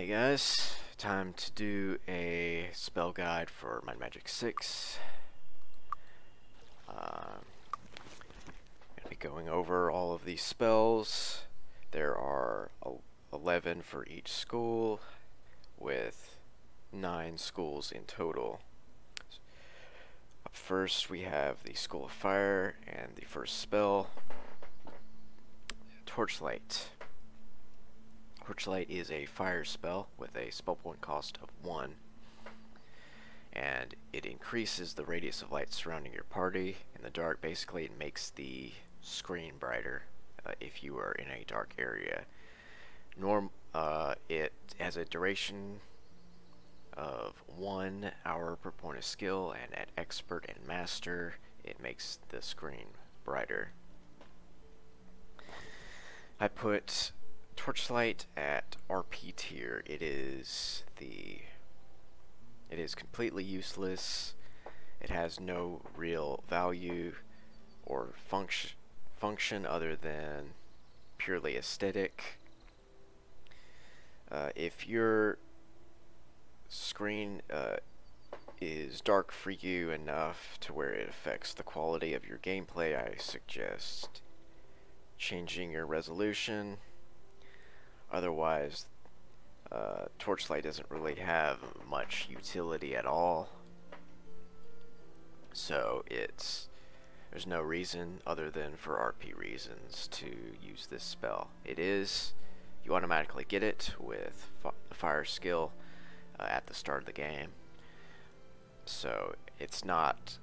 Hey guys, time to do a spell guide for Might and Magic 6. Um, going to be going over all of these spells. There are 11 for each school, with 9 schools in total. Up first we have the School of Fire, and the first spell, Torchlight. Torchlight is a fire spell with a spell point cost of 1 and it increases the radius of light surrounding your party. In the dark basically it makes the screen brighter uh, if you are in a dark area. Norm uh, it has a duration of one hour per point of skill and at expert and master it makes the screen brighter. I put Torchlight at RP tier, it is the it is completely useless. It has no real value or function function other than purely aesthetic. Uh, if your screen uh, is dark for you enough to where it affects the quality of your gameplay, I suggest changing your resolution Otherwise, uh, Torchlight doesn't really have much utility at all. So it's there's no reason other than for RP reasons to use this spell. It is you automatically get it with the fire skill uh, at the start of the game. So it's not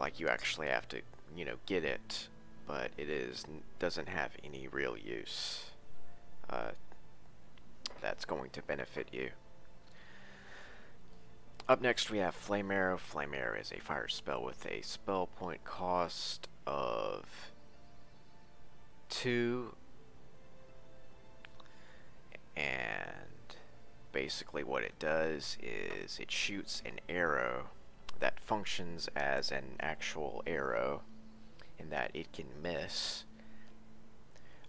like you actually have to, you know, get it, but it is doesn't have any real use. Uh, that's going to benefit you. Up next we have Flame Arrow. Flame Arrow is a fire spell with a spell point cost of 2 and basically what it does is it shoots an arrow that functions as an actual arrow in that it can miss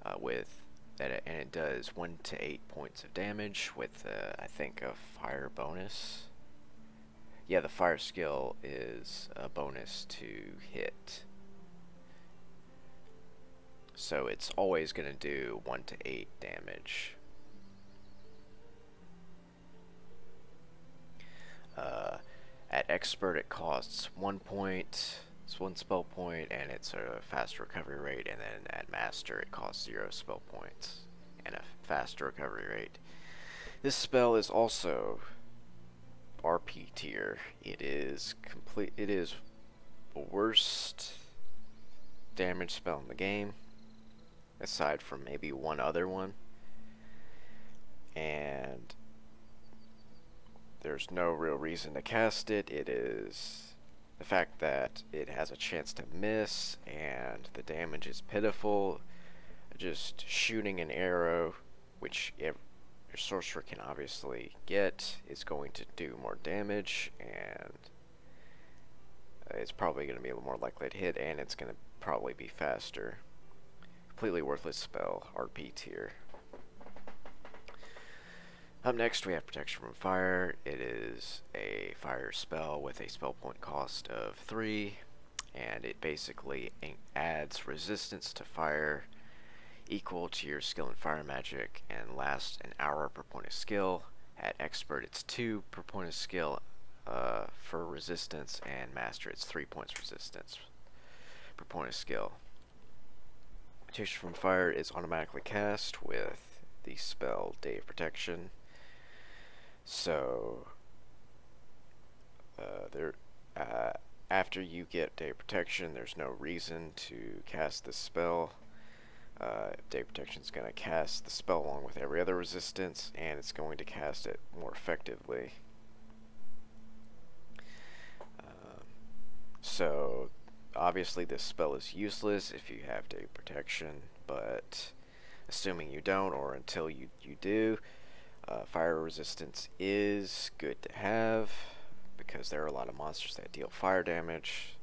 uh, with that it, and it does 1 to 8 points of damage with, uh, I think, a fire bonus. Yeah, the fire skill is a bonus to hit. So it's always going to do 1 to 8 damage. Uh, at expert it costs 1 point it's one spell point and it's a fast recovery rate and then at master it costs zero spell points and a fast recovery rate. This spell is also RP tier. It is complete it is the worst damage spell in the game aside from maybe one other one and there's no real reason to cast it. It is the fact that it has a chance to miss and the damage is pitiful just shooting an arrow which your sorcerer can obviously get is going to do more damage and it's probably going to be a little more likely to hit and it's going to probably be faster. Completely worthless spell RP tier up next we have Protection from Fire. It is a fire spell with a spell point cost of 3 and it basically adds resistance to fire equal to your skill in fire magic and lasts an hour per point of skill. At expert it's 2 per point of skill uh, for resistance and master it's 3 points resistance per point of skill. Protection from Fire is automatically cast with the spell Day of Protection so uh, there, uh, after you get day protection, there's no reason to cast the spell. Uh, day protection is going to cast the spell along with every other resistance, and it's going to cast it more effectively. Um, so obviously this spell is useless if you have day protection, but assuming you don't or until you, you do, uh, fire resistance is good to have because there are a lot of monsters that deal fire damage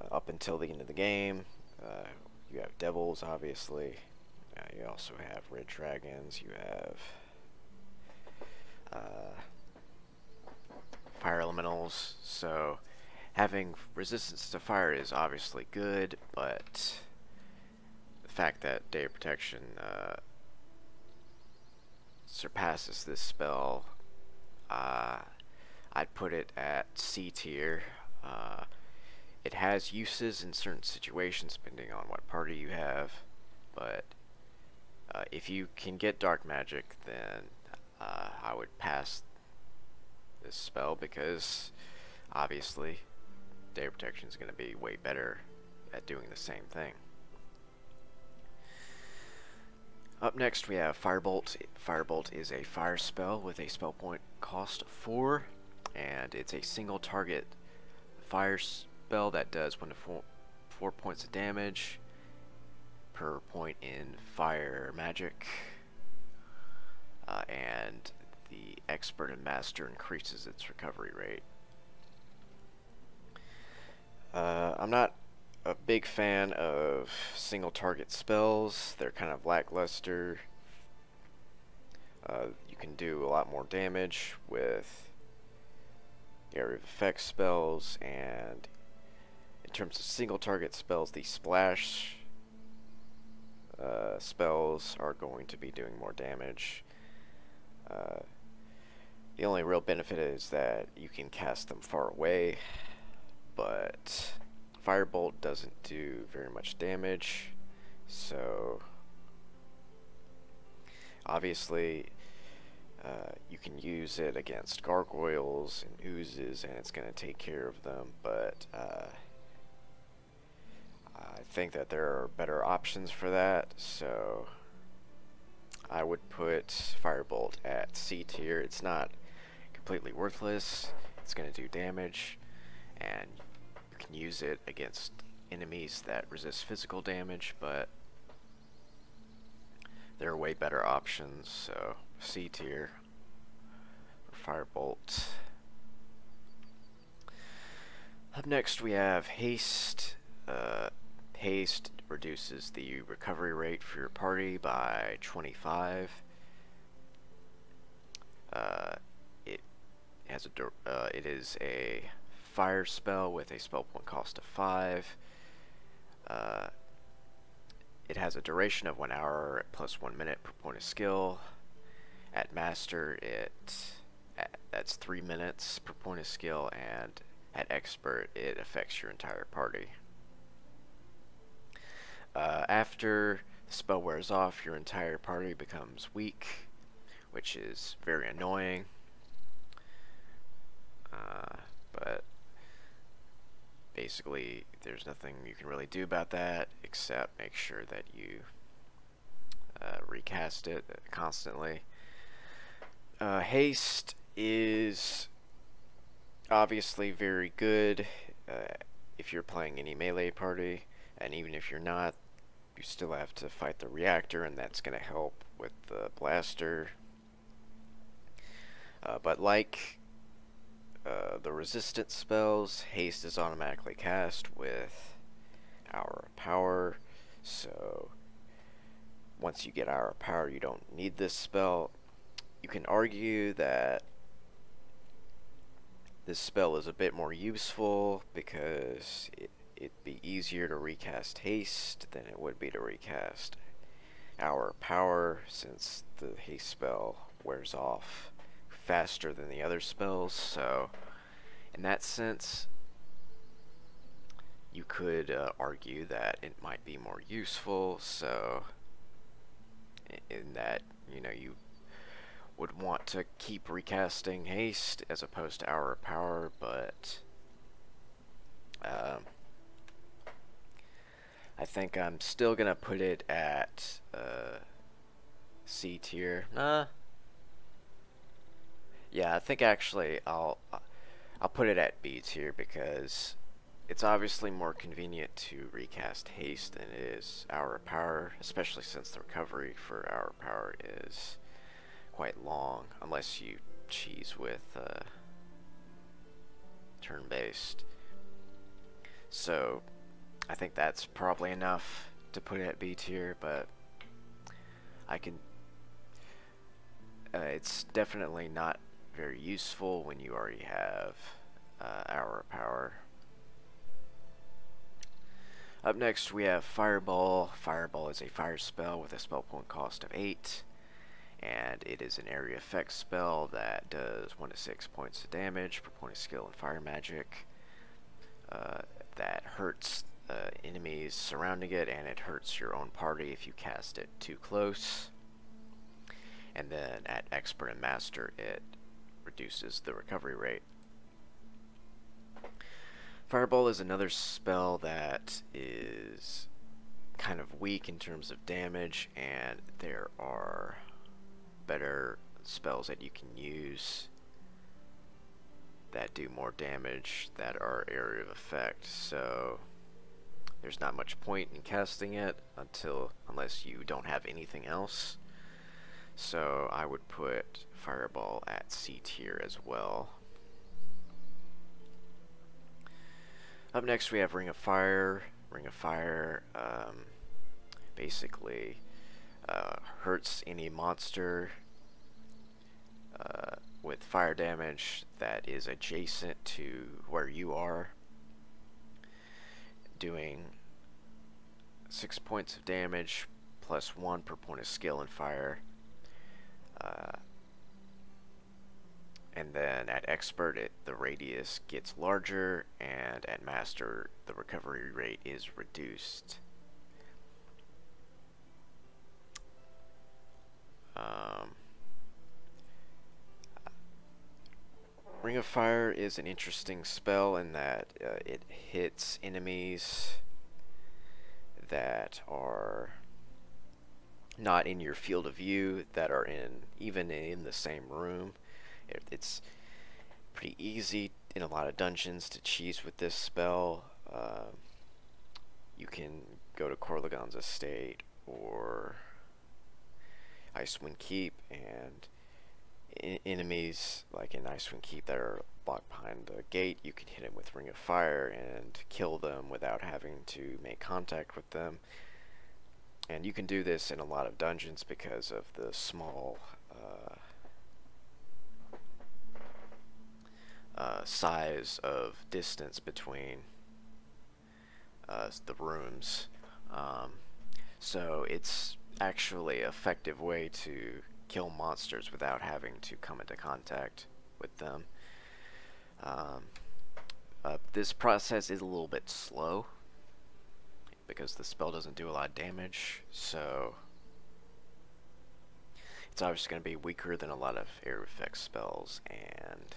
uh, up until the end of the game. Uh, you have devils, obviously. Uh, you also have red dragons. You have uh, fire elementals, so having resistance to fire is obviously good, but the fact that Day of Protection uh, surpasses this spell, uh, I'd put it at C tier. Uh, it has uses in certain situations depending on what party you have, but uh, if you can get dark magic, then uh, I would pass this spell because obviously Day Protection is going to be way better at doing the same thing. Up next we have Firebolt. Firebolt is a fire spell with a spell point cost 4 and it's a single target fire spell that does 1 to 4, four points of damage per point in fire magic uh, and the expert and master increases its recovery rate. Uh, I'm not a big fan of single target spells. They're kind of lackluster. Uh, you can do a lot more damage with area of effect spells and in terms of single target spells the splash uh, spells are going to be doing more damage. Uh, the only real benefit is that you can cast them far away but Firebolt doesn't do very much damage, so obviously uh, you can use it against gargoyles and oozes and it's going to take care of them, but uh, I think that there are better options for that, so I would put Firebolt at C tier. It's not completely worthless, it's going to do damage, and can use it against enemies that resist physical damage, but there are way better options, so C tier Firebolt. Up next we have Haste. Uh, haste reduces the recovery rate for your party by 25. Uh, it has a uh, it is a fire spell with a spell point cost of 5. Uh, it has a duration of 1 hour plus 1 minute per point of skill. At Master, it that's 3 minutes per point of skill, and at Expert, it affects your entire party. Uh, after the spell wears off, your entire party becomes weak, which is very annoying. Uh, but basically there's nothing you can really do about that except make sure that you uh, recast it constantly. Uh, haste is obviously very good uh, if you're playing any melee party and even if you're not you still have to fight the reactor and that's going to help with the blaster uh, but like uh, the resistance spells, haste is automatically cast with Hour of Power, so once you get Hour of Power you don't need this spell. You can argue that this spell is a bit more useful because it, it'd be easier to recast haste than it would be to recast Hour of Power since the haste spell wears off faster than the other spells, so in that sense, you could uh, argue that it might be more useful, so in that, you know, you would want to keep recasting haste as opposed to hour of power, but um, I think I'm still gonna put it at uh, C tier. Nah, yeah, I think actually I'll I'll put it at B tier because it's obviously more convenient to recast haste than it is hour power, especially since the recovery for hour power is quite long, unless you cheese with uh, turn-based. So I think that's probably enough to put it at B tier, but I can uh, it's definitely not very useful when you already have uh, Hour Power. Up next we have Fireball. Fireball is a fire spell with a spell point cost of 8 and it is an area effect spell that does 1 to 6 points of damage per point of skill in fire magic uh, that hurts uh, enemies surrounding it and it hurts your own party if you cast it too close and then at expert and master it reduces the recovery rate Fireball is another spell that is kind of weak in terms of damage, and there are better spells that you can use that do more damage that are area of effect. So there's not much point in casting it until unless you don't have anything else. So I would put Fireball at C tier as well. Up next we have Ring of Fire. Ring of Fire um, basically uh, hurts any monster uh, with fire damage that is adjacent to where you are doing 6 points of damage plus 1 per point of skill in fire uh, and then at expert it the radius gets larger and at master the recovery rate is reduced. Um, Ring of Fire is an interesting spell in that uh, it hits enemies that are not in your field of view that are in even in the same room it's pretty easy in a lot of dungeons to cheese with this spell. Uh, you can go to Corlagon's Estate or Icewind Keep and enemies like in Icewind Keep that are blocked behind the gate, you can hit them with Ring of Fire and kill them without having to make contact with them. And you can do this in a lot of dungeons because of the small uh, uh, size of distance between uh, the rooms. Um, so it's actually an effective way to kill monsters without having to come into contact with them. Um, uh, this process is a little bit slow because the spell doesn't do a lot of damage, so it's obviously going to be weaker than a lot of air effect spells and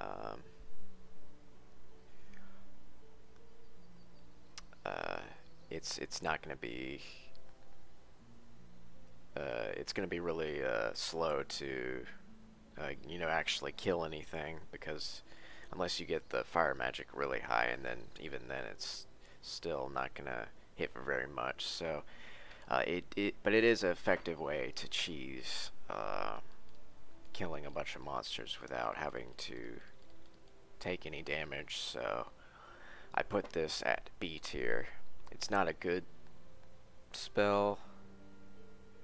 um, uh, it's it's not going to be uh, it's going to be really uh, slow to uh, you know actually kill anything because unless you get the fire magic really high and then even then it's still not going to hit for very much. So uh, it, it but it is an effective way to cheese uh, killing a bunch of monsters without having to take any damage, so I put this at B tier. It's not a good spell.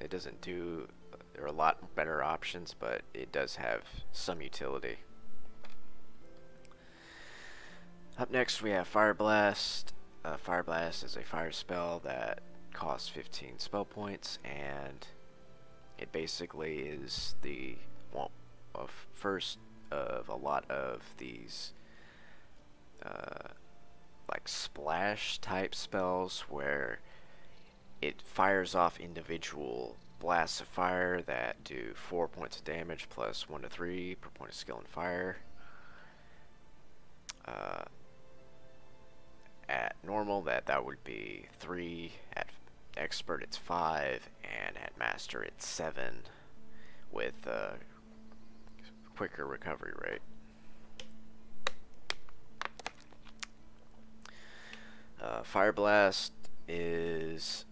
It doesn't do, there are a lot better options, but it does have some utility. Up next we have Fire Blast. Uh, Fire Blast is a fire spell that costs 15 spell points, and it basically is the first of a lot of these uh, like splash type spells where it fires off individual blasts of fire that do 4 points of damage plus 1 to 3 per point of skill in fire. Uh, at normal that that would be 3 at expert it's 5 and at master it's 7 with uh, quicker recovery rate. Uh, Fire Blast is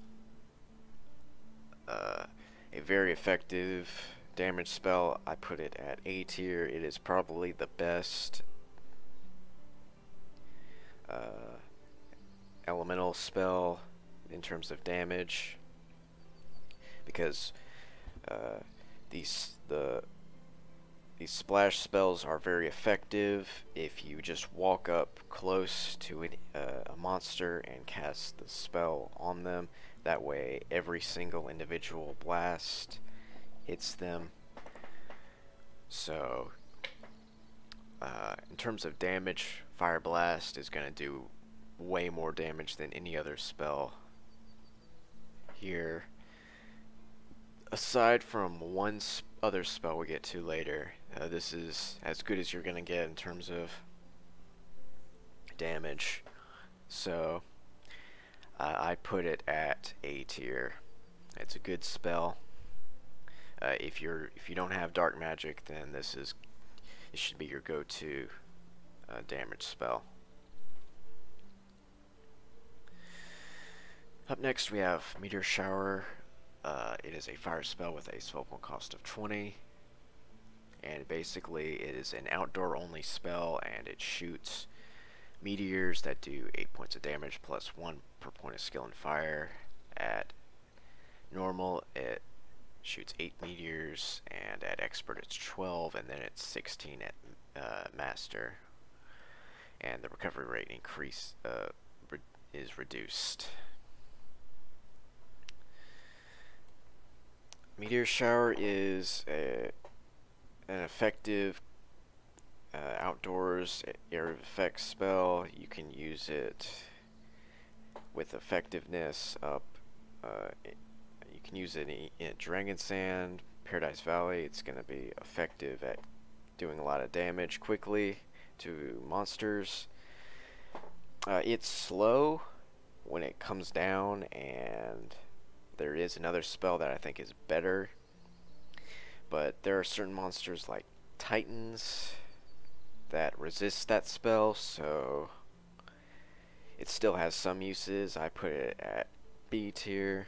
uh, a very effective damage spell. I put it at A tier. It is probably the best uh, elemental spell in terms of damage because uh, these the these splash spells are very effective if you just walk up close to an, uh, a monster and cast the spell on them. That way, every single individual blast hits them. So, uh, in terms of damage, Fire Blast is going to do way more damage than any other spell here. Aside from one sp other spell we get to later, uh, this is as good as you're going to get in terms of damage. So, uh, I put it at A tier. It's a good spell. Uh, if you're if you don't have dark magic, then this is it should be your go-to uh, damage spell. Up next we have Meteor Shower. Uh, it is a fire spell with a spell cost of 20. And basically it is an outdoor only spell and it shoots meteors that do 8 points of damage plus 1 per point of skill in fire. At normal it shoots 8 meteors and at expert it's 12 and then it's 16 at uh, master. And the recovery rate increase uh, re is reduced. Meteor Shower is a, an effective uh, outdoors area of effects spell. You can use it with effectiveness up. Uh, you can use it in, in Dragon Sand, Paradise Valley. It's going to be effective at doing a lot of damage quickly to monsters. Uh, it's slow when it comes down and there is another spell that I think is better. But there are certain monsters like Titans that resist that spell, so it still has some uses. I put it at B tier.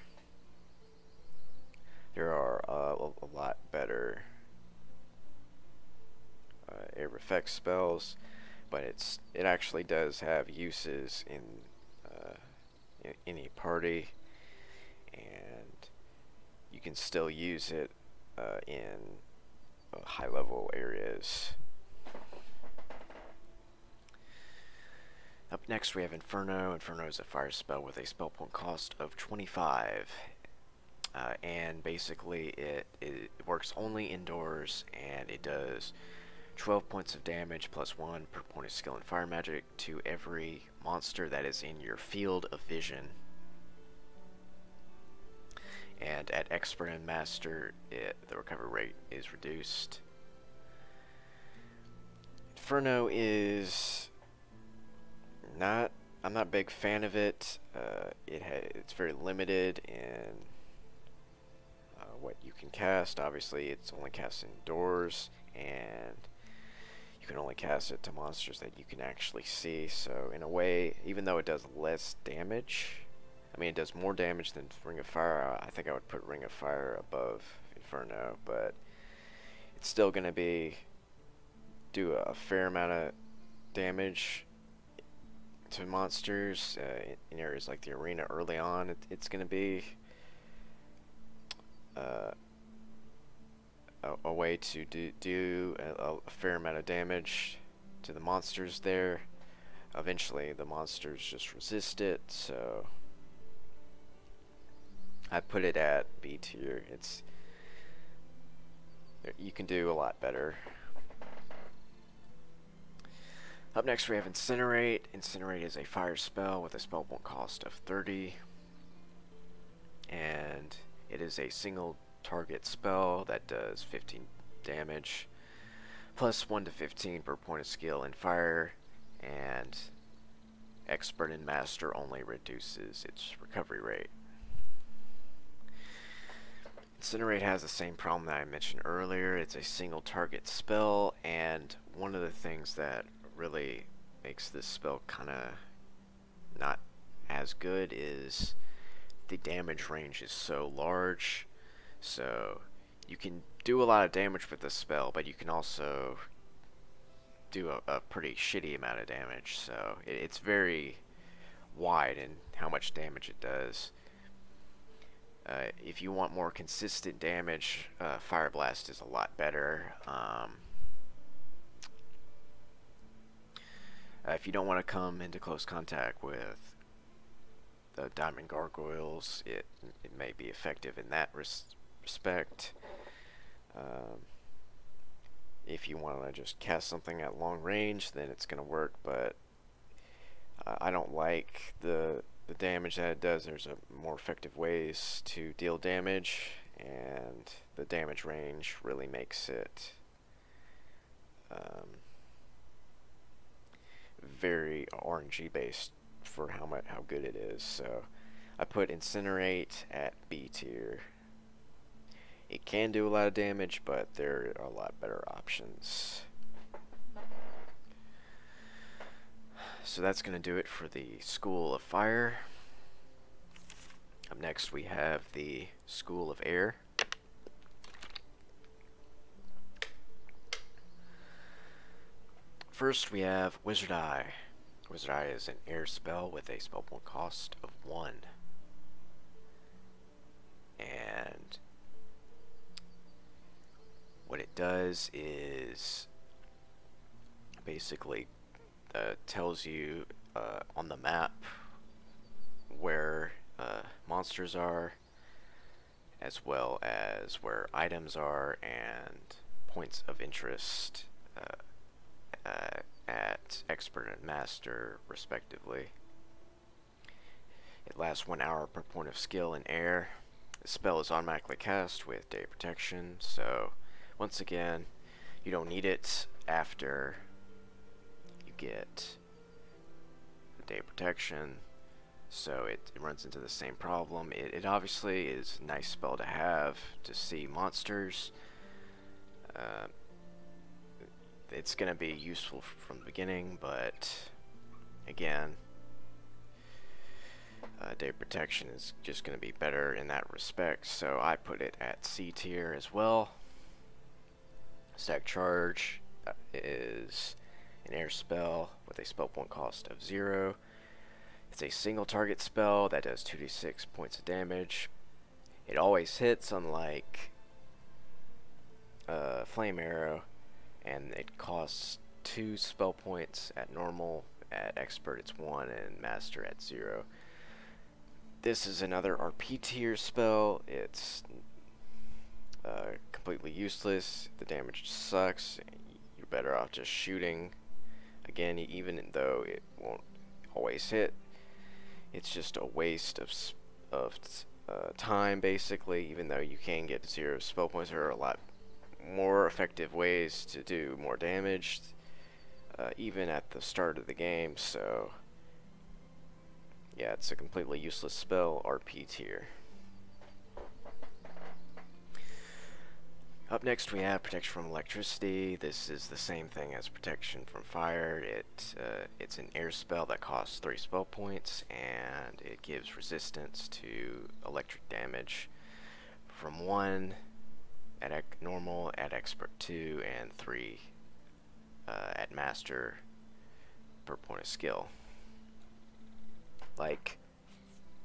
There are uh, a lot better uh, air effect spells, but it's it actually does have uses in, uh, in any party and you can still use it uh, in uh, high level areas. Up next we have Inferno. Inferno is a fire spell with a spell point cost of 25. Uh, and basically it, it works only indoors and it does 12 points of damage plus 1 per point of skill in fire magic to every monster that is in your field of vision and at expert and master it, the recovery rate is reduced. Inferno is not I'm not a big fan of it. Uh, it it's very limited in uh, what you can cast. Obviously, it's only cast indoors, and you can only cast it to monsters that you can actually see. So, in a way, even though it does less damage, I mean, it does more damage than Ring of Fire. I think I would put Ring of Fire above Inferno, but it's still going to be do a fair amount of damage to monsters uh, in areas like the arena early on. It, it's going to be uh, a, a, way to do, do a, a fair amount of damage to the monsters there. Eventually, the monsters just resist it, so I put it at B tier. It's you can do a lot better. Up next we have Incinerate. Incinerate is a fire spell with a spell cost of 30. And it is a single target spell that does 15 damage. Plus 1 to 15 per point of skill in fire. And Expert and Master only reduces its recovery rate. Incinerate has the same problem that I mentioned earlier. It's a single target spell, and one of the things that really makes this spell kind of not as good is the damage range is so large. So you can do a lot of damage with this spell, but you can also do a, a pretty shitty amount of damage. So it, it's very wide in how much damage it does. Uh, if you want more consistent damage, uh, Fire Blast is a lot better. Um, uh, if you don't want to come into close contact with the Diamond Gargoyles, it, it may be effective in that res respect. Um, if you want to just cast something at long range, then it's going to work, but uh, I don't like the the damage that it does. There's a more effective ways to deal damage, and the damage range really makes it um, very RNG based for how much how good it is. So I put Incinerate at B tier. It can do a lot of damage, but there are a lot better options. So that's going to do it for the School of Fire. Up next we have the School of Air. First we have Wizard Eye. Wizard Eye is an air spell with a spell point cost of 1. And what it does is basically uh, tells you uh, on the map where uh, monsters are as well as where items are and points of interest uh, uh, at expert and master respectively. It lasts one hour per point of skill in air. The spell is automatically cast with day protection so once again, you don't need it after get day protection, so it, it, runs into the same problem. It, it, obviously is a nice spell to have to see monsters. Uh, it's going to be useful from the beginning, but again, uh, day protection is just going to be better in that respect, so I put it at C tier as well. Static Charge uh, is an air spell with a spell point cost of 0. It's a single target spell that does 2d6 points of damage. It always hits unlike uh, Flame Arrow and it costs 2 spell points at normal, at expert it's 1 and master at 0. This is another RP tier spell. It's uh, completely useless. The damage sucks. You're better off just shooting. Again, even though it won't always hit, it's just a waste of of uh, time, basically. Even though you can get zero spell points, there are a lot more effective ways to do more damage, uh, even at the start of the game. So, yeah, it's a completely useless spell. RP tier. Up next we have protection from electricity. This is the same thing as protection from fire. It uh, It's an air spell that costs 3 spell points and it gives resistance to electric damage from 1 at normal, at expert 2, and 3 uh, at master per point of skill. Like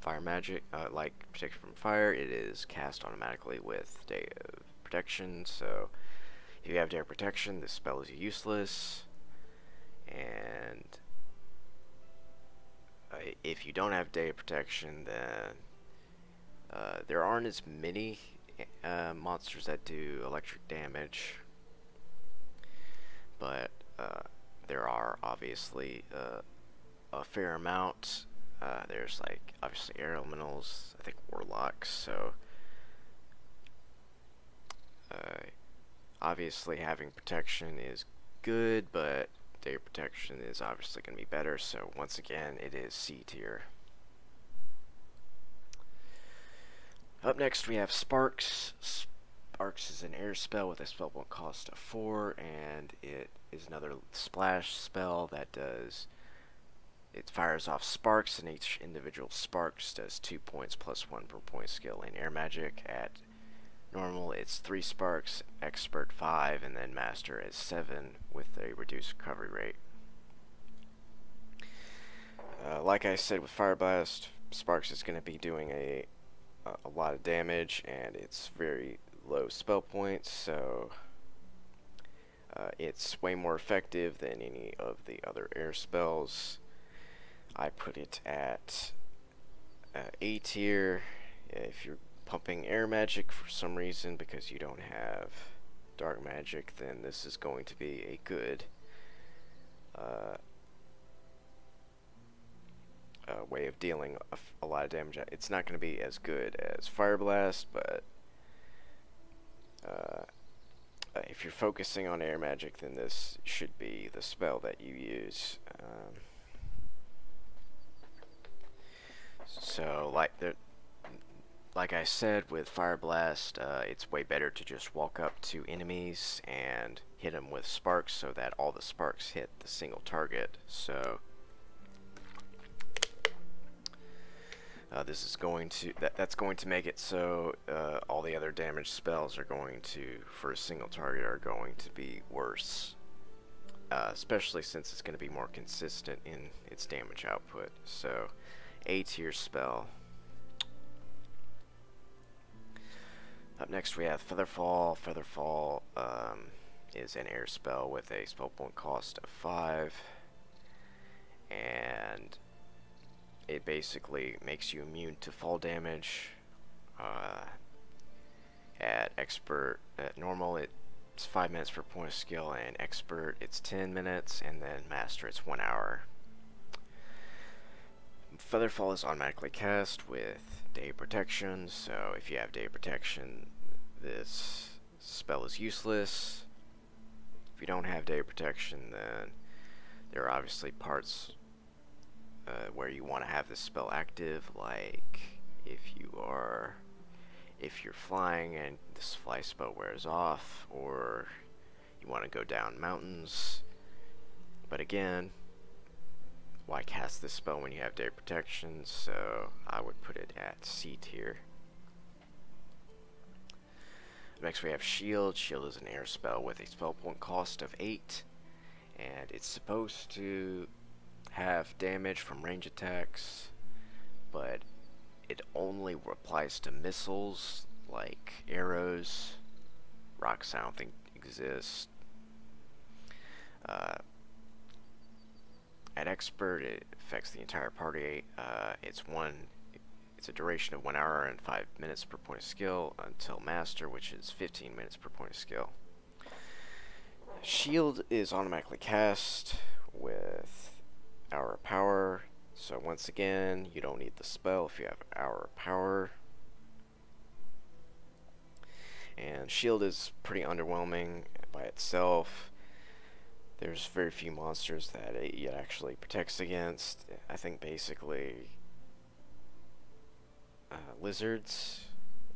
fire magic, uh, like protection from fire, it is cast automatically with day of protection, so if you have day protection, this spell is useless. And uh, if you don't have day protection, then uh, there aren't as many uh, monsters that do electric damage, but uh, there are obviously uh, a fair amount. There's like obviously air elementals, I think warlocks, so uh, obviously having protection is good, but day protection is obviously going to be better, so once again, it is C tier. Up next we have Sparks. Sparks is an air spell with a spell point cost of 4, and it is another splash spell that does it fires off sparks and each individual sparks does 2 points plus 1 per point skill in air magic at Normal, it's 3 sparks, expert 5, and then master is 7 with a reduced recovery rate. Uh, like I said with Fire Blast, Sparks is going to be doing a a lot of damage and it's very low spell points, so uh, it's way more effective than any of the other air spells. I put it at uh, A tier. If you're pumping air magic for some reason because you don't have dark magic, then this is going to be a good uh, uh, way of dealing a, lot of damage. It's not going to be as good as Fire Blast, but uh, if you're focusing on air magic, then this should be the spell that you use. Um, so, like the, like I said with Fire Blast, uh, it's way better to just walk up to enemies and hit them with sparks so that all the sparks hit the single target. So Uh, this is going to that that's going to make it so uh, all the other damage spells are going to for a single target are going to be worse. Uh, especially since it's going to be more consistent in its damage output. So A tier spell up next we have Featherfall Featherfall um, is an air spell with a spell point cost of 5 and it basically makes you immune to fall damage. Uh, at expert, at normal it's 5 minutes per point of skill, and expert it's 10 minutes, and then master it's 1 hour. Featherfall is automatically cast with day protection, so if you have day protection, this spell is useless. If you don't have day protection, then there are obviously parts uh, where you want to have this spell active, like if you are, if you're flying and this fly spell wears off, or you want to go down mountains. But again, why cast this spell when you have day protection? So I would put it at C tier. Next we have Shield. Shield is an air spell with a spell point cost of 8. And it's supposed to have damage from range attacks, but it only applies to missiles like arrows. Rocks I don't think exist. Uh, at expert, it affects the entire party. Uh, it's one. It's a duration of one hour and five minutes per point of skill until master, which is 15 minutes per point of skill. Shield is automatically cast with hour of power. So once again, you don't need the spell if you have hour of power. And shield is pretty underwhelming by itself. There's very few monsters that it actually protects against. I think basically uh, lizards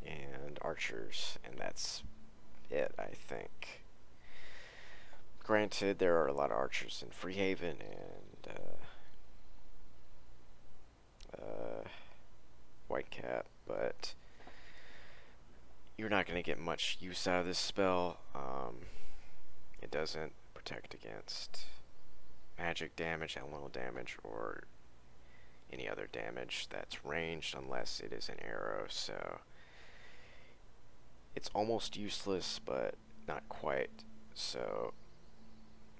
and archers, and that's it, I think. Granted, there are a lot of archers in Freehaven, and uh, uh, Whitecap, but you're not going to get much use out of this spell. Um, it doesn't protect against magic damage, elemental damage, or any other damage that's ranged unless it is an arrow, so it's almost useless, but not quite. So,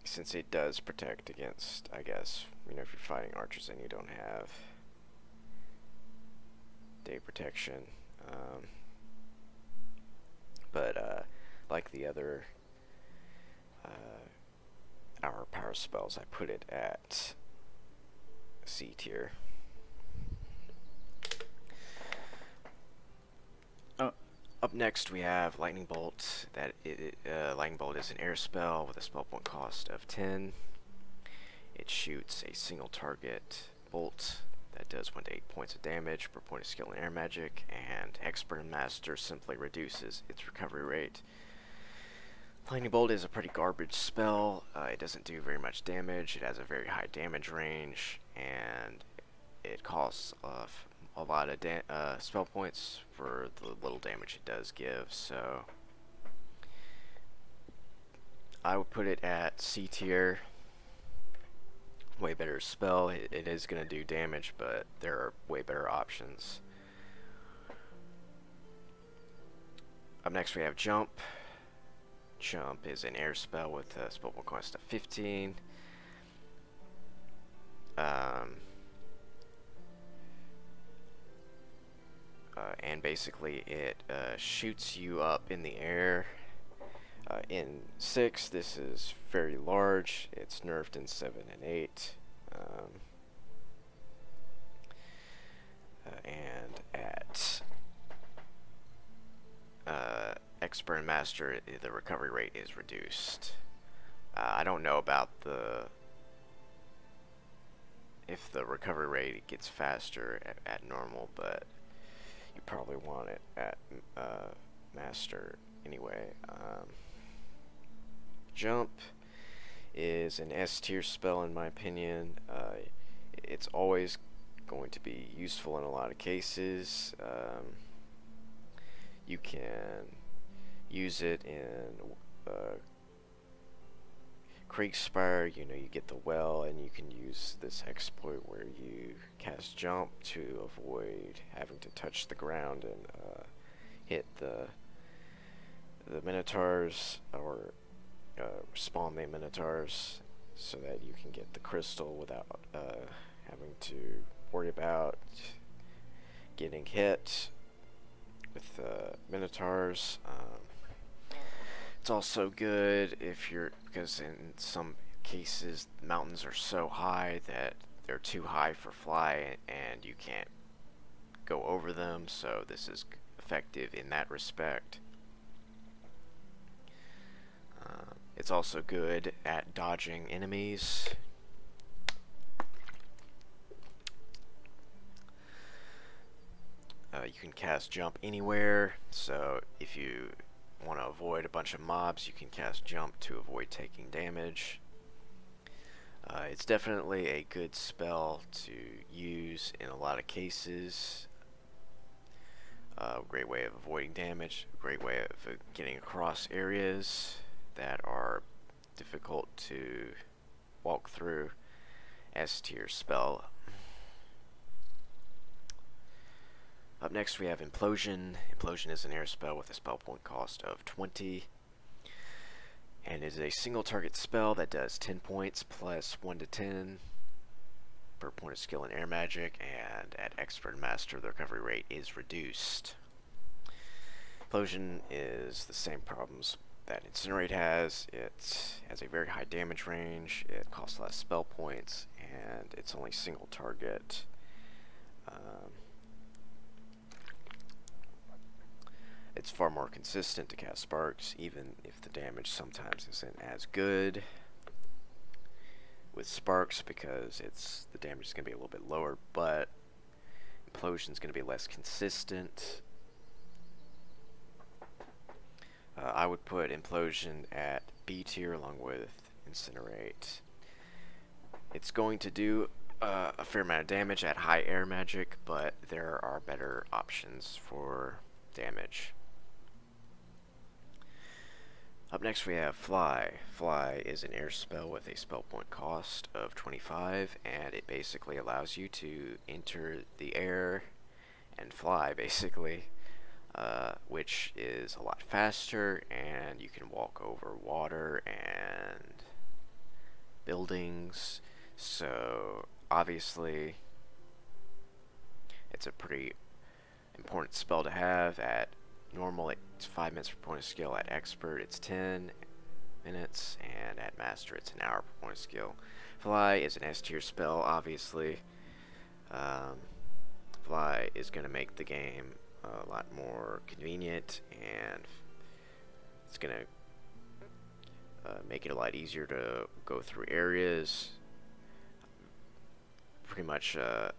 since it does protect against, I guess, you know, if you're fighting archers and you don't have day protection. Um, but uh, like the other uh, hour power spells, I put it at C tier. Uh, up next, we have Lightning Bolt. That it, uh, Lightning Bolt is an air spell with a spell point cost of 10. It shoots a single target bolt that does 1 to 8 points of damage per point of skill in air magic, and Expert and Master simply reduces its recovery rate. Lightning Bolt is a pretty garbage spell. Uh, it doesn't do very much damage. It has a very high damage range, and it costs uh, a lot of uh, spell points for the little damage it does give. So I would put it at C tier way better spell. It, it is going to do damage, but there are way better options. Up next we have Jump. Jump is an air spell with a spell point cost of 15. Um, uh, and basically it uh, shoots you up in the air. Uh, in 6, this is very large. It's nerfed in 7 and 8. Um, uh, and at uh, expert and master, the recovery rate is reduced. Uh, I don't know about the if the recovery rate gets faster at, at normal, but you probably want it at uh, master anyway. Um, jump is an S tier spell in my opinion. Uh, it's always going to be useful in a lot of cases. Um, you can use it in uh, Kriegspire, you know, you get the well, and you can use this exploit where you cast jump to avoid having to touch the ground and uh, hit the the minotaurs or uh, spawn the minotaurs so that you can get the crystal without uh, having to worry about getting hit with uh, minotaurs. Um, it's also good if you're because in some cases mountains are so high that they're too high for fly and you can't go over them. So this is effective in that respect. Uh, it's also good at dodging enemies. Uh, you can cast jump anywhere, so if you avoid a bunch of mobs, you can cast jump to avoid taking damage. Uh, it's definitely a good spell to use in a lot of cases. Uh, great way of avoiding damage, great way of getting across areas that are difficult to walk through. S tier spell Up next we have Implosion. Implosion is an air spell with a spell point cost of 20 and is a single target spell that does 10 points plus 1 to 10 per point of skill in air magic and at expert master the recovery rate is reduced. Implosion is the same problems that Incinerate has. It has a very high damage range, it costs less spell points, and it's only single target. Um, It's far more consistent to cast sparks, even if the damage sometimes isn't as good with sparks because it's the damage is going to be a little bit lower, but implosion is going to be less consistent. Uh, I would put implosion at B tier along with incinerate. It's going to do uh, a fair amount of damage at high air magic, but there are better options for damage. Up next we have Fly. Fly is an air spell with a spell point cost of 25 and it basically allows you to enter the air and fly basically uh, which is a lot faster and you can walk over water and buildings so obviously it's a pretty important spell to have at normal it's 5 minutes per point of skill. At expert it's 10 minutes. And at master it's an hour per point of skill. Fly is an S tier spell obviously. Um, Fly is going to make the game a lot more convenient and it's going to uh, make it a lot easier to go through areas. Pretty much uh,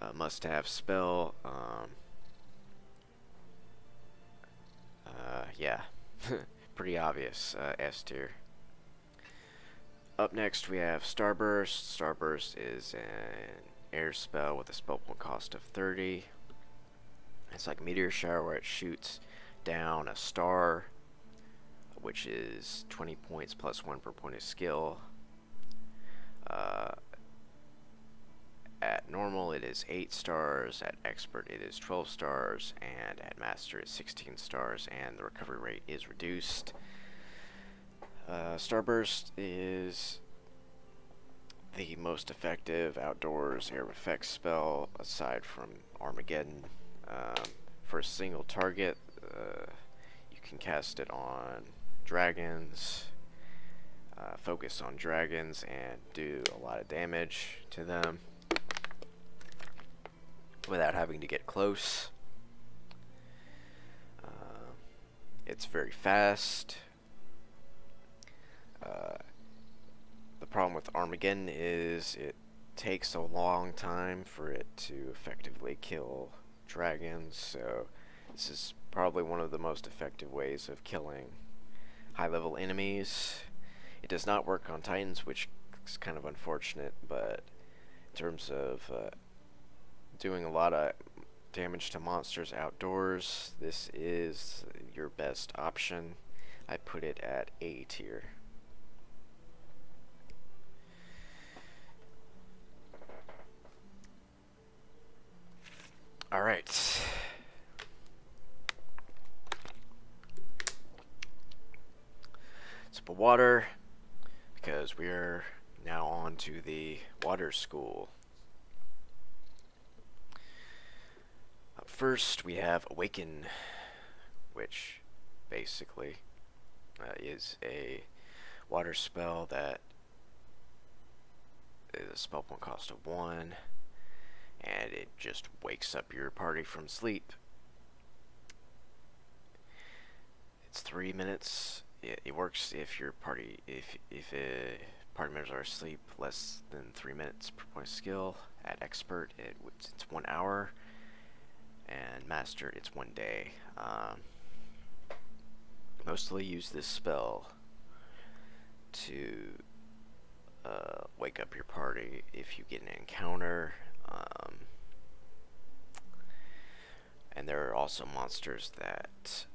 a must-have spell. Um, Uh, yeah, pretty obvious uh, S tier. Up next we have Starburst. Starburst is an air spell with a spell point cost of 30. It's like Meteor Shower where it shoots down a star, which is 20 points plus 1 per point of skill. Uh, at normal it is 8 stars, at expert it is 12 stars, and at master it's 16 stars, and the recovery rate is reduced. Uh, Starburst is the most effective outdoors air effects spell aside from Armageddon. Um, for a single target, uh, you can cast it on dragons, uh, focus on dragons, and do a lot of damage to them without having to get close. Uh, it's very fast. Uh, the problem with Armageddon is it takes a long time for it to effectively kill dragons, so this is probably one of the most effective ways of killing high level enemies. It does not work on Titans, which is kind of unfortunate, but in terms of uh, doing a lot of damage to monsters outdoors, this is your best option. I put it at A tier. Alright. Sip of water, because we're now on to the water school. First, we have Awaken, which basically uh, is a water spell that is a spell point cost of 1 and it just wakes up your party from sleep. It's three minutes. It, it works if your party, if if uh, party members are asleep less than three minutes per point of skill. At expert, it, it's one hour, and master, it's one day. Um, mostly use this spell to uh, wake up your party if you get an encounter um, and there are also monsters that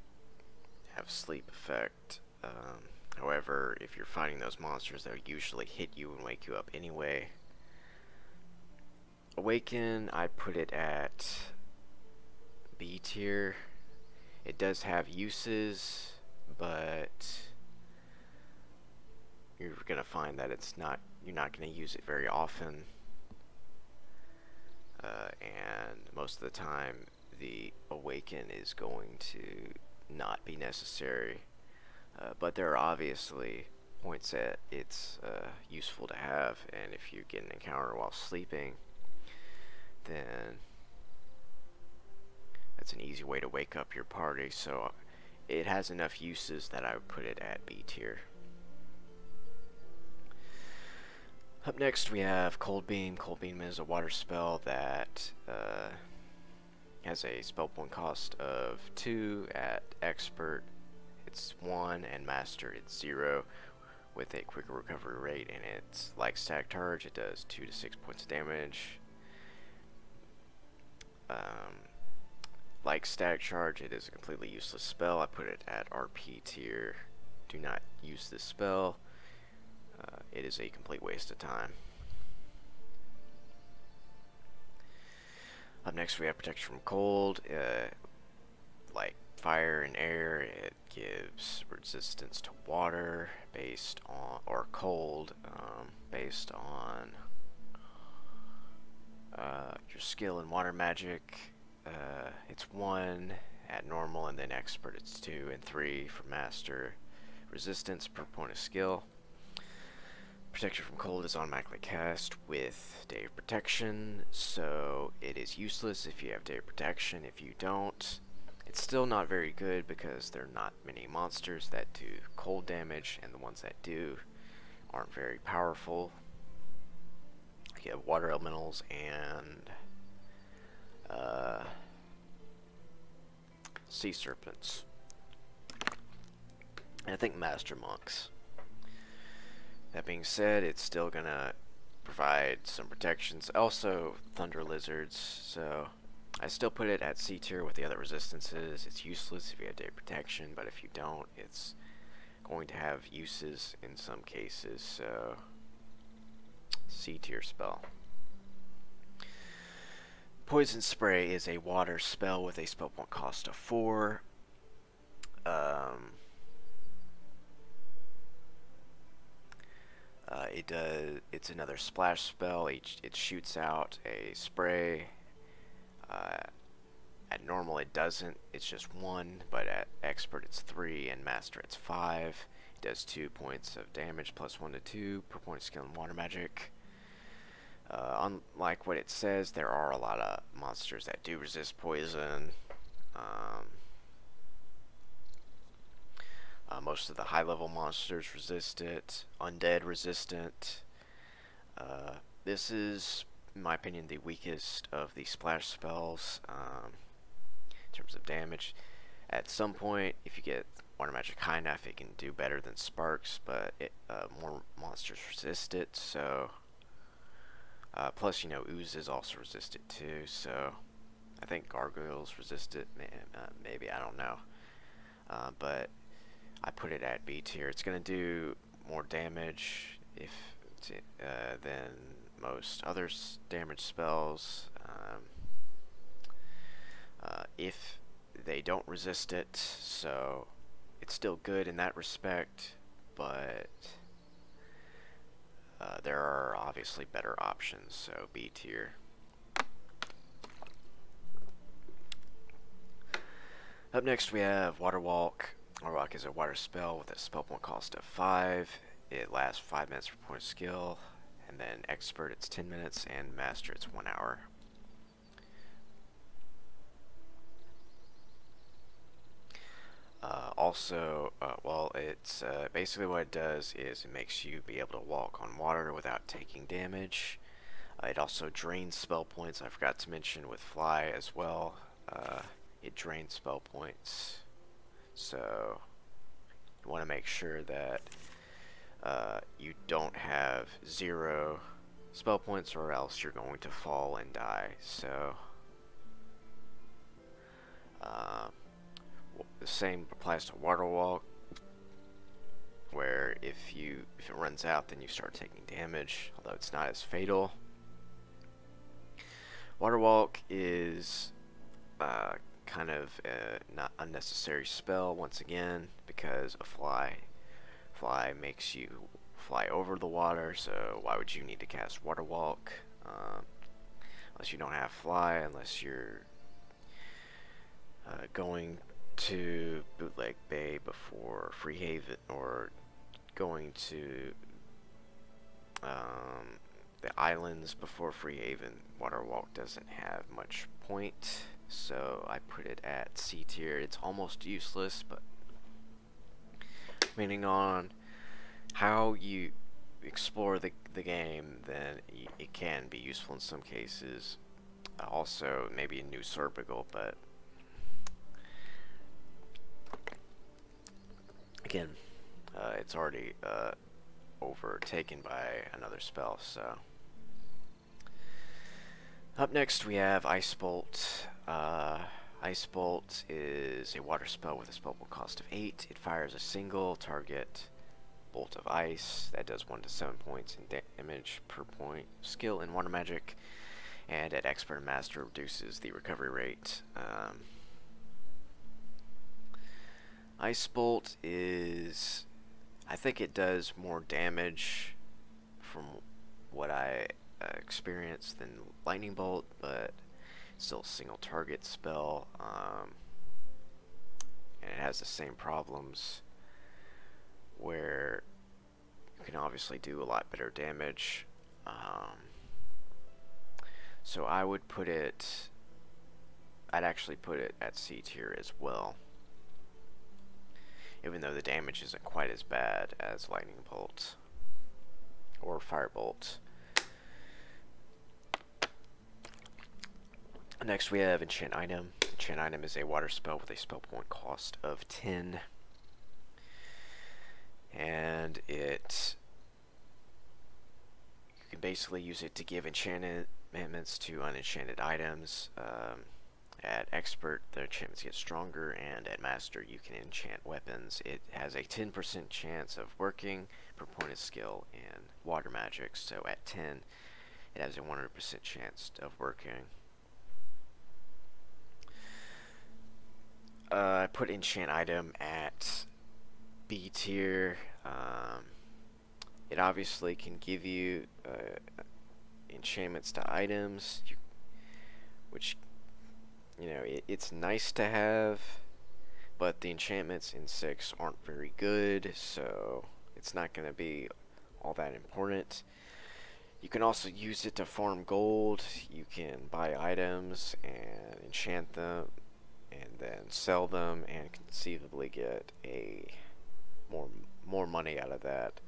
have sleep effect. Um, however, if you're fighting those monsters, they'll usually hit you and wake you up anyway. Awaken, I put it at B tier. It does have uses, but you're gonna find that it's not you're not gonna use it very often uh, and most of the time the awaken is going to not be necessary uh, but there are obviously points that it's uh, useful to have and if you get an encounter while sleeping then that's an easy way to wake up your party so it has enough uses that I would put it at B tier. Up next we have Cold Beam. Cold Beam is a water spell that uh, has a spell point cost of 2 at Expert. It's 1 and Master it's 0 with a quicker recovery rate and it's like Static Charge. It does 2 to 6 points of damage. Um, like Static Charge it is a completely useless spell I put it at RP tier do not use this spell uh, it is a complete waste of time. Up next we have protection from cold. Uh, like fire and air, it gives resistance to water based on, or cold, um, based on uh, your skill in water magic. Uh, it's 1 at normal, and then expert it's 2, and 3 for master. Resistance per point of skill. Protection from cold is automatically cast with Day of Protection, so it is useless if you have Day of Protection. If you don't, it's still not very good because there are not many monsters that do cold damage, and the ones that do aren't very powerful. You have water elementals and uh, sea serpents. And I think master monks. That being said, it's still gonna provide some protections. Also, Thunder Lizards, so I still put it at C tier with the other resistances. It's useless if you have day protection, but if you don't, it's going to have uses in some cases, so C tier spell. Poison Spray is a water spell with a spell point cost of 4. Um, uh, it does. It's another splash spell. It, it shoots out a spray. Uh, at normal it doesn't. It's just one, but at expert it's three, and master it's five. It does two points of damage, plus one to two per point of skill in water magic. Uh, unlike what it says, there are a lot of monsters that do resist poison. Um, uh, most of the high level monsters resist it. Undead resistant. Uh, this is, in my opinion, the weakest of the splash spells um, in terms of damage. At some point, if you get water magic high enough, it can do better than sparks, but it, uh, more monsters resist it, so uh, plus, you know, ooze is also resisted too, so I think gargoyles resist it. uh, maybe I don't know, uh, but I put it at B tier. It's gonna do more damage if uh, than most other damage spells. Um, uh, if they don't resist it, so it's still good in that respect, but uh, there are obviously better options, so B tier. Up next we have Water Walk. Water Walk is a water spell with a spell point cost of 5. It lasts 5 minutes per point of skill, and then Expert it's 10 minutes, and Master it's 1 hour. Uh, also, uh, well, it's uh, basically what it does is it makes you be able to walk on water without taking damage. Uh, it also drains spell points. I forgot to mention with Fly as well. Uh, it drains spell points. So, you want to make sure that uh, you don't have zero spell points or else you're going to fall and die. So, the same applies to water walk, where if you if it runs out, then you start taking damage, although it's not as fatal. Water walk is uh, kind of a not unnecessary spell once again because a fly fly makes you fly over the water so why would you need to cast water walk um, unless you don't have fly unless you're uh, going to Bootleg Bay before Freehaven, or going to um, the islands before Freehaven, Waterwalk doesn't have much point, so I put it at C tier. It's almost useless, but depending on how you explore the, the game, then it can be useful in some cases. Also, maybe a New Sorpigal, but again, uh, it's already uh, overtaken by another spell, so. Up next we have Ice Bolt. Uh, Ice Bolt is a water spell with a spellable cost of 8. It fires a single target bolt of ice that does 1 to 7 points in damage per point skill in water magic and at expert and master reduces the recovery rate. Um, Ice Bolt is... I think it does more damage from what I uh, experienced than Lightning Bolt, but still a single target spell. Um, and it has the same problems where you can obviously do a lot better damage. Um, so I would put it, I'd actually put it at C tier as well even though the damage isn't quite as bad as Lightning Bolt or Firebolt. Next we have Enchant Item. Enchant Item is a water spell with a spell point cost of 10. And it you can basically use it to give enchantments to unenchanted items. Um, at Expert, the enchantments get stronger, and at Master, you can enchant weapons. It has a 10% chance of working per point of skill in Water Magic, so at 10, it has a 100% chance of working. Uh, I put enchant item at B tier. Um, it obviously can give you uh, enchantments to items, which you know it, it's nice to have, but the enchantments in six aren't very good, so it's not going to be all that important. You can also use it to farm gold. You can buy items and enchant them and then sell them and conceivably get a more more money out of that.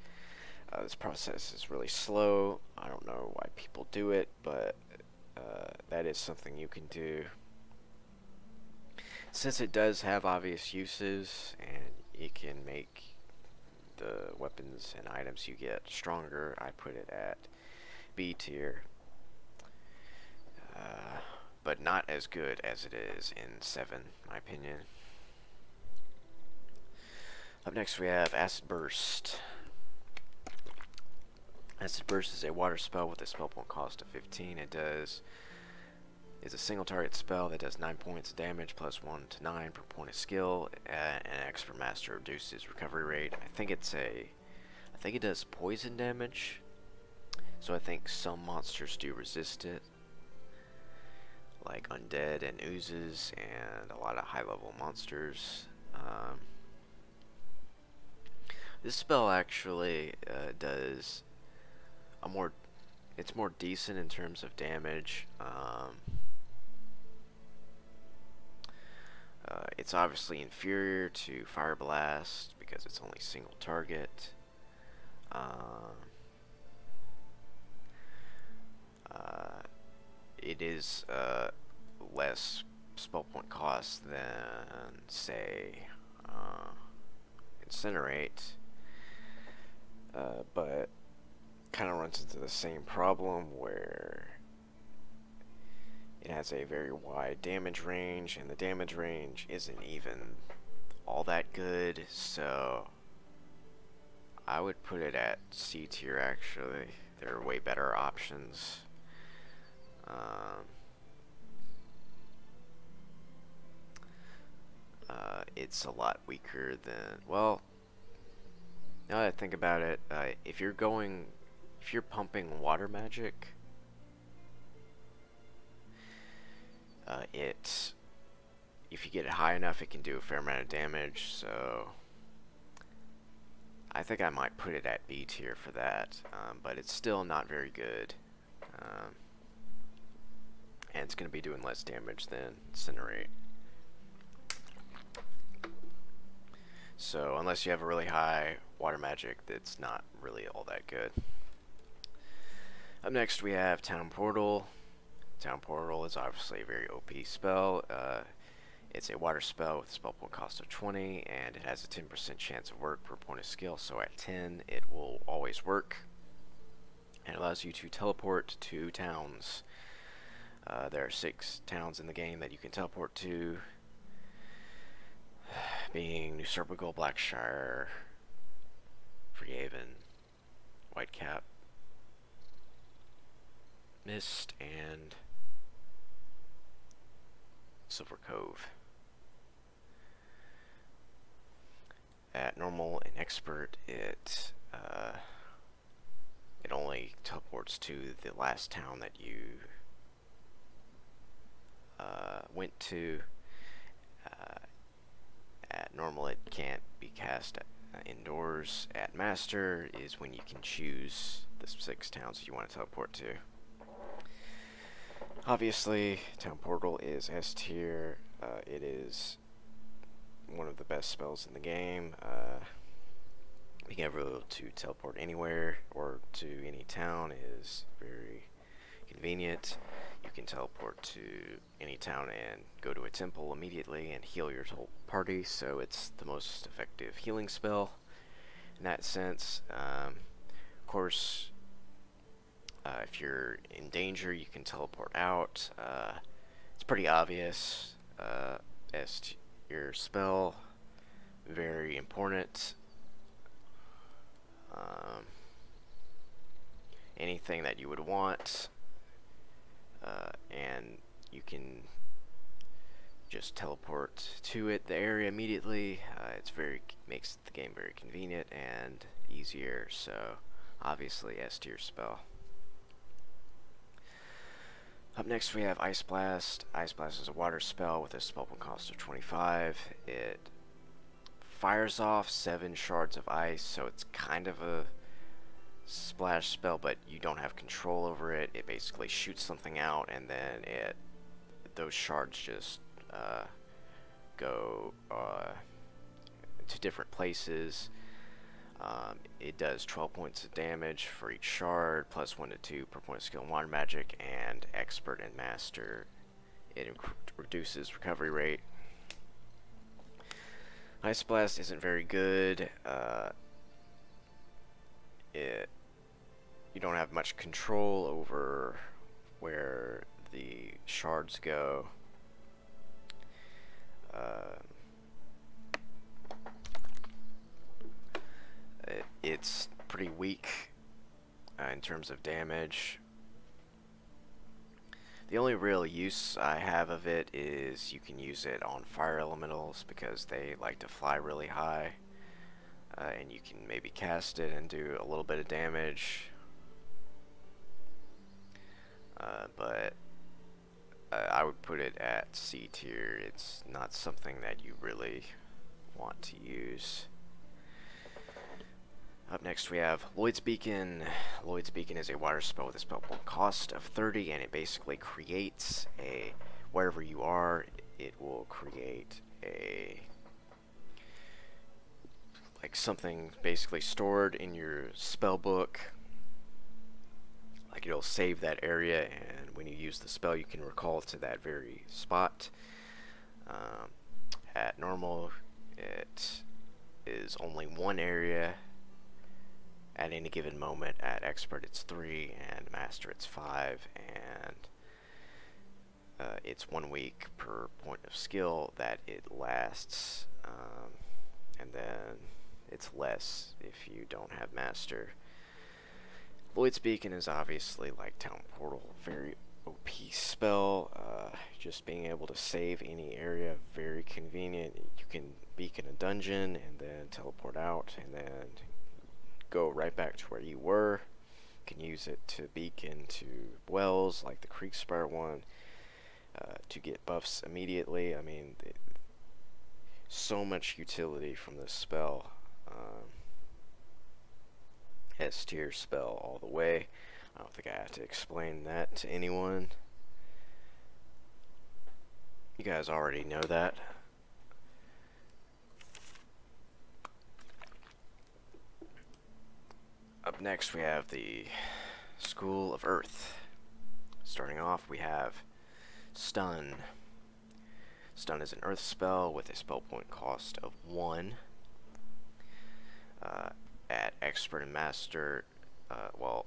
Uh, this process is really slow. I don't know why people do it, but uh, that is something you can do. Since it does have obvious uses and it can make the weapons and items you get stronger, I put it at B tier. Uh, but not as good as it is in 7, my opinion. Up next we have Acid Burst. Acid Burst is a water spell with a spell point cost of 15. It does is a single target spell that does 9 points of damage plus 1 to 9 per point of skill uh, and an expert master reduces recovery rate. I think it's a I think it does poison damage so I think some monsters do resist it, like undead and oozes and a lot of high level monsters. Um, this spell actually uh, does a more, it's more decent in terms of damage. Um, uh, it's obviously inferior to Fire Blast because it's only single target. Um, uh, it is uh, less spell point cost than, say, uh, Incinerate, uh, but kind of runs into the same problem where it has a very wide damage range, and the damage range isn't even all that good, so I would put it at C tier actually. There are way better options. Um, uh, it's a lot weaker than, well, now that I think about it, uh, if you're going, if you're pumping water magic, uh, it, if you get it high enough, it can do a fair amount of damage, so I think I might put it at B tier for that, um, but it's still not very good. Um, and it's going to be doing less damage than Incinerate. So unless you have a really high water magic, that's not really all that good. Up next we have Town Portal. Town Portal is obviously a very OP spell. Uh, it's a water spell with a spell point cost of 20, and it has a 10% chance of work per point of skill, so at 10 it will always work. And it allows you to teleport to towns uh, there are six towns in the game that you can teleport to, being New Sorpigal, Blackshire, Freehaven, Whitecap, Mist, and Silver Cove. At normal and expert, it uh, it only teleports to the last town that you uh, went to. Uh, at normal it can't be cast uh, indoors. At master is when you can choose the six towns you want to teleport to obviously town portal is S tier. Uh, it is one of the best spells in the game. Uh, being able to teleport anywhere or to any town is very convenient. You can teleport to any town and go to a temple immediately and heal your whole party, so it's the most effective healing spell in that sense. Um, of course, uh, if you're in danger, you can teleport out. Uh, it's pretty obvious uh, as to your spell, very important. Um, anything that you would want uh, and you can just teleport to it, the area immediately. Uh, it's very makes the game very convenient and easier. So obviously S tier spell. Up next we have Ice Blast. Ice Blast is a water spell with a spell point cost of 25. It fires off seven shards of ice, so it's kind of a splash spell, but you don't have control over it. It basically shoots something out, and then it those shards just uh, go uh, to different places. Um, it does 12 points of damage for each shard, plus 1 to 2 per point of skill in water magic, and expert and master. It reduces recovery rate. Ice Blast isn't very good. Uh, it you don't have much control over where the shards go. Uh, it, it's pretty weak uh, in terms of damage. The only real use I have of it is you can use it on fire elementals because they like to fly really high. Uh, and you can maybe cast it and do a little bit of damage. Uh, but uh, I would put it at C tier. It's not something that you really want to use. Up next we have Lloyd's Beacon. Lloyd's Beacon is a water spell with a spell point cost of 30 and it basically creates a, wherever you are, it will create a, like something basically stored in your spell book like it'll save that area and when you use the spell you can recall to that very spot um, at normal it is only one area at any given moment at expert it's three and master it's five and uh, it's one week per point of skill that it lasts um, and then it's less if you don't have master Lloyd's Beacon is obviously like Town Portal, very OP spell. Uh, just being able to save any area, very convenient. You can beacon a dungeon and then teleport out and then go right back to where you were. You can use it to beacon to wells like the Kriegspire one uh, to get buffs immediately. I mean, so much utility from this spell. Um, S tier spell all the way. I don't think I have to explain that to anyone. You guys already know that. Up next we have the School of Earth. Starting off we have Stun. Stun is an earth spell with a spell point cost of 1. Uh, at expert and master, uh, well,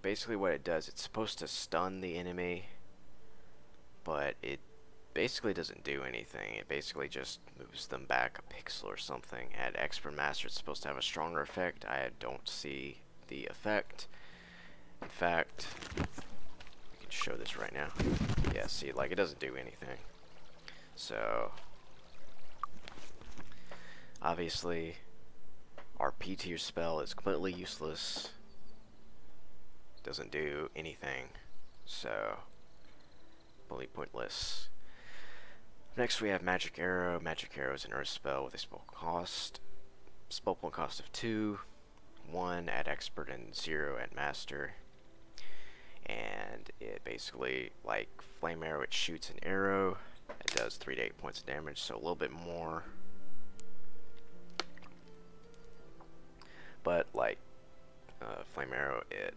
basically what it does, it's supposed to stun the enemy, but it basically doesn't do anything. It basically just moves them back a pixel or something. At expert master, it's supposed to have a stronger effect. I don't see the effect. In fact, we can show this right now. Yeah, see, like it doesn't do anything. So, obviously, our P tier spell is completely useless. Doesn't do anything. So, fully pointless. Next we have Magic Arrow. Magic Arrow is an earth spell with a spell cost. Spell point cost of 2. 1 at expert and 0 at master. And it basically, like Flame Arrow, it shoots an arrow. It does 3 to 8 points of damage, so a little bit more but like uh, Flame Arrow, it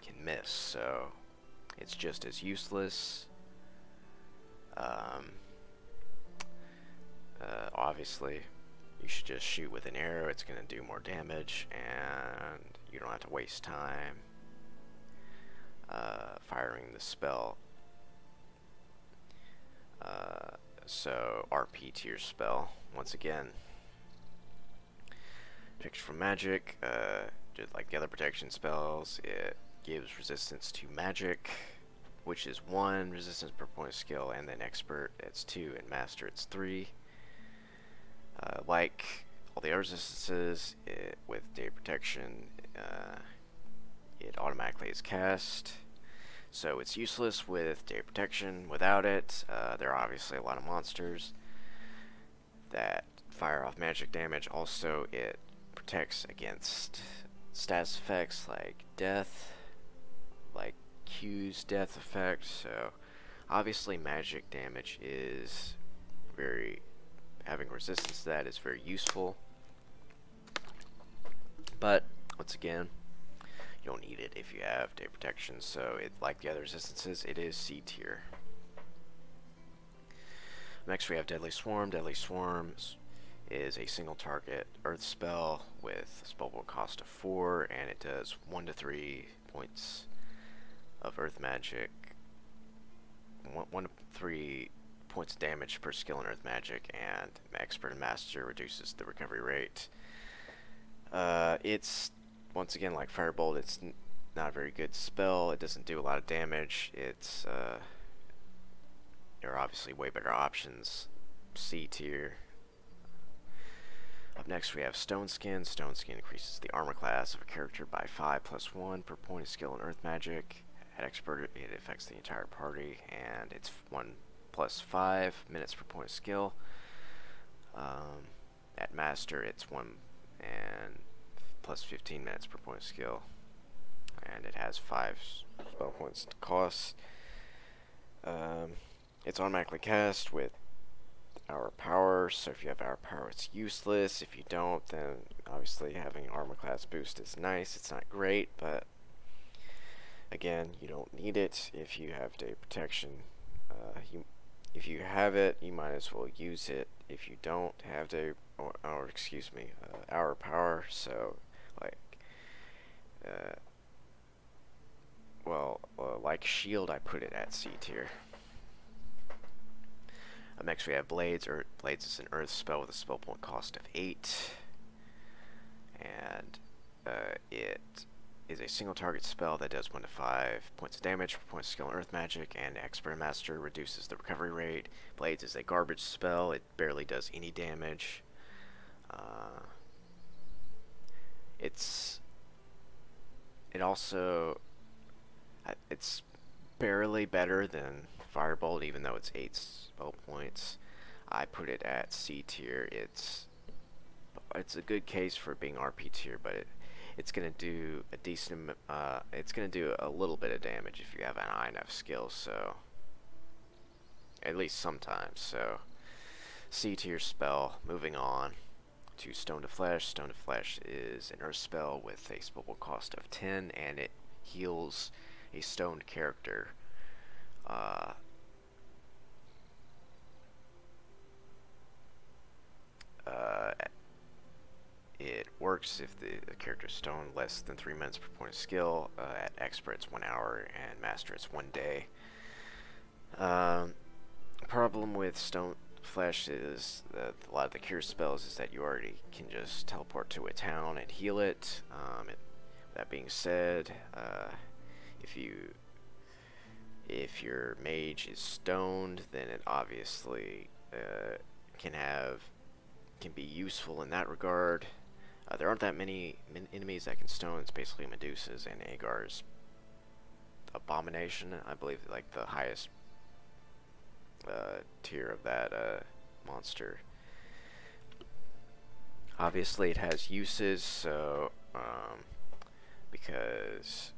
can miss, so it's just as useless. Um, uh, obviously, you should just shoot with an arrow, it's going to do more damage, and you don't have to waste time uh, firing the spell. Uh, so, RP tier spell, once again. Protection from magic, uh, just like the other protection spells, it gives resistance to magic. which is 1 resistance per point of skill, and then expert it's 2, and master it's 3. Uh, like all the other resistances, it, with day protection, uh, it automatically is cast. So it's useless with day protection. Without it, uh, there are obviously a lot of monsters that fire off magic damage. Also, it protects against status effects like death, like Q's death effect. So obviously magic damage is very having resistance to that is very useful. But once again, you don't need it if you have day protection. So it like the other resistances, it is C tier. Next we have Deadly Swarm. Deadly Swarms is a single target earth spell with a spellbook cost of 4 and it does 1 to 3 points of earth magic 1, one to 3 points of damage per skill in earth magic and expert master reduces the recovery rate. Uh, it's once again like firebolt it's not a very good spell. It doesn't do a lot of damage. It's uh, there are obviously way better options. C tier. Up next we have Stone Skin. Stone Skin increases the armor class of a character by 5 plus 1 per point of skill in Earth Magic. At Expert it affects the entire party and it's 1 plus 5 minutes per point of skill. Um, at Master it's 1 and plus 15 minutes per point of skill. And it has 5 spell points to cost. Um, it's automatically cast with hour power, so if you have hour power it's useless. If you don't, then obviously having armor class boost is nice. It's not great, but again, you don't need it if you have day protection. Uh, you, if you have it, you might as well use it. If you don't have the, or, or excuse me, uh, power, so like, uh, well, uh, like shield, I put it at C tier. Um, next we have Blades. Or Blades is an Earth spell with a spell point cost of 8. And uh, it is a single target spell that does 1 to 5 points of damage per point of skill in Earth Magic, and Expert Master reduces the recovery rate. Blades is a garbage spell, it barely does any damage. Uh, it's it also it's barely better than Firebolt, even though it's 8 spell points. I put it at C tier. It's it's a good case for being RP tier, but it, it's going to do a decent, uh, it's going to do a little bit of damage if you have an high enough skill, so, at least sometimes, so, C tier spell, moving on to Stone to Flesh. Stone to Flesh is an earth spell with a spellable cost of 10, and it heals a stoned character uh, uh, it works if the, the character is stoned less than 3 minutes per point of skill. Uh, at expert it's 1 hour and master it's 1 day. Um, problem with stone flesh is that a lot of the cure spells is that you already can just teleport to a town and heal it. Um, it that being said, uh, if you if your mage is stoned, then it obviously uh, can have can be useful in that regard. Uh, there aren't that many enemies that can stone. It's basically Medusas and Agar's Abomination. I believe like the highest uh, tier of that uh, monster. Obviously, it has uses, so um, because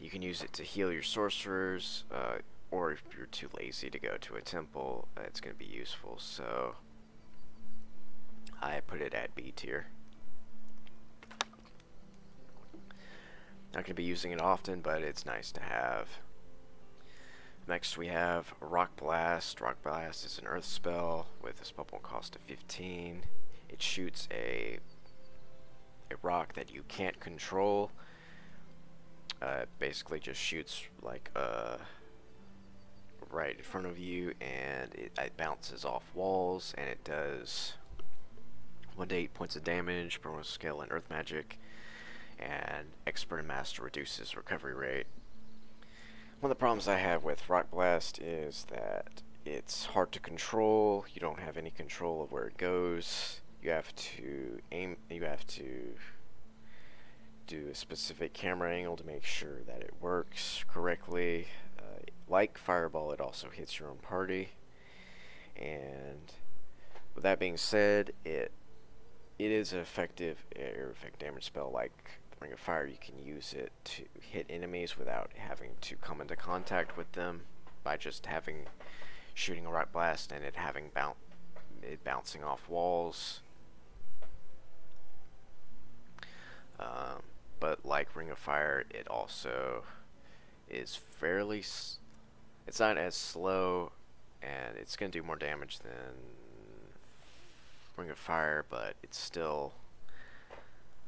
you can use it to heal your sorcerers, uh, or if you're too lazy to go to a temple, uh, it's going to be useful. So I put it at B tier. Not going to be using it often, but it's nice to have. Next we have Rock Blast. Rock Blast is an earth spell with a spell cost of 15. It shoots a a rock that you can't control uh, basically just shoots like uh, right in front of you and it, it, bounces off walls and it does 1 to 8 points of damage per skill in earth magic and expert and master reduces recovery rate One of the problems I have with Rock Blast is that it's hard to control. You don't have any control of where it goes. You have to aim, you have to do a specific camera angle to make sure that it works correctly. Uh, like Fireball, it also hits your own party. And with that being said, it it is an effective air effect damage spell like Ring of Fire, you can use it to hit enemies without having to come into contact with them by just having shooting a rock blast and it having boun it bouncing off walls. Um, but like Ring of Fire, it also is fairly. it's not as slow, and it's going to do more damage than Ring of Fire, but it's still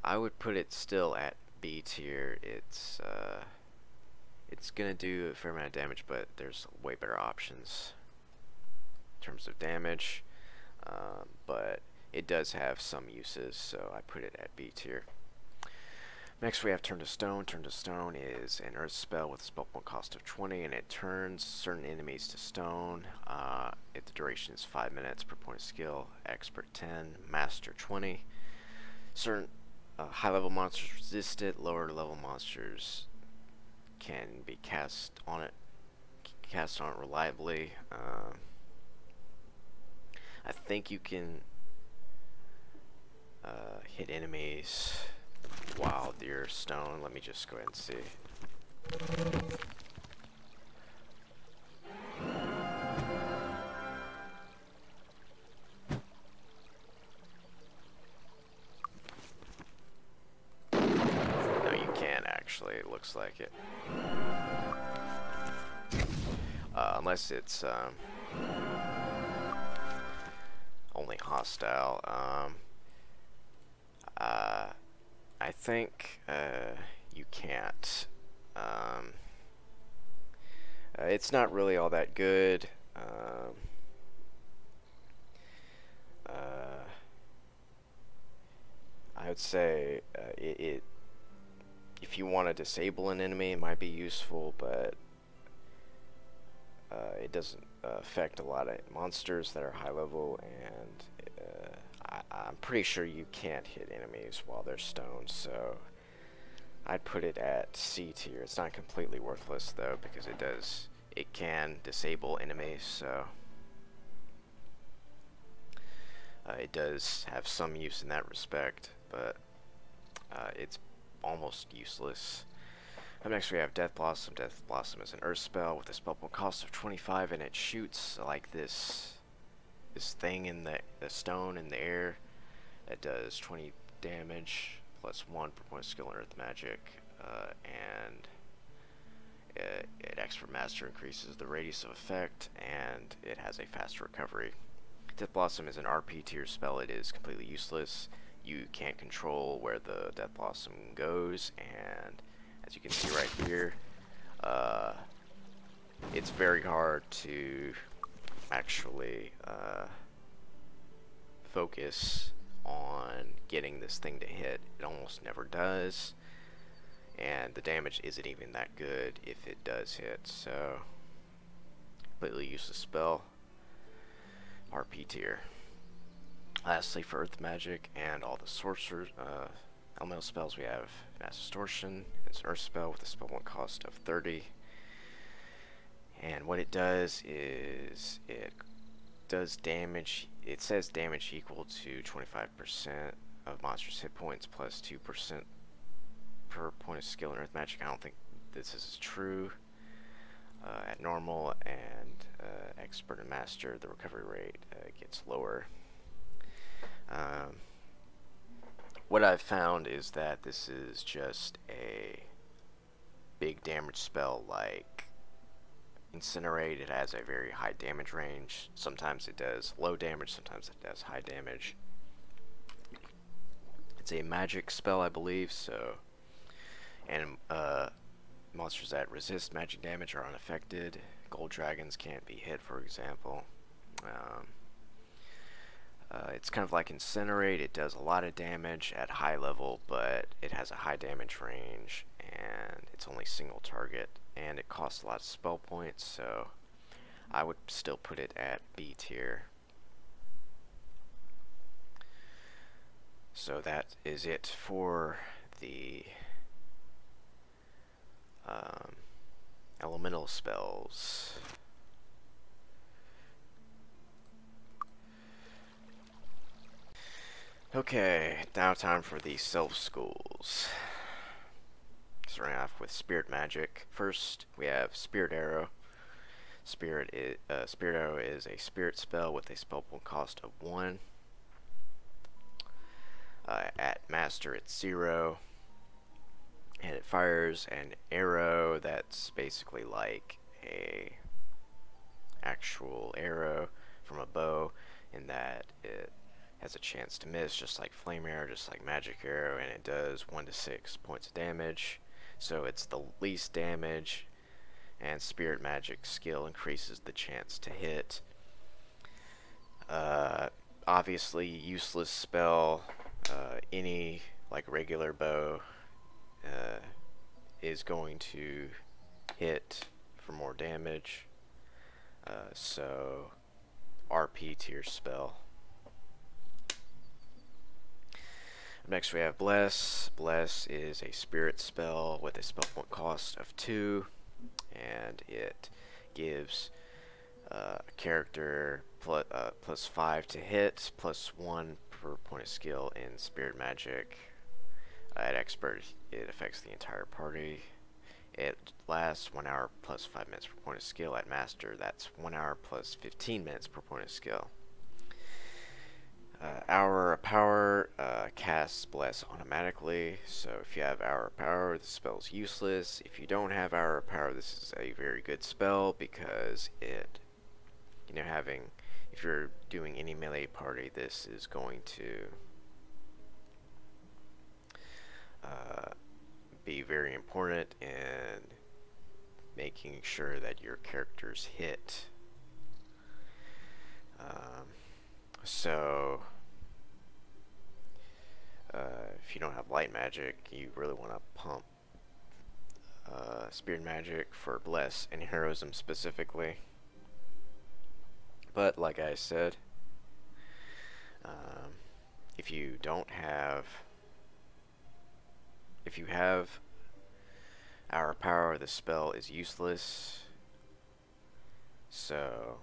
I would put it still at B tier. It's uh, it's gonna do a fair amount of damage, but there's way better options in terms of damage. Um, but it does have some uses, so I put it at B tier. Next we have Turn to Stone. Turn to Stone is an earth spell with a spell point cost of 20 and it turns certain enemies to stone. Uh, it, the duration is 5 minutes per point of skill. Expert 10, Master 20. Certain uh, high level monsters resist it, lower level monsters can be cast on it cast on it reliably. Uh, I think you can uh, hit enemies while you're stone. Let me just go ahead and see. No, you can actually. It looks like it. Uh, unless it's um, only hostile. Um, uh, I think uh, you can't. Um, uh, it's not really all that good. Um, uh, I would say uh, it, it if you want to disable an enemy, it might be useful, but uh, it doesn't affect a lot of monsters that are high level, and uh, I, am pretty sure you can't hit enemies while they're stoned, so I'd put it at C tier. It's not completely worthless though, because it does, it can disable enemies, so uh, it does have some use in that respect, but uh, it's almost useless. Up next we have Death Blossom. Death Blossom is an earth spell with a spell cost of 25 and it shoots like this this thing in the, the stone in the air that does 20 damage plus 1 per point skill in earth magic uh, and it, it expert master increases the radius of effect and it has a faster recovery. Death Blossom is an RP tier spell. It is completely useless you can't control where the Death Blossom goes, and as you can see right here, uh, it's very hard to actually uh, focus on getting this thing to hit. It almost never does, and the damage isn't even that good if it does hit, so completely useless spell. RP tier. Lastly, for Earth Magic and all the sorcerers, uh, elemental spells, we have Mass Distortion. It's an Earth spell with a spell point cost of 30. And what it does is it does damage. It says damage equal to 25% of monsters' hit points plus 2% per point of skill in Earth Magic. I don't think this is true. Uh, at normal and uh, expert and master, the recovery rate uh, gets lower. Um, what I've found is that this is just a big damage spell like Incinerate. It has a very high damage range. Sometimes it does low damage, sometimes it does high damage. It's a magic spell, I believe, so... And uh, monsters that resist magic damage are unaffected. Gold dragons can't be hit, for example. Um, uh, it's kind of like Incinerate. It does a lot of damage at high level, but it has a high damage range, and it's only single target, and it costs a lot of spell points, so I would still put it at B tier. So that is it for the um, elemental spells. Okay, now time for the self schools. Starting off with spirit magic. First, we have spirit arrow. Spirit is, uh, spirit arrow is a spirit spell with a spell point cost of one. Uh, at master, it's zero, and it fires an arrow that's basically like a actual arrow from a bow, in that it has a chance to miss, just like flame arrow, just like magic arrow, and it does one to six points of damage. So it's the least damage, and spirit magic skill increases the chance to hit. Uh, obviously, useless spell uh, any like regular bow uh, is going to hit for more damage. Uh, so RP tier spell. Next we have Bless. Bless is a spirit spell with a spell point cost of 2 and it gives uh, a character plus, uh, plus 5 to hit, plus 1 per point of skill in Spirit Magic. Uh, at Expert, it affects the entire party. It lasts 1 hour plus 5 minutes per point of skill. At Master, that's 1 hour plus 15 minutes per point of skill. Uh, hour of Power uh, casts Bless automatically, so if you have Hour of Power, the spell is useless. If you don't have Hour of Power, this is a very good spell because it, you know, having if you're doing any melee party, this is going to uh, be very important in making sure that your characters hit. Um, so, uh, if you don't have light magic, you really want to pump uh, Spirit Magic for Bless and Heroism specifically. But like I said, um, if you don't have, if you have Hour of Power, the spell is useless. So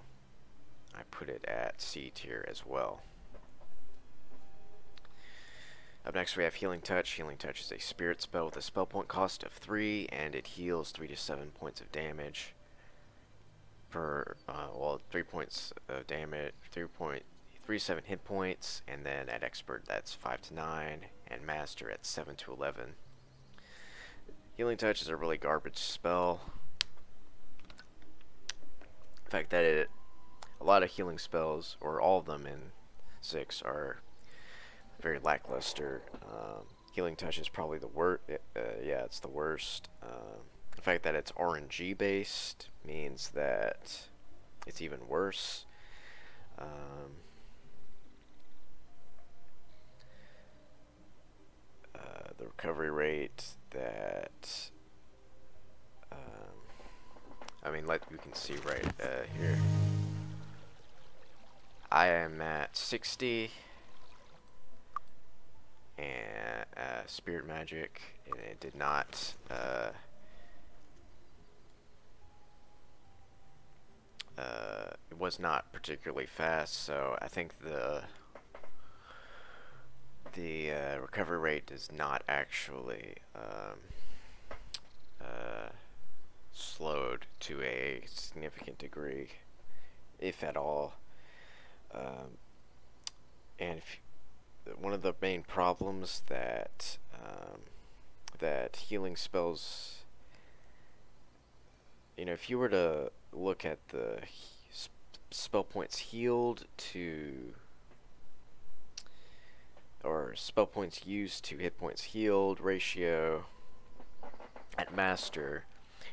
I put it at C tier as well. Up next we have Healing Touch. Healing Touch is a spirit spell with a spell point cost of 3 and it heals 3 to 7 points of damage per uh, well three points of damage, three point three seven hit points, and then at expert that's five to nine, and master at seven to eleven. Healing touch is a really garbage spell. In fact, that it a lot of healing spells, or all of them in six, are very lackluster. Um, healing touch is probably the worst. Uh, yeah, it's the worst. Um, the fact that it's RNG based means that it's even worse. Um, uh, the recovery rate that um, I mean, like you can see right uh, here, I am at 60 and uh, spirit magic, and it did not. Uh, uh, it was not particularly fast, so I think the the uh, recovery rate is not actually um, uh, slowed to a significant degree, if at all. Um, and one of the main problems that um, that healing spells, you know, if you were to look at the spell points healed to or spell points used to hit points healed ratio at master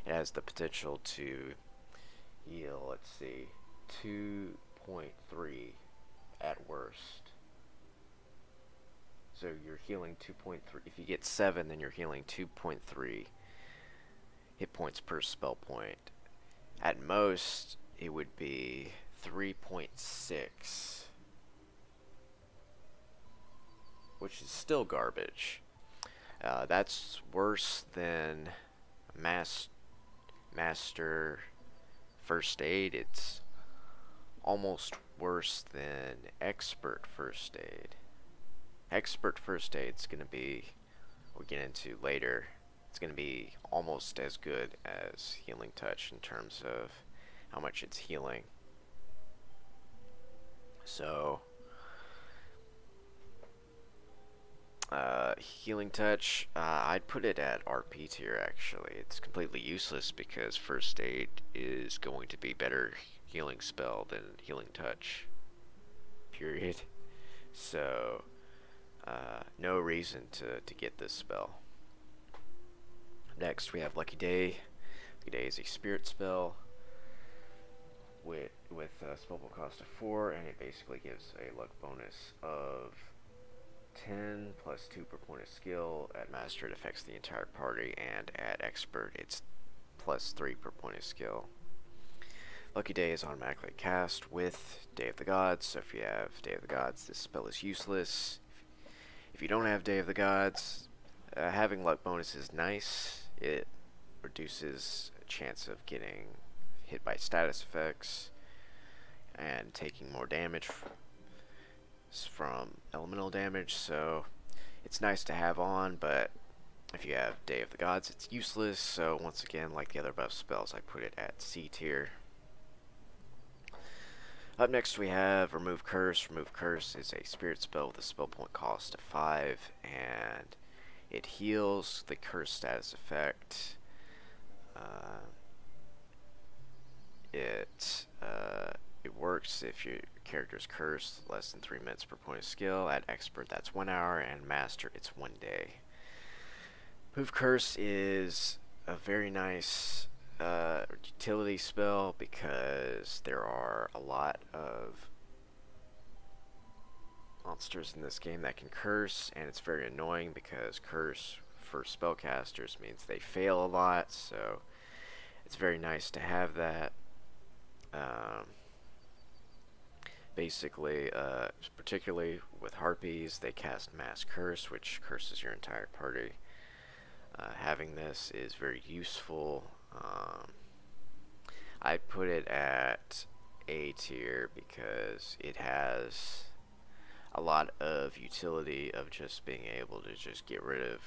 it has the potential to heal let's see 2.3 at worst so you're healing 2.3 if you get 7 then you're healing 2.3 hit points per spell point. At most, it would be 3.6, which is still garbage. Uh, that's worse than master first aid. It's almost worse than expert first aid. Expert first aid is going to be, we'll get into later, it's going to be almost as good as healing touch in terms of how much it's healing. So, uh, healing touch, uh, I'd put it at RP tier actually. It's completely useless because first aid is going to be better healing spell than healing touch. Period. So, uh, no reason to, to get this spell. Next we have Lucky Day. Lucky Day is a spirit spell with with a spell point cost of 4 and it basically gives a luck bonus of 10 plus 2 per point of skill. At Master it affects the entire party and at Expert it's plus 3 per point of skill. Lucky Day is automatically cast with Day of the Gods, so if you have Day of the Gods, this spell is useless. If you don't have Day of the Gods, uh, having luck bonus is nice. It reduces chance of getting hit by status effects and taking more damage from elemental damage, so it's nice to have on, but if you have Day of the Gods, it's useless, so once again, like the other buff spells, I put it at C tier. Up next we have Remove Curse. Remove Curse is a spirit spell with a spell point cost of 5 and it heals the curse status effect. Uh, it uh, it works if your character is cursed less than 3 minutes per point of skill. At Expert that's 1 hour and Master it's 1 day. Remove Curse is a very nice uh, utility spell because there are a lot of monsters in this game that can curse and it's very annoying because curse for spellcasters means they fail a lot so it's very nice to have that. Um, basically uh, particularly with harpies they cast mass curse which curses your entire party. Uh, having this is very useful um, I put it at A tier because it has a lot of utility of just being able to just get rid of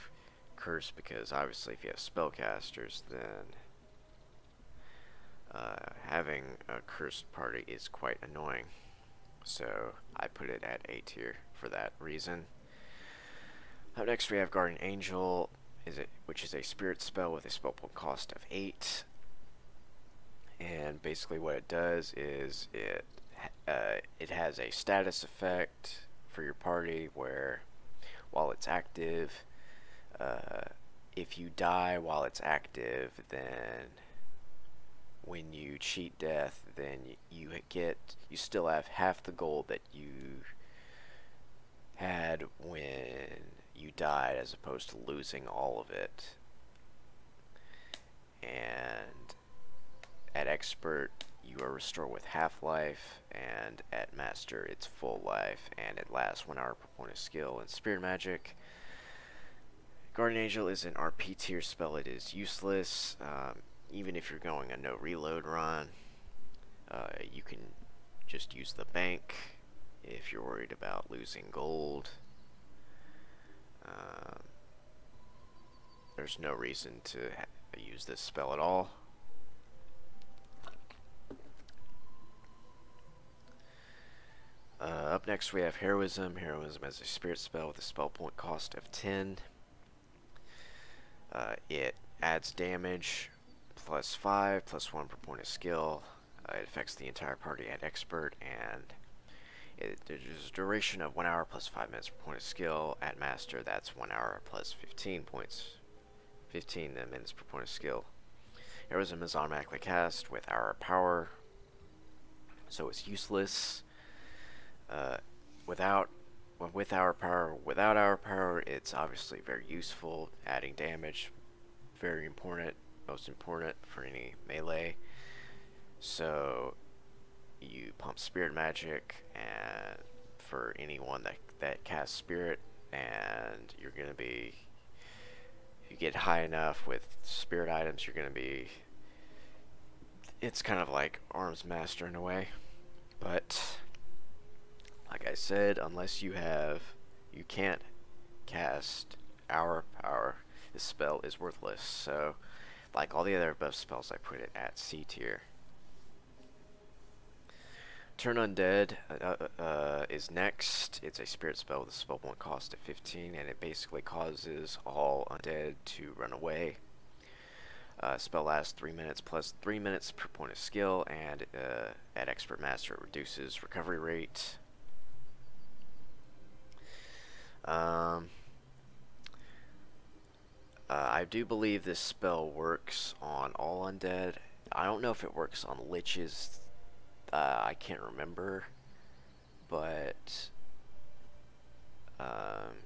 curse because obviously if you have spellcasters then uh, having a cursed party is quite annoying so I put it at A tier for that reason. Up next we have Guardian Angel is it which is a spirit spell with a spell point cost of 8 and basically what it does is it uh, it has a status effect for your party where while it's active uh, if you die while it's active then when you cheat death then you get you still have half the gold that you had when you died as opposed to losing all of it. And at expert, you are restored with half life, and at master, it's full life, and it lasts one hour per point of skill. In spirit magic, Guardian Angel is an RP tier spell. It is useless, um, even if you're going a no reload run. Uh, you can just use the bank if you're worried about losing gold. Um, there's no reason to use this spell at all. Uh, up next we have Heroism. Heroism is a spirit spell with a spell point cost of 10. Uh, it adds damage plus 5 plus 1 per point of skill. Uh, it affects the entire party at expert and there's a duration of 1 hour plus 5 minutes per point of skill. At Master, that's 1 hour plus 15 points. 15 minutes per point of skill. Heroism is automatically cast with Hour Power, so it's useless. Uh, without with Hour Power, without Hour Power, it's obviously very useful. Adding damage, very important. most important for any melee. So you pump spirit magic and for anyone that that casts spirit and you're gonna be if you get high enough with spirit items you're gonna be it's kind of like arms master in a way. But like I said unless you have you can't cast hour power this spell is worthless. So like all the other buff spells I put it at C tier Turn Undead uh, uh, uh, is next. It's a spirit spell with a spell point cost of 15, and it basically causes all undead to run away. Uh, spell lasts 3 minutes plus 3 minutes per point of skill, and uh, at Expert Master it reduces recovery rate. Um, uh, I do believe this spell works on all undead. I don't know if it works on liches uh, I can't remember, but um,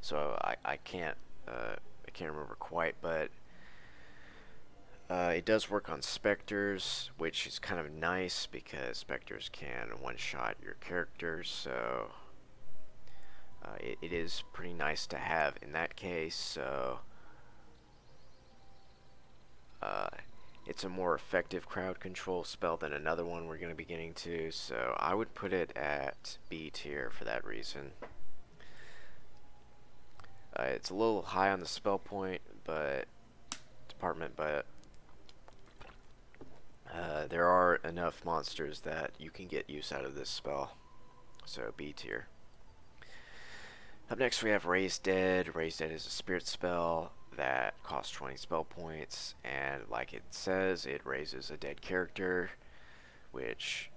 so I I can't uh, I can't remember quite, but uh, it does work on specters, which is kind of nice because specters can one-shot your characters, so uh, it, it is pretty nice to have in that case. So. Uh, it's a more effective crowd control spell than another one we're going to be getting to, so I would put it at B tier for that reason. Uh, it's a little high on the spell point, but department, but uh, there are enough monsters that you can get use out of this spell, so B tier. Up next we have Raise Dead. Raise Dead is a spirit spell that costs 20 spell points and like it says it raises a dead character which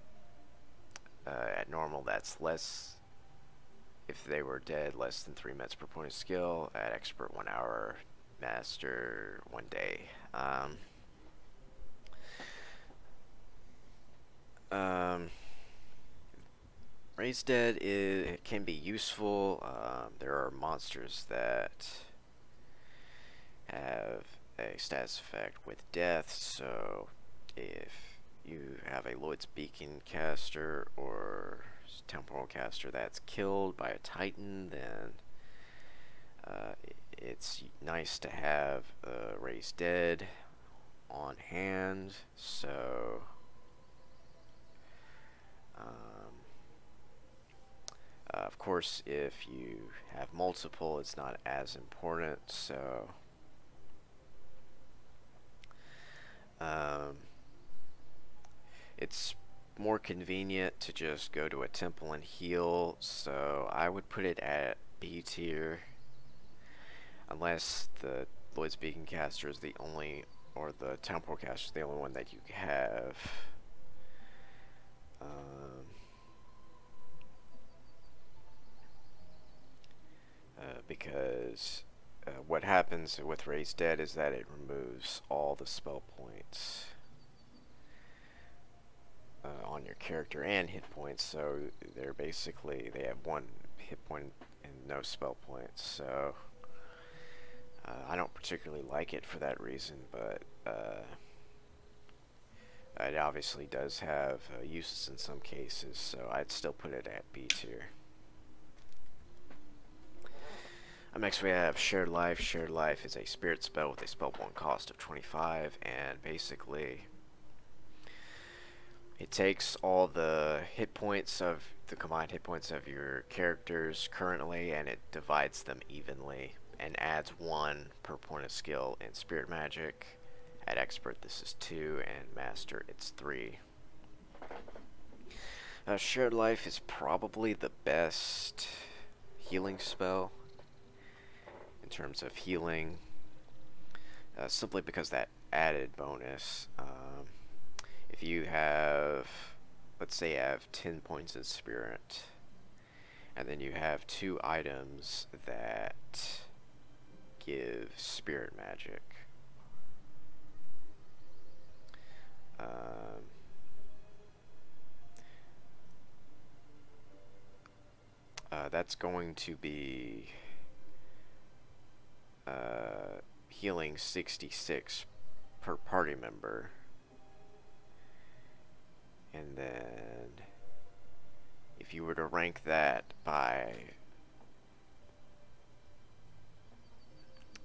uh, at normal that's less if they were dead less than 3 minutes per point of skill at expert 1 hour master 1 day um, um, Raise Dead is, it can be useful. Um, there are monsters that have a status effect with death, so if you have a Lloyd's Beacon caster or Town Portal caster that's killed by a titan, then uh, it's nice to have uh, Raise Dead on hand, so um, uh, of course if you have multiple it's not as important so Um, it's more convenient to just go to a temple and heal, so I would put it at B tier. Unless the Lloyd's Beacon caster is the only, or the temple caster is the only one that you have. Um, uh, because uh, what happens with Raise Dead is that it removes all the spell points uh, on your character and hit points. So they're basically they have one hit point and no spell points. So uh, I don't particularly like it for that reason, but uh, it obviously does have uh, uses in some cases. So I'd still put it at B tier. Up next we have Shared Life. Shared Life is a spirit spell with a spell point cost of 25 and basically it takes all the hit points of the combined hit points of your characters currently and it divides them evenly and adds one per point of skill in spirit magic. At expert this is 2 and master it's 3. Uh, Shared Life is probably the best healing spell terms of healing, uh, simply because that added bonus. Um, if you have, let's say, you have 10 points in spirit, and then you have two items that give spirit magic. Um, uh, that's going to be uh, healing 66 per party member. And then if you were to rank that by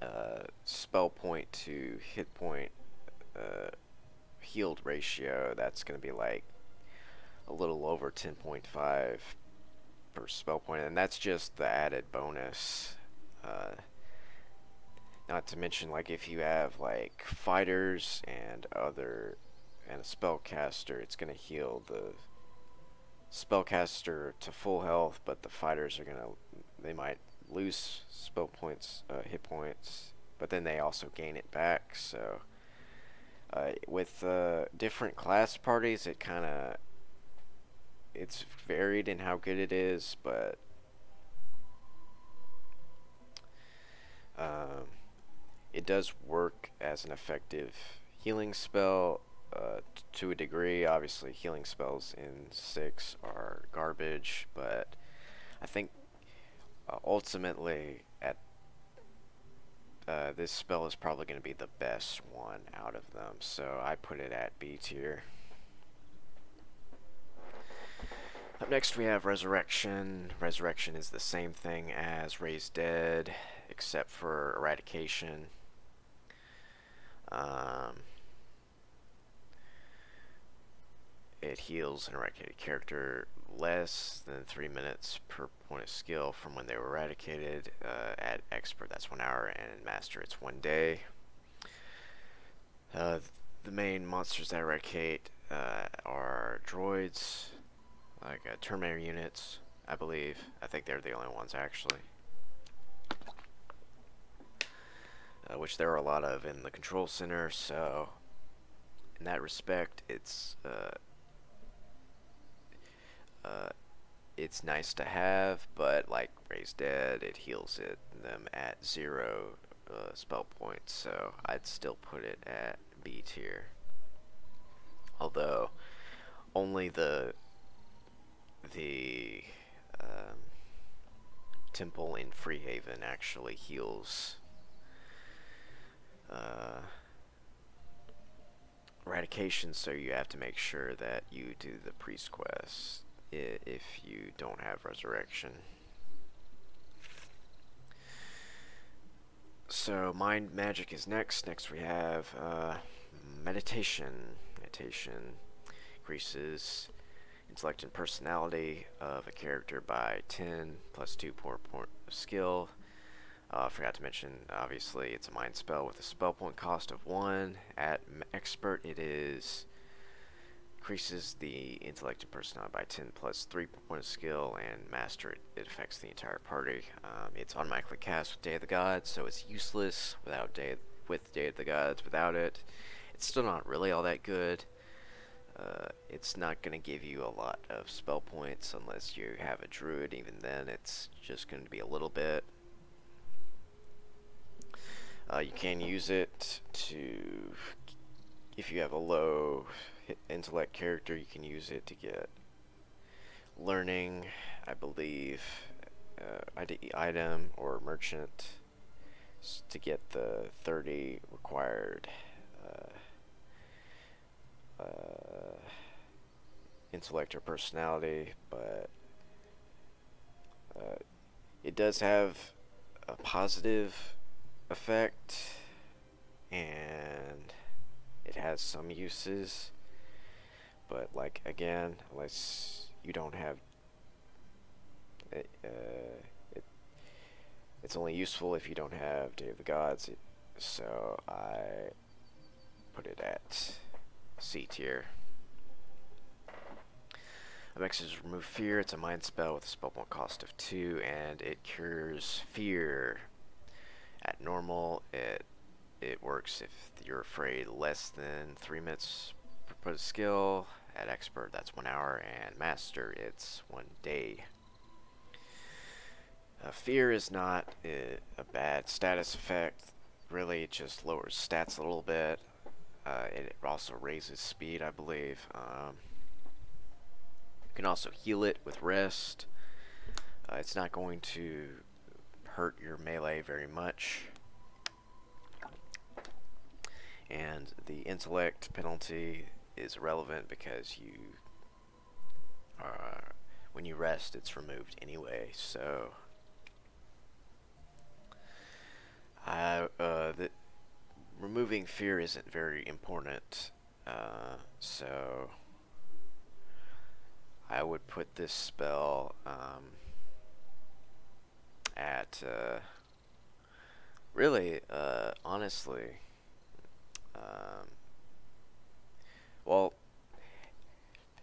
uh, spell point to hit point uh, healed ratio, that's going to be like a little over 10.5 per spell point, and that's just the added bonus. Uh, not to mention, like, if you have, like, fighters and other, and a spellcaster, it's going to heal the spellcaster to full health, but the fighters are going to, they might lose spell points, uh, hit points, but then they also gain it back, so... Uh, with uh, different class parties, it kind of it's varied in how good it is, but um, it does work as an effective healing spell uh, to a degree. Obviously, healing spells in 6 are garbage, but I think uh, ultimately at uh, this spell is probably going to be the best one out of them, so I put it at B tier. Up next we have Resurrection. Resurrection is the same thing as Raise Dead, except for Eradication. Um, it heals an eradicated character less than 3 minutes per point of skill from when they were eradicated. Uh, at Expert that's 1 hour, and Master it's 1 day. Uh, the main monsters that eradicate uh, are droids, like uh, Terminator units, I believe. I think they're the only ones actually. Uh, which there are a lot of in the control center, so in that respect, it's uh, uh, it's nice to have, but like Raise Dead, it heals it them at zero uh, spell points, so I'd still put it at B tier. Although only the the um, temple in Freehaven actually heals uh, eradication, so you have to make sure that you do the priest quest if you don't have resurrection. So mind magic is next. Next we have uh, meditation. Meditation increases intellect and personality of a character by 10 plus 2 per point skill. Uh, forgot to mention, obviously, it's a mind spell with a spell point cost of 1. At expert, it is increases the intellect and personality by 10 plus 3 per point of skill, and master it, it affects the entire party. Um, it's automatically cast with Day of the Gods, so it's useless without Day with Day of the Gods. Without it, it's still not really all that good. Uh, it's not going to give you a lot of spell points unless you have a druid. Even then, it's just going to be a little bit. Uh, you can use it to, if you have a low intellect character, you can use it to get learning, I believe, uh, item or merchant to get the 30 required uh, intellect or personality, but uh, it does have a positive effect and it has some uses but like again unless you don't have it, uh, it it's only useful if you don't have Day of the Gods so I put it at C tier. Is Remove Fear. It's a mind spell with a spell point cost of 2, and it cures fear. At normal, it it works if you're afraid less than 3 minutes put skill. At Expert, that's 1 hour, and Master, it's 1 day. Uh, fear is not uh, a bad status effect. Really, it just lowers stats a little bit. Uh, it also raises speed, I believe. Um, you can also heal it with rest. Uh, it's not going to hurt your melee very much. And the intellect penalty is relevant because you uh, when you rest it's removed anyway so I, uh, the, removing fear isn't very important uh, so I would put this spell um, at uh, really uh, honestly um, well,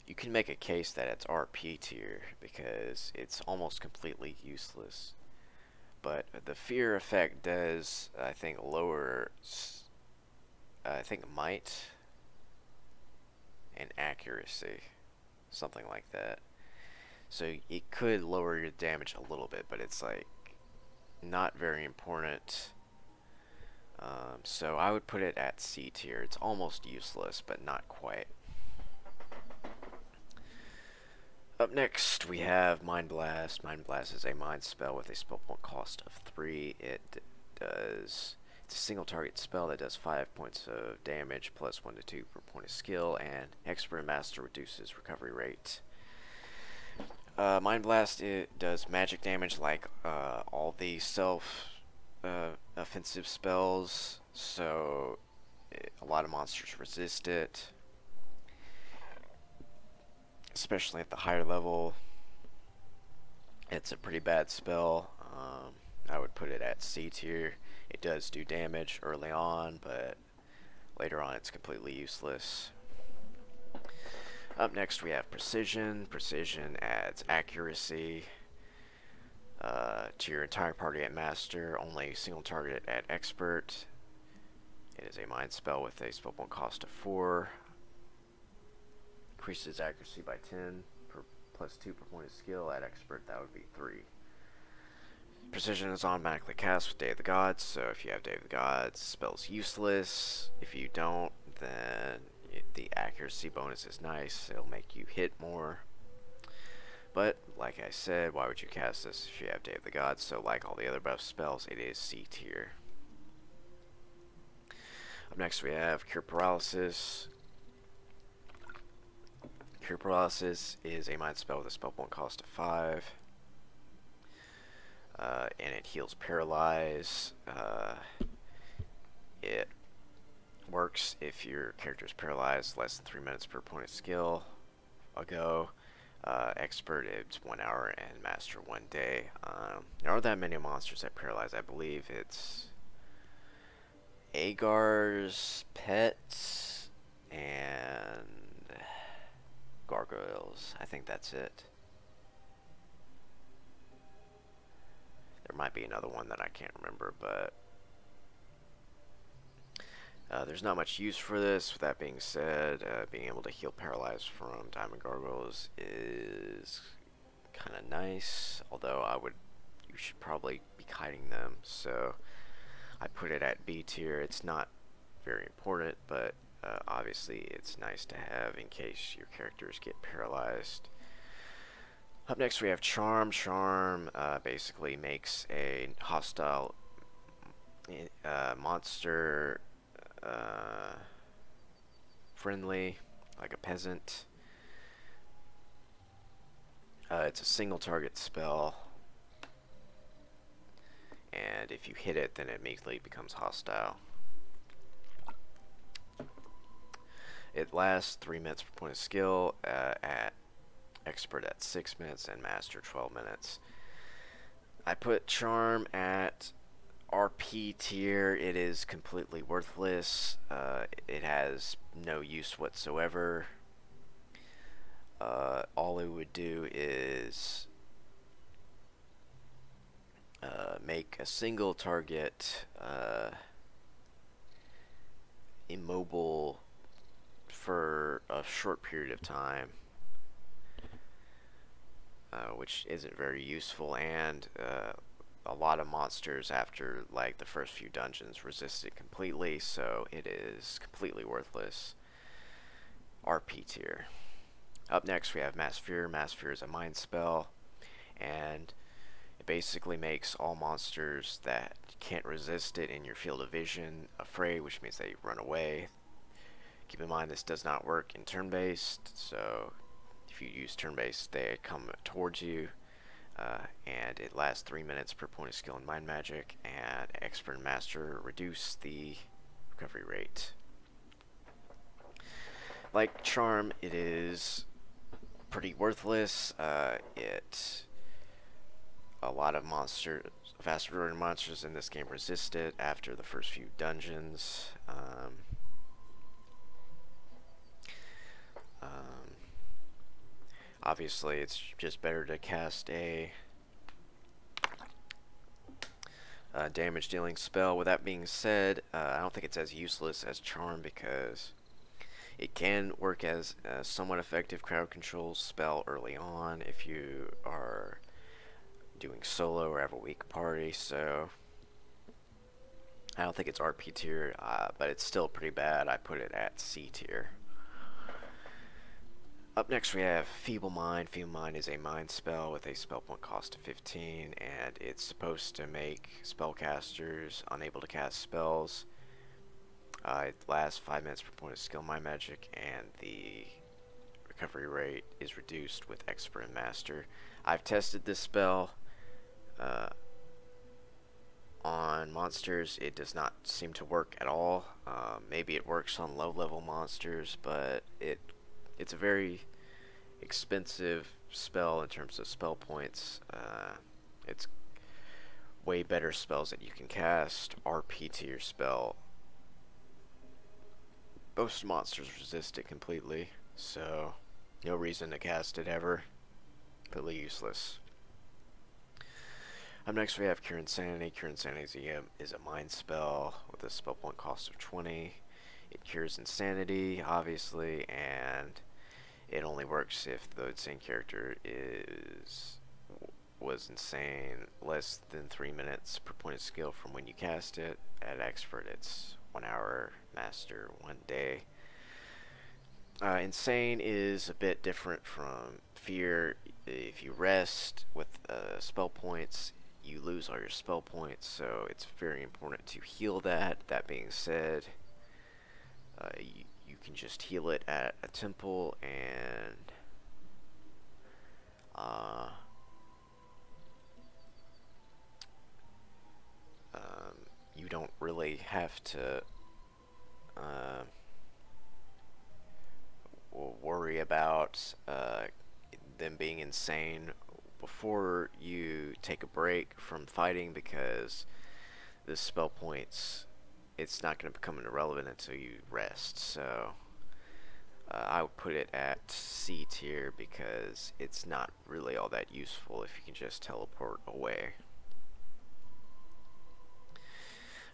you can make a case that it's RP tier because it's almost completely useless. But the fear effect does, I think, lower, I think, might and accuracy, something like that. So it could lower your damage a little bit, but it's like not very important. Um, so I would put it at C tier. It's almost useless, but not quite. Up next, we have Mind Blast. Mind Blast is a mind spell with a spell point cost of 3. It does... It's a single target spell that does 5 points of damage plus 1 to 2 per point of skill, and Expert Master reduces recovery rate. Uh, Mind Blast it does magic damage like uh, all the self uh, offensive spells, so it, a lot of monsters resist it especially at the higher level. It's a pretty bad spell. Um, I would put it at C tier. It does do damage early on, but later on it's completely useless. Up next we have Precision. Precision adds accuracy uh, to your entire party at Master, only single target at Expert. It is a mind spell with a spell point cost of 4 increases accuracy by 10 per plus 2 per point of skill. At expert, that would be 3. Precision is automatically cast with Day of the Gods, so if you have Day of the Gods, spell's useless. If you don't, then the accuracy bonus is nice. It'll make you hit more. But, like I said, why would you cast this if you have Day of the Gods? So, like all the other buff spells, it is C tier. Up next we have Cure Paralysis. Cure Paralysis is a mind spell with a spell point cost of 5. Uh, and it heals Paralyze. Uh, it works if your character is paralyzed less than 3 minutes per point of skill ago. Uh, expert, it's 1 hour, and Master 1 day. Um, there aren't that many monsters that paralyze. I believe it's Agar's pets and gargoyles. I think that's it. There might be another one that I can't remember, but uh, there's not much use for this. With that being said, uh, being able to heal paralyzed from diamond gargoyles is kind of nice. Although I would, you should probably be kiting them. So I put it at B tier. It's not very important, but uh, obviously it's nice to have in case your characters get paralyzed. Up next we have Charm. Charm uh, basically makes a hostile uh, monster uh, friendly, like a peasant. Uh, it's a single target spell. And if you hit it, then it immediately becomes hostile. It lasts 3 minutes per point of skill uh, at expert at 6 minutes and master 12 minutes. I put charm at RP tier. It is completely worthless. Uh, it has no use whatsoever. Uh, all it would do is uh, make a single target uh, immobile for a short period of time, uh, which isn't very useful, and uh, a lot of monsters after like the first few dungeons resist it completely, so it is completely worthless. RP tier. Up next we have Mass Fear. Mass Fear is a mind spell, and It basically makes all monsters that can't resist it in your field of vision afraid, which means they run away. Keep in mind this does not work in turn-based, so if you use turn-based, they come towards you. Uh, and it lasts 3 minutes per point of skill in Mind Magic, and Expert and Master reduce the recovery rate. Like Charm, it is pretty worthless. Uh, it a lot of monsters, fast growing monsters in this game resist it after the first few dungeons. Um, um, obviously, it's just better to cast a, a damage dealing spell. With that being said, uh, I don't think it's as useless as Charm because it can work as a somewhat effective crowd control spell early on if you are doing solo or have a weak party, so I don't think it's RP tier, uh, but it's still pretty bad. I put it at C tier. Up next we have Feeble Mind. Feeble Mind is a mind spell with a spell point cost of 15, and it's supposed to make spellcasters unable to cast spells. Uh, it lasts 5 minutes per point of skill mind magic, and the recovery rate is reduced with Expert and Master. I've tested this spell. Uh, on monsters, it does not seem to work at all. Uh, maybe it works on low-level monsters, but it it's a very expensive spell in terms of spell points. Uh, it's way better spells that you can cast. RP to your spell. Most monsters resist it completely, so no reason to cast it ever. Completely useless. Up next we have Cure Insanity. Cure Insanity is a, is a mind spell with a spell point cost of 20. It cures insanity, obviously, and it only works if the insane character is was insane less than 3 minutes per point of skill from when you cast it. At Expert it's 1 hour, Master 1 day. Uh, insane is a bit different from Fear. If you rest with uh, spell points, you lose all your spell points, so it's very important to heal that. That being said, uh, you, you can just heal it at a temple and uh, um, you don't really have to uh, worry about uh, them being insane before you take a break from fighting because the spell points it's not going to become irrelevant until you rest so uh, I would put it at C tier because it's not really all that useful if you can just teleport away.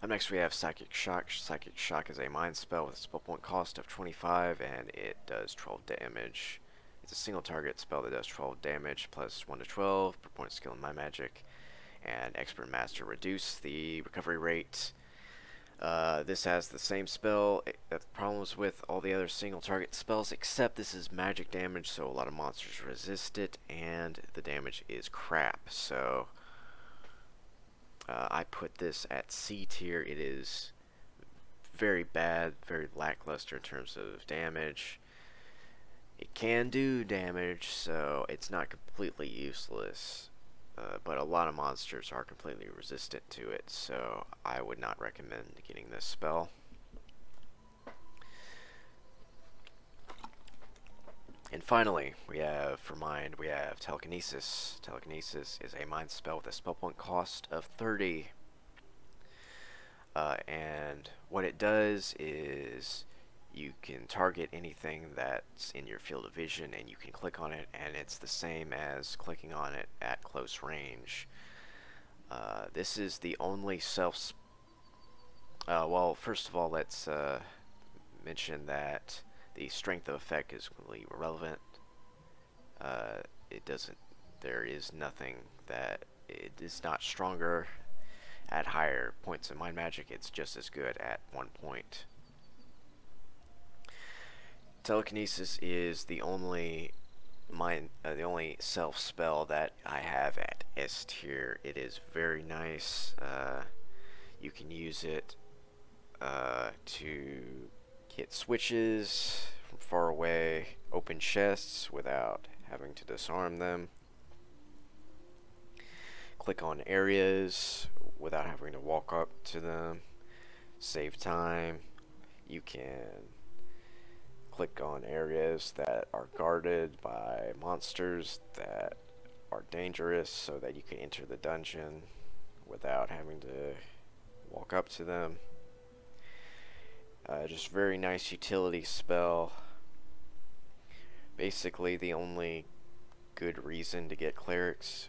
Up next we have Psychic Shock. Psychic Shock is a mind spell with a spell point cost of 25 and it does 12 damage. It's a single target spell that does 12 damage plus 1 to 12 per point of skill in my Magic. And Expert Master reduce the recovery rate. Uh, this has the same spell. Problems with all the other single target spells except this is magic damage so a lot of monsters resist it and the damage is crap. So uh, I put this at C tier. It is very bad very lackluster in terms of damage. It can do damage, so it's not completely useless. Uh, but a lot of monsters are completely resistant to it, so I would not recommend getting this spell. And finally, we have, for mind, we have Telekinesis. Telekinesis is a mind spell with a spell point cost of 30. Uh, and what it does is you can target anything that's in your field of vision and you can click on it and it's the same as clicking on it at close range. Uh, this is the only self uh, well first of all let's uh, mention that the strength of effect is completely irrelevant. Uh, it doesn't there is nothing that it is not stronger at higher points in mind magic it's just as good at one point Telekinesis is the only mine uh, the only self spell that I have at S tier. It is very nice. Uh, you can use it uh, to get switches from far away, open chests without having to disarm them. Click on areas without having to walk up to them. Save time. You can click on areas that are guarded by monsters that are dangerous so that you can enter the dungeon without having to walk up to them. Uh, just very nice utility spell. Basically the only good reason to get clerics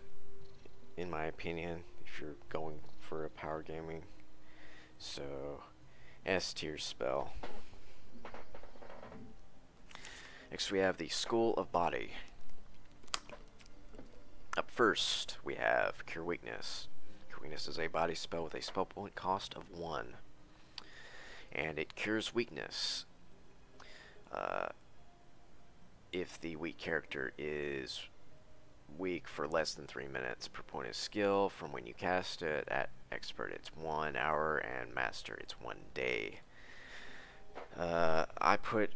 in my opinion if you're going for a power gaming. So S tier spell. Next we have the School of Body. Up first, we have Cure Weakness. Cure Weakness is a body spell with a spell point cost of 1. And it cures weakness. Uh, if the weak character is weak for less than 3 minutes per point of skill from when you cast it, at Expert it's 1 hour, and Master it's 1 day. Uh, I put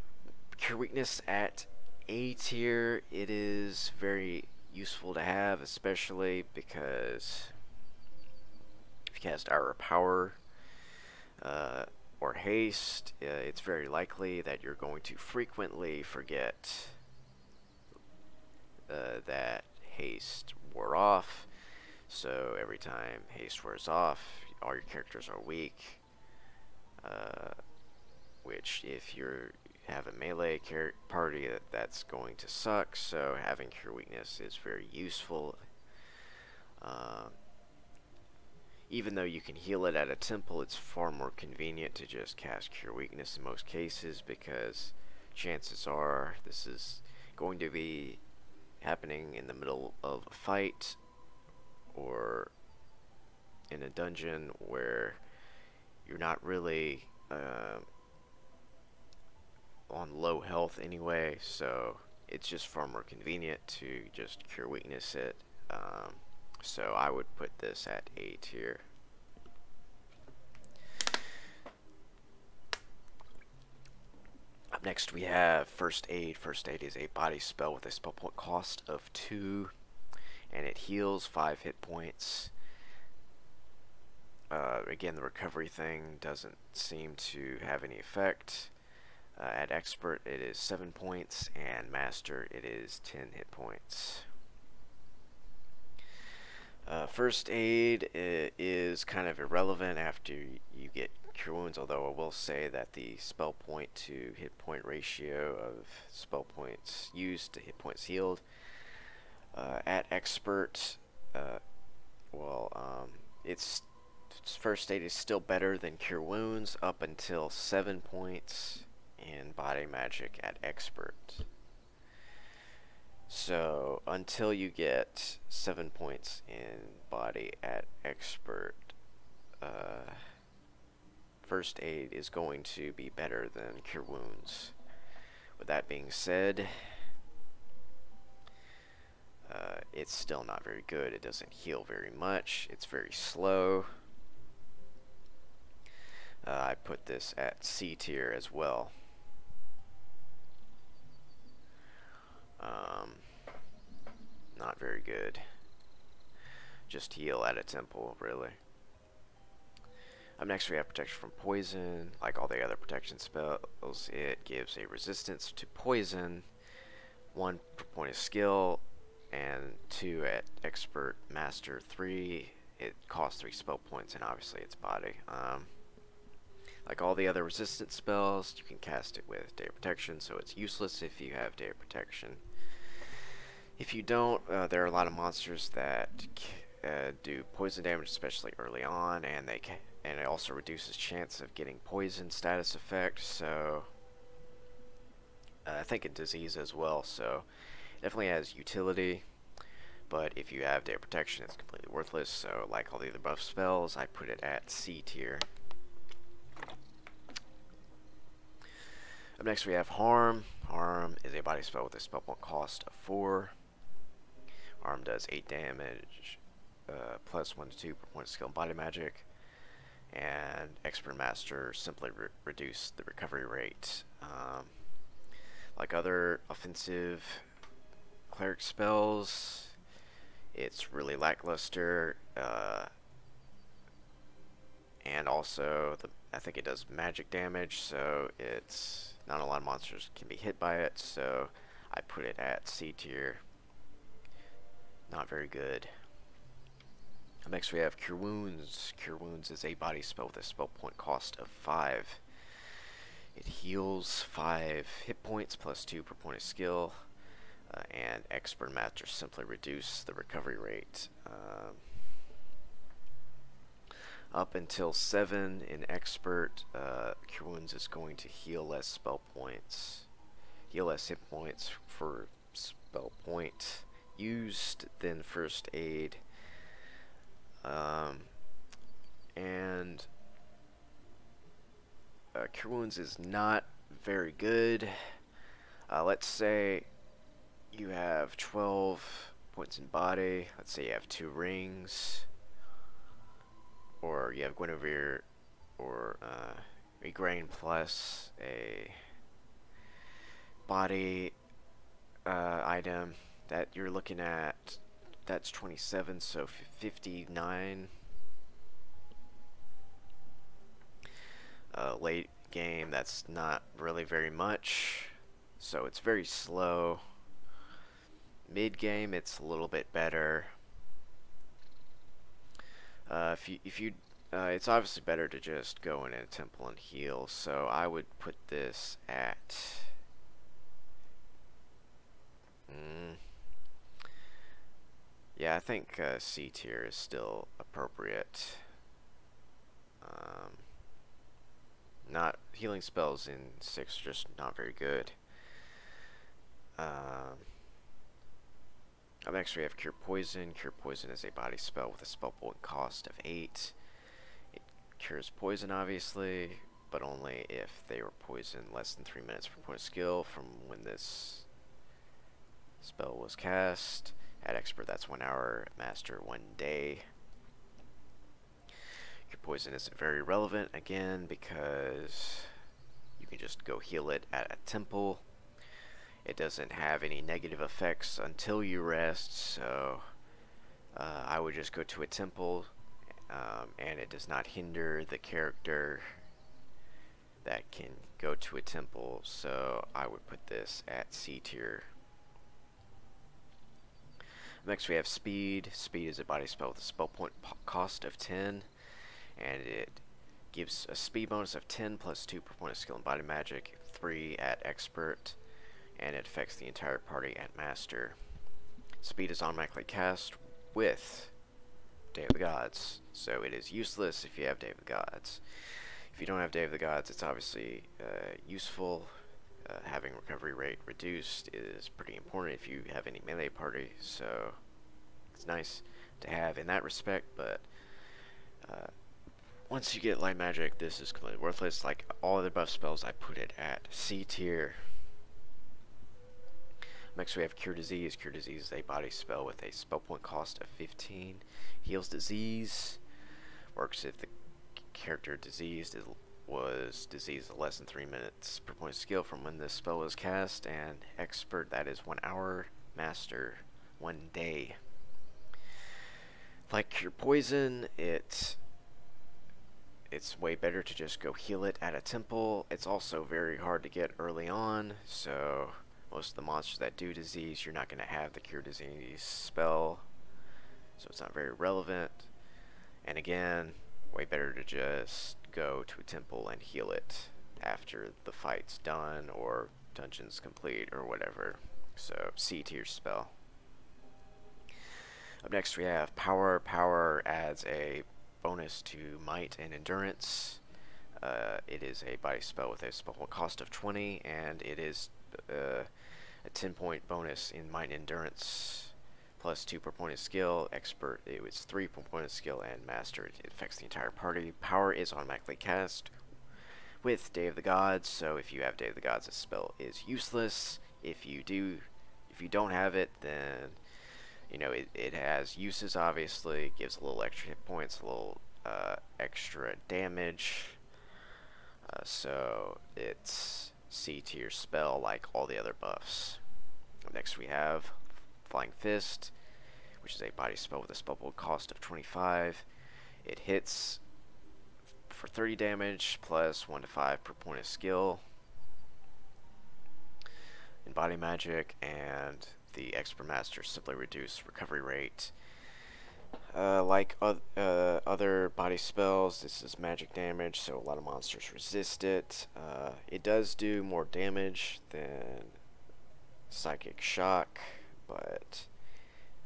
Cure Weakness at A tier, it is very useful to have, especially because if you cast Hour of Power uh, or Haste, uh, it's very likely that you're going to frequently forget uh, that Haste wore off. So every time Haste wears off, all your characters are weak. Uh, which if you're have a melee party that that's going to suck so having cure weakness is very useful. Uh, even though you can heal it at a temple it's far more convenient to just cast cure weakness in most cases because chances are this is going to be happening in the middle of a fight or in a dungeon where you're not really uh, on low health anyway, so it's just far more convenient to just cure weakness it. Um, so I would put this at A tier. Up next we have First Aid. First Aid is a body spell with a spell point cost of 2 and it heals 5 hit points. Uh, again, the recovery thing doesn't seem to have any effect. Uh, at Expert it is 7 points, and Master it is 10 hit points. Uh, first aid is kind of irrelevant after you get cure wounds, although I will say that the spell point to hit point ratio of spell points used to hit points healed uh, at expert, uh, well, um, its first aid is still better than cure wounds up until seven points in body magic at expert. So until you get seven points in body at expert, uh, first aid is going to be better than cure wounds. With that being said, uh, it's still not very good. It doesn't heal very much. It's very slow. Uh, I put this at C tier as well. Um, not very good. Just heal at a temple, really. Up next we have protection from poison. Like all the other protection spells, it gives a resistance to poison, one point of skill, and two at expert master three. It costs three spell points, and obviously it's body. Um, like all the other resistance spells, you can cast it with Day of Protection, so it's useless if you have Day of Protection. If you don't, uh, there are a lot of monsters that uh, do poison damage, especially early on, and they can, and it also reduces chance of getting poison status effect. So uh, I think in disease as well. So definitely has utility. But if you have of Protection, it's completely worthless. So like all the other buff spells, I put it at C tier. Up next we have Harm. Harm is a body spell with a spell point cost of 4. Harm does 8 damage, uh, plus 1 to 2 per point of skill and body magic. And Expert Master simply re reduce the recovery rate. Um, like other offensive cleric spells, it's really lackluster. Uh, and also, the, I think it does magic damage, so it's not a lot of monsters can be hit by it, so I put it at C tier. Not very good. Next we have Cure Wounds. Cure Wounds is a body spell with a spell point cost of 5. It heals 5 hit points plus 2 per point of skill. Uh, and Expert Master simply reduce the recovery rate. Um, up until 7 in Expert, uh, Cure Wounds is going to heal less spell points. Heal less hit points for spell point used than First Aid um, and uh, Cure Wounds is not very good. Uh, let's say you have 12 points in body. Let's say you have two rings. Or you have Guinevere or uh, grain plus a body uh, item that you're looking at that's 27, so 59. Uh, late game, that's not really very much, so it's very slow. Mid game, it's a little bit better. Uh, if you, if you, uh, it's obviously better to just go in a temple and heal. So I would put this at. Mm, yeah, I think uh, C tier is still appropriate. Um, not healing spells in six are just not very good. Um, next we have Cure Poison. Cure Poison is a body spell with a spell point cost of eight. It cures poison, obviously, but only if they were poisoned less than three minutes per point of skill from when this spell was cast. At expert, that's one hour. Master, one day. Your poison isn't very relevant, again, because you can just go heal it at a temple. It doesn't have any negative effects until you rest, so uh, I would just go to a temple, um, and it does not hinder the character that can go to a temple, so I would put this at C tier. Next we have Speed. Speed is a body spell with a spell point cost of 10, and it gives a speed bonus of 10 plus 2 per point of skill and body magic, 3 at Expert, and it affects the entire party at Master. Speed is automatically cast with Day of the Gods, so it is useless if you have Day of the Gods. If you don't have Day of the Gods, it's obviously uh, useful uh, having recovery rate reduced is pretty important if you have any melee party, so it's nice to have in that respect, but uh, once you get light magic, this is completely worthless. Like all other buff spells, I put it at C tier. Next we have Cure Disease. Cure Disease is a body spell with a spell point cost of 15. Heals disease. Works if the character diseased is was disease less than 3 minutes per point skill from when this spell was cast, and expert, that is 1 hour, master, 1 day. Like your poison, it's it's way better to just go heal it at a temple. It's also very hard to get early on, so most of the monsters that do disease, you're not going to have the cure disease spell, so it's not very relevant. And again, way better to just go to a temple and heal it after the fight's done or dungeon's complete or whatever. So C tier spell. Up next we have Power. Power adds a bonus to Might and Endurance. Uh, it is a body spell with a spell cost of 20 and it is uh, a 10 point bonus in Might and Endurance plus 2 per point of skill. Expert, it was 3 per point of skill, and Master, it affects the entire party. Power is automatically cast with Day of the Gods, so if you have Day of the Gods, this spell is useless. If you do, if you don't have it, then you know it, it has uses. Obviously, it gives a little extra hit points, a little uh, extra damage. Uh, so it's C tier spell like all the other buffs. Next we have Flying Fist, which is a body spell with a spell cost of 25. It hits for 30 damage plus 1 to 5 per point of skill. In body magic and the expert master simply reduce recovery rate. Uh, like uh, other body spells this is magic damage so a lot of monsters resist it. Uh, it does do more damage than psychic shock but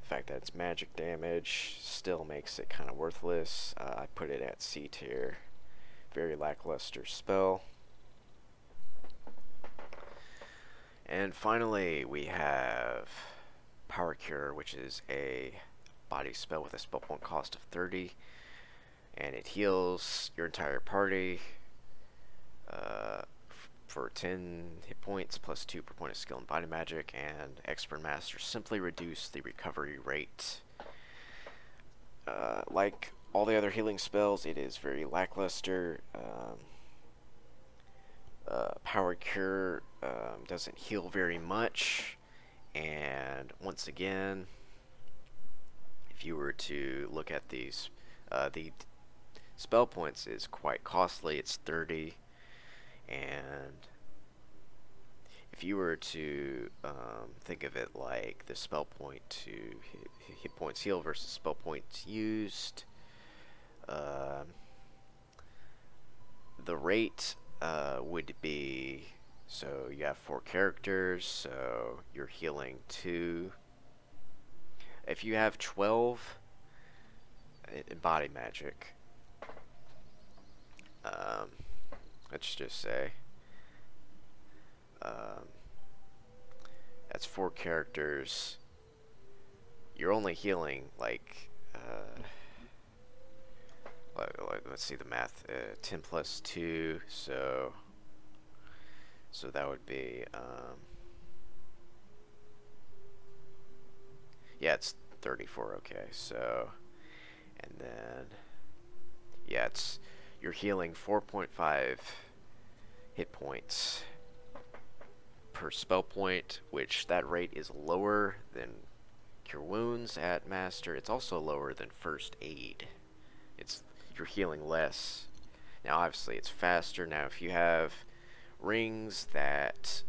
fact that it's magic damage still makes it kind of worthless uh, I put it at C tier very lackluster spell. And finally, we have Power Cure, which is a body spell with a spell point cost of 30. And it heals your entire party uh, for 10 hit points plus 2 per point of skill and body magic. And Expert Master simply reduce the recovery rate. Uh, like all the other healing spells, it is very lackluster. Um, uh, Power Cure um, doesn't heal very much, and once again, if you were to look at these, uh, the spell points is quite costly. It's 30, and if you were to um, think of it like the spell point to hit, points heal versus spell points used, uh, the rate uh, would be so you have four characters, so you're healing two. If you have 12 in body magic, um, let's just say, um, that's four characters. You're only healing like uh, let's see the math. Uh, 10 plus 2, so so that would be um, yeah, it's 34. Okay, so and then yeah, it's you're healing 4.5 hit points per spell point, which that rate is lower than Cure Wounds at Master. It's also lower than First Aid. It's you're healing less. Now obviously it's faster. Now if you have rings that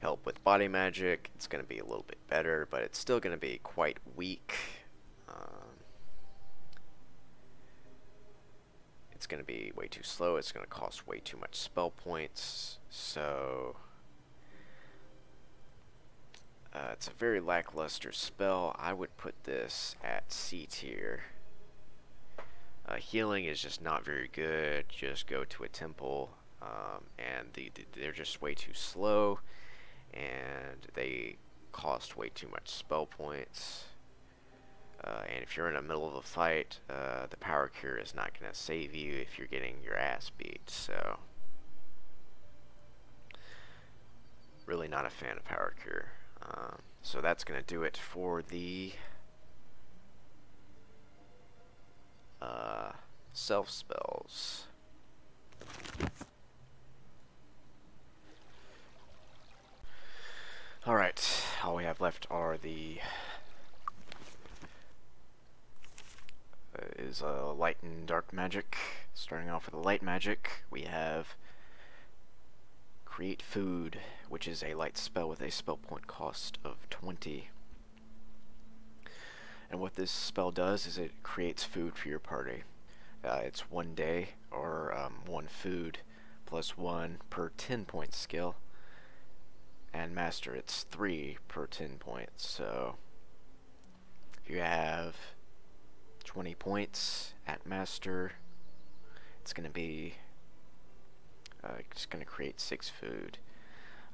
help with body magic, it's going to be a little bit better, but it's still going to be quite weak. Um, it's going to be way too slow. It's going to cost way too much spell points. So uh, it's a very lackluster spell. I would put this at C tier. Uh, healing is just not very good. Just go to a temple, um, and the, the, they're just way too slow, and they cost way too much spell points. Uh, and if you're in the middle of a fight, uh, the power cure is not going to save you if you're getting your ass beat. So, really not a fan of power cure. Um, so that's going to do it for the uh, self spells. Alright, all we have left are the uh, is uh, light and dark magic. Starting off with the light magic, we have Create Food, which is a light spell with a spell point cost of 20. And what this spell does is it creates food for your party. Uh, it's one day or um, one food plus one per 10 point skill. And master, it's three per 10 points. So if you have 20 points at master, it's going to be uh, it's going to create 6 food.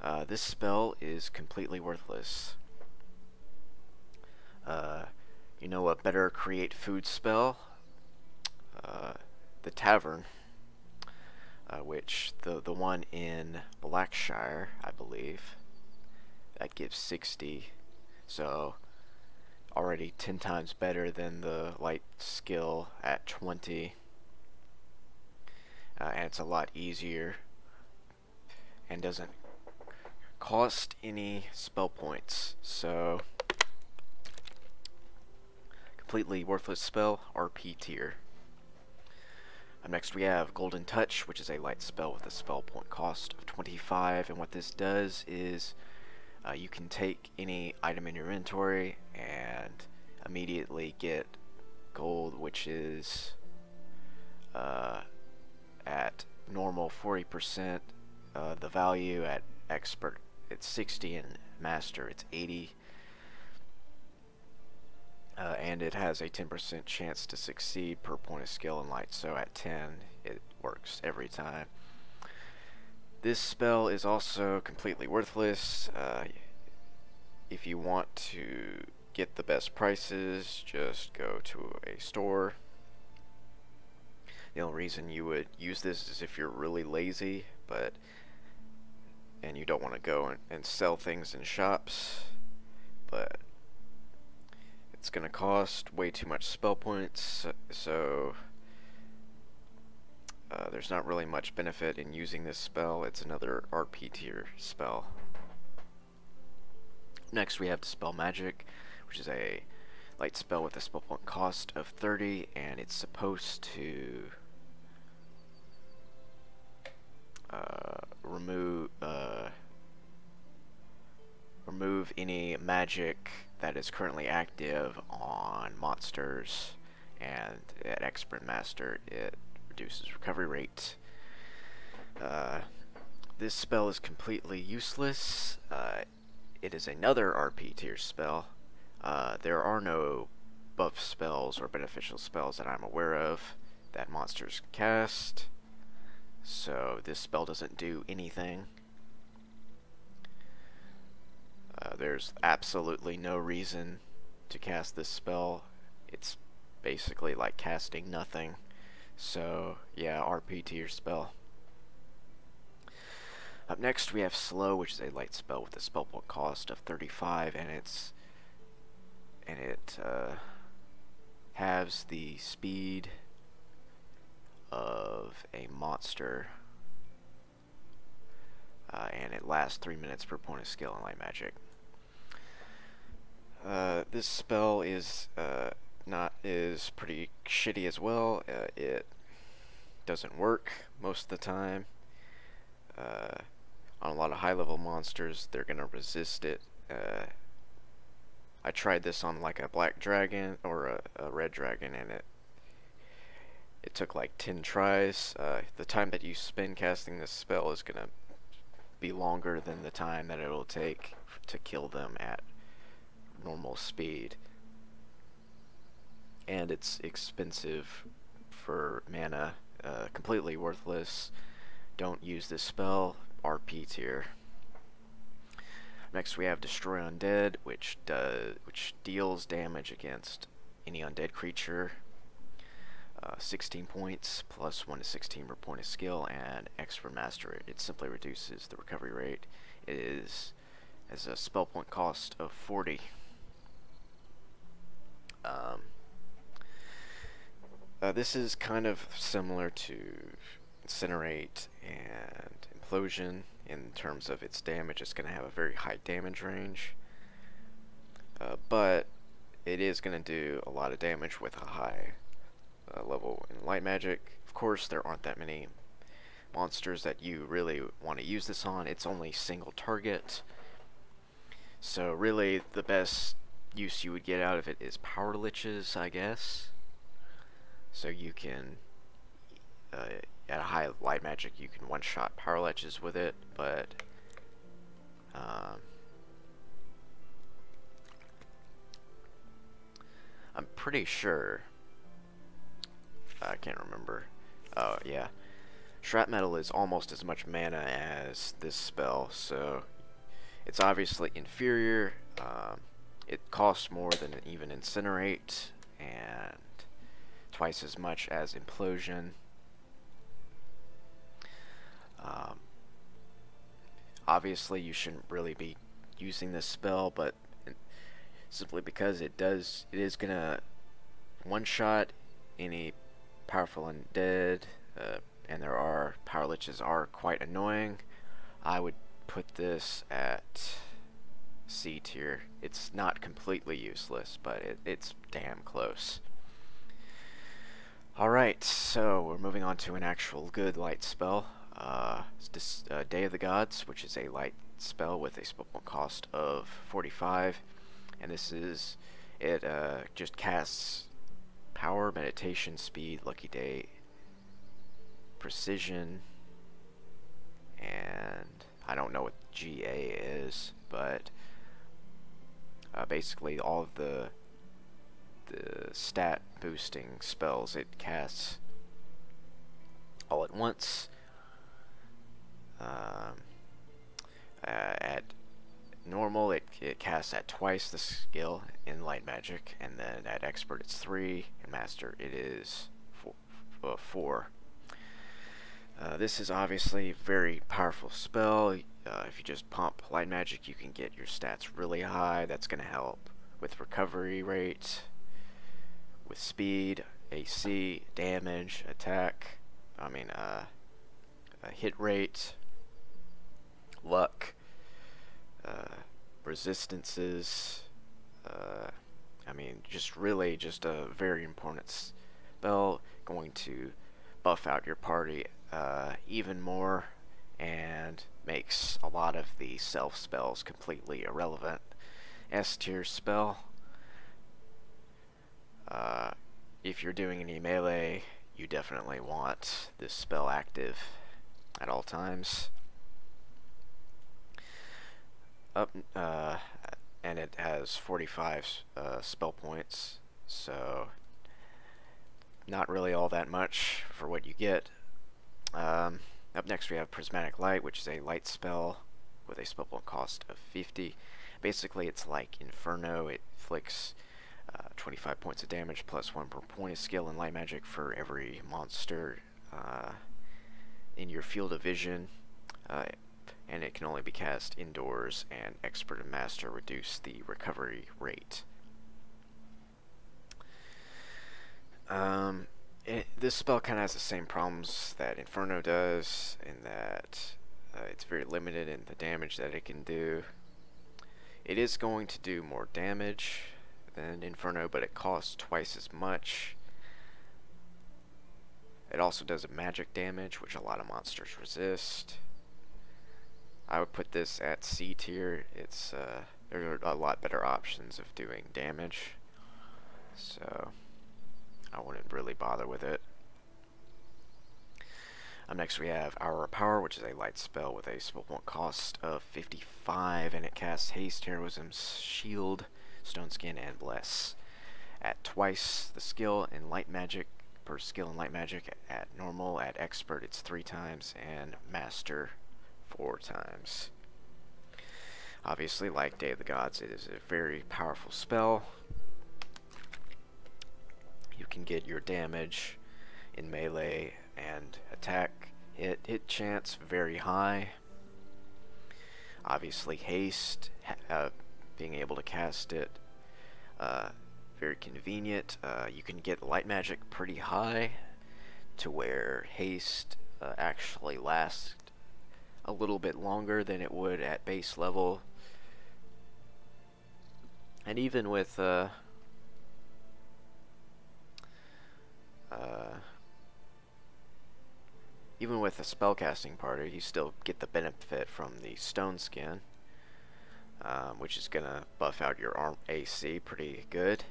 Uh, this spell is completely worthless. Uh, you know a better create food spell? Uh, the Tavern. uh, which the the one in Blackshire, I believe, that gives 60. So already 10 times better than the light skill at 20. Uh, and it's a lot easier and doesn't cost any spell points. So completely worthless spell, RP tier. Next we have Golden Touch, which is a light spell with a spell point cost of 25, and what this does is uh, you can take any item in your inventory and immediately get gold, which is uh, at normal 40%, uh, the value at expert it's 60 and master it's 80 uh, and it has a 10% chance to succeed per point of skill in light so at 10 it works every time this spell is also completely worthless. Uh, if you want to get the best prices just go to a store. The only reason you would use this is if you're really lazy but and you don't want to go and, and sell things in shops but it's gonna cost way too much spell points, so uh, there's not really much benefit in using this spell. It's another RP tier spell. Next we have Dispel Magic, which is a light spell with a spell point cost of 30, and it's supposed to uh, remove uh, remove any magic that is currently active on monsters and at expert master it reduces recovery rate uh, this spell is completely useless uh, it is another RP tier spell uh, there are no buff spells or beneficial spells that I'm aware of that monsters cast so this spell doesn't do anything uh, there's absolutely no reason to cast this spell. It's basically like casting nothing. So, yeah, RP tier spell. Up next we have Slow, which is a light spell with a spell point cost of 35, and it's and it uh, halves the speed of a monster, uh, and it lasts three minutes per point of skill in light magic. Uh, this spell is uh, not is pretty shitty as well. Uh, it doesn't work most of the time. Uh, on a lot of high level monsters, they're gonna resist it. Uh, I tried this on like a black dragon or a, a red dragon, and it it took like 10 tries. the time that you spend casting this spell is gonna be longer than the time that it'll take to kill them at normal speed. And it's expensive for mana, uh, completely worthless. Don't use this spell, RP tier. Next we have Destroy Undead, which does which deals damage against any undead creature. Uh, 16 points plus 1 to 16 per point of skill, and Expert Master it simply reduces the recovery rate. It is has a spell point cost of 40. Um, uh, this is kind of similar to Incinerate and Implosion in terms of its damage. It's going to have a very high damage range, uh, but it is going to do a lot of damage with a high uh, level in light magic. Of course, there aren't that many monsters that you really want to use this on. It's only single target. So really, the best use you would get out of it is power liches, I guess. So you can, uh, at a high light magic, you can one-shot power liches with it, but um, I'm pretty sure. I can't remember. Oh yeah, shrapmetal is almost as much mana as this spell, so it's obviously inferior. Um, it costs more than even Incinerate, and twice as much as Implosion. obviously you shouldn't really be using this spell, but simply because it does, it is gonna one-shot any powerful undead, uh, and there are power liches are quite annoying. I would put this at C tier. It's not completely useless, but it, it's damn close. Alright, so we're moving on to an actual good light spell. Uh, this, uh, Day of the Gods, which is a light spell with a spell cost of 45. And this is, it uh, just casts power, meditation, speed, lucky day, precision, and I don't know what GA is, but uh, basically all of the the stat boosting spells it casts all at once. Um, uh, at normal, it, it casts at twice the skill in light magic, and then at expert it's three, and master it is four. Uh, four. Uh, this is obviously a very powerful spell. Uh, if you just pump light magic, you can get your stats really high. That's going to help with recovery rate, with speed, AC, damage, attack. I mean, uh, hit rate, luck, uh, resistances. Uh, I mean, just really just a very important spell going to buff out your party uh, even more and makes a lot of the self spells completely irrelevant. S tier spell. Uh, if you're doing any melee, you definitely want this spell active at all times. Up, uh, and it has 45 uh, spell points, so not really all that much for what you get. Um, up next we have Prismatic Light, which is a light spell with a spell cost of 50. Basically it's like Inferno, it flicks uh, 25 points of damage plus 1 per point of skill in light magic for every monster uh, in your field of vision. Uh, and it can only be cast indoors, and Expert and Master reduce the recovery rate. Um, it, this spell kind of has the same problems that Inferno does, in that uh, it's very limited in the damage that it can do. It is going to do more damage than Inferno, but it costs twice as much. It also does a magic damage, which a lot of monsters resist. I would put this at C tier. It's uh, there are a lot better options of doing damage, so I wouldn't really bother with it. Um, next we have Hour of Power, which is a light spell with a spell point cost of 55, and it casts Haste, Heroism, Shield, Stone Skin, and Bless. At twice the skill in Light Magic per skill in Light Magic. At normal, at Expert, it's three times, and Master, four times. Obviously, like Day of the Gods, it is a very powerful spell. You can get your damage in melee and attack hit hit chance very high. Obviously, haste, uh, being able to cast it, uh, very convenient. Uh, you can get light magic pretty high to where haste uh, actually lasts a little bit longer than it would at base level. And even with uh, uh, even with a spellcasting party, you still get the benefit from the stone skin, um, which is gonna buff out your arm AC pretty good.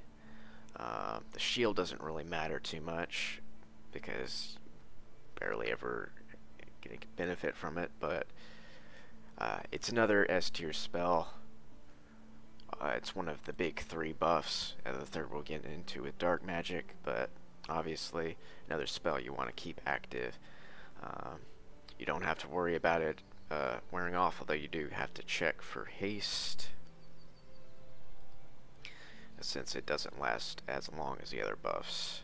Uh, the shield doesn't really matter too much because barely ever get benefit from it, but uh, it's another S tier spell. Uh, it's one of the big three buffs, and the third we'll get into with dark magic, but obviously another spell you want to keep active. Um, you don't have to worry about it uh, wearing off, although you do have to check for haste, since it doesn't last as long as the other buffs.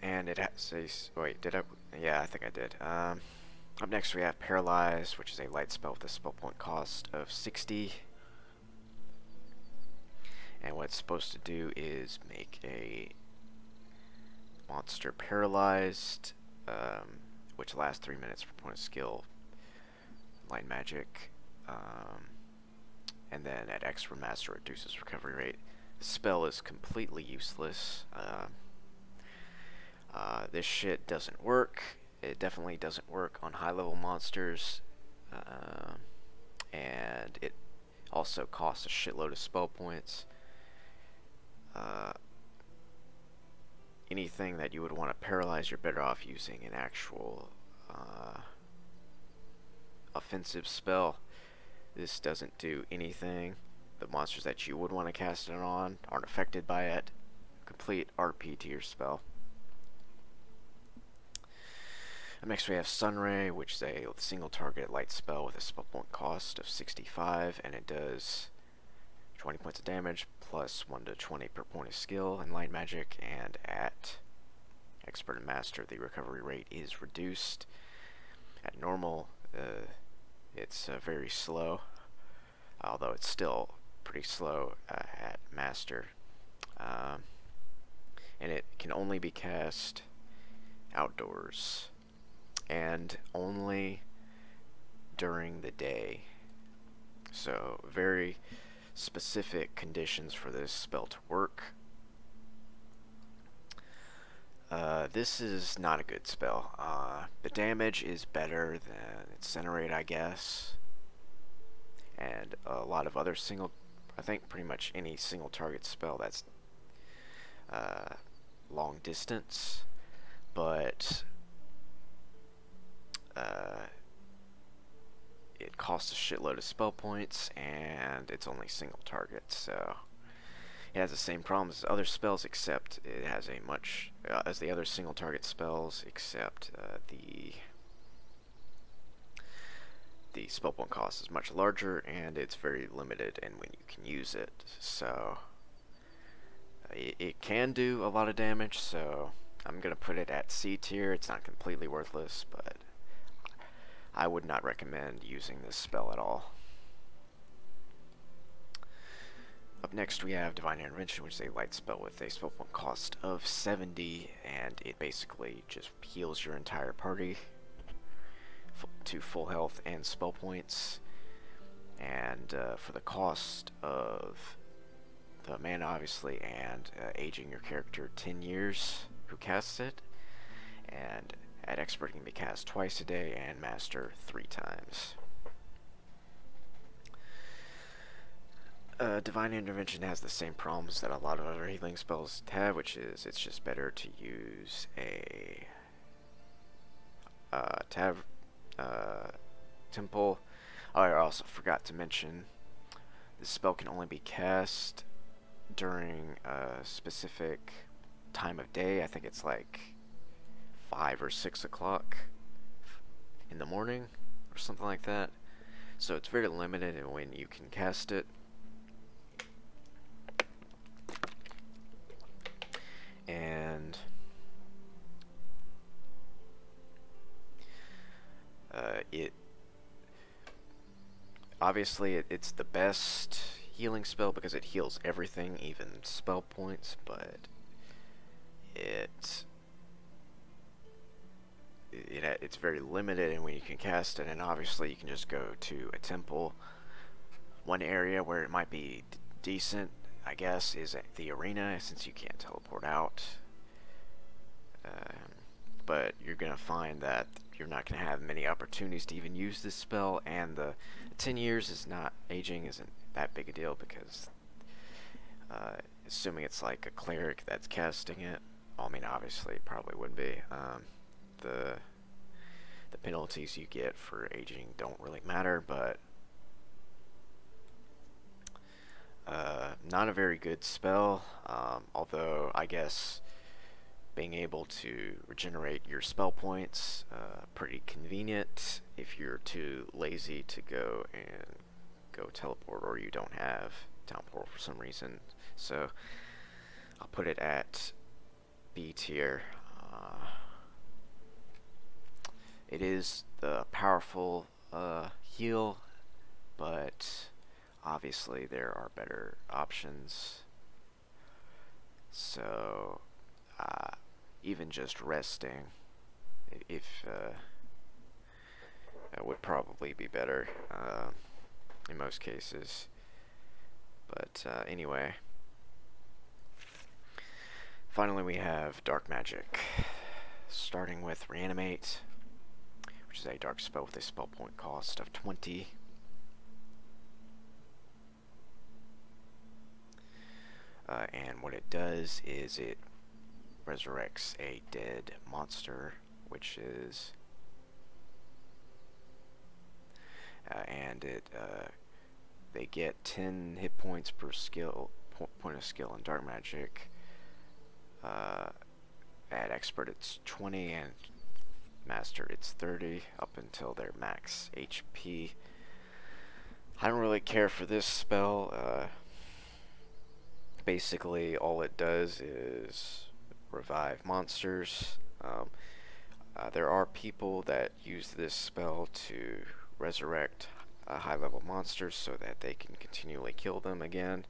And it has a, wait, did I, yeah, I think I did. Um, Up next we have Paralyze, which is a light spell with a spell point cost of 60. And what it's supposed to do is make a monster paralyzed, um, which lasts 3 minutes per point of skill, light magic, um, and then at extra master reduces recovery rate. Spell is completely useless. Uh, uh, this shit doesn't work. It definitely doesn't work on high level monsters. Uh, and it also costs a shitload of spell points. Anything that you would want to paralyze, you're better off using an actual uh, offensive spell. This doesn't do anything. The monsters that you would want to cast it on aren't affected by it. Complete RP to your spell. next we have Sunray, which is a single target light spell with a spell point cost of 65, and it does 20 points of damage plus 1 to 20 per point of skill in light magic, and at expert and master the recovery rate is reduced. At normal, uh, it's uh, very slow, although it's still pretty slow uh, at master. Um, and it can only be cast outdoors and only during the day. So very specific conditions for this spell to work. Uh, this is not a good spell. Uh, the damage is better than Incinerate, I guess. And a lot of other single, I think pretty much any single target spell that's uh, long distance. But uh, it costs a shitload of spell points, and it's only single target, so it has the same problems as other spells, except it has a much uh, as the other single target spells, except uh, the the spell point cost is much larger, and it's very limited in when you can use it. So uh, it, it can do a lot of damage. So I'm gonna put it at C tier. It's not completely worthless, but I would not recommend using this spell at all. Up next we have Divine Intervention, which is a light spell with a spell point cost of 70, and it basically just heals your entire party to full health and spell points. And uh, for the cost of the mana, obviously, and uh, aging your character 10 years who casts it, and at Expert can be cast twice a day and Master three times. Uh, Divine Intervention has the same problems that a lot of other healing spells have, which is it's just better to use a uh, uh, Temple. Oh, I also forgot to mention this spell can only be cast during a specific time of day. I think it's like 5 or 6 o'clock in the morning or something like that. So it's very limited in when you can cast it. And uh, it obviously it, it's the best healing spell because it heals everything, even spell points, but it it, it's very limited in when you can cast it, and obviously you can just go to a temple. One area where it might be decent, I guess, is the arena, since you can't teleport out. Um, but you're going to find that you're not going to have many opportunities to even use this spell, and the 10 years is not, aging isn't that big a deal, because uh, assuming it's like a cleric that's casting it, I mean, obviously, it probably would be. Um, the the penalties you get for aging don't really matter, but uh, not a very good spell. Um, although I guess being able to regenerate your spell points uh, pretty convenient if you're too lazy to go and go teleport or you don't have teleport for some reason. So I'll put it at B tier. Uh, it is the powerful uh, heal, but obviously there are better options. So, uh, even just resting, if uh, would probably be better uh, in most cases. But uh, anyway, finally we have Dark Magic, starting with Reanimate, which is a dark spell with a spell point cost of 20. Uh, and what it does is it resurrects a dead monster, which is uh, and it uh, they get 10 hit points per skill po point of skill in dark magic. Uh, at expert it's 20 and master it's 30 up until their max HP. I don't really care for this spell. Uh, basically, all it does is revive monsters. Um, uh, there are people that use this spell to resurrect uh, high level monsters so that they can continually kill them again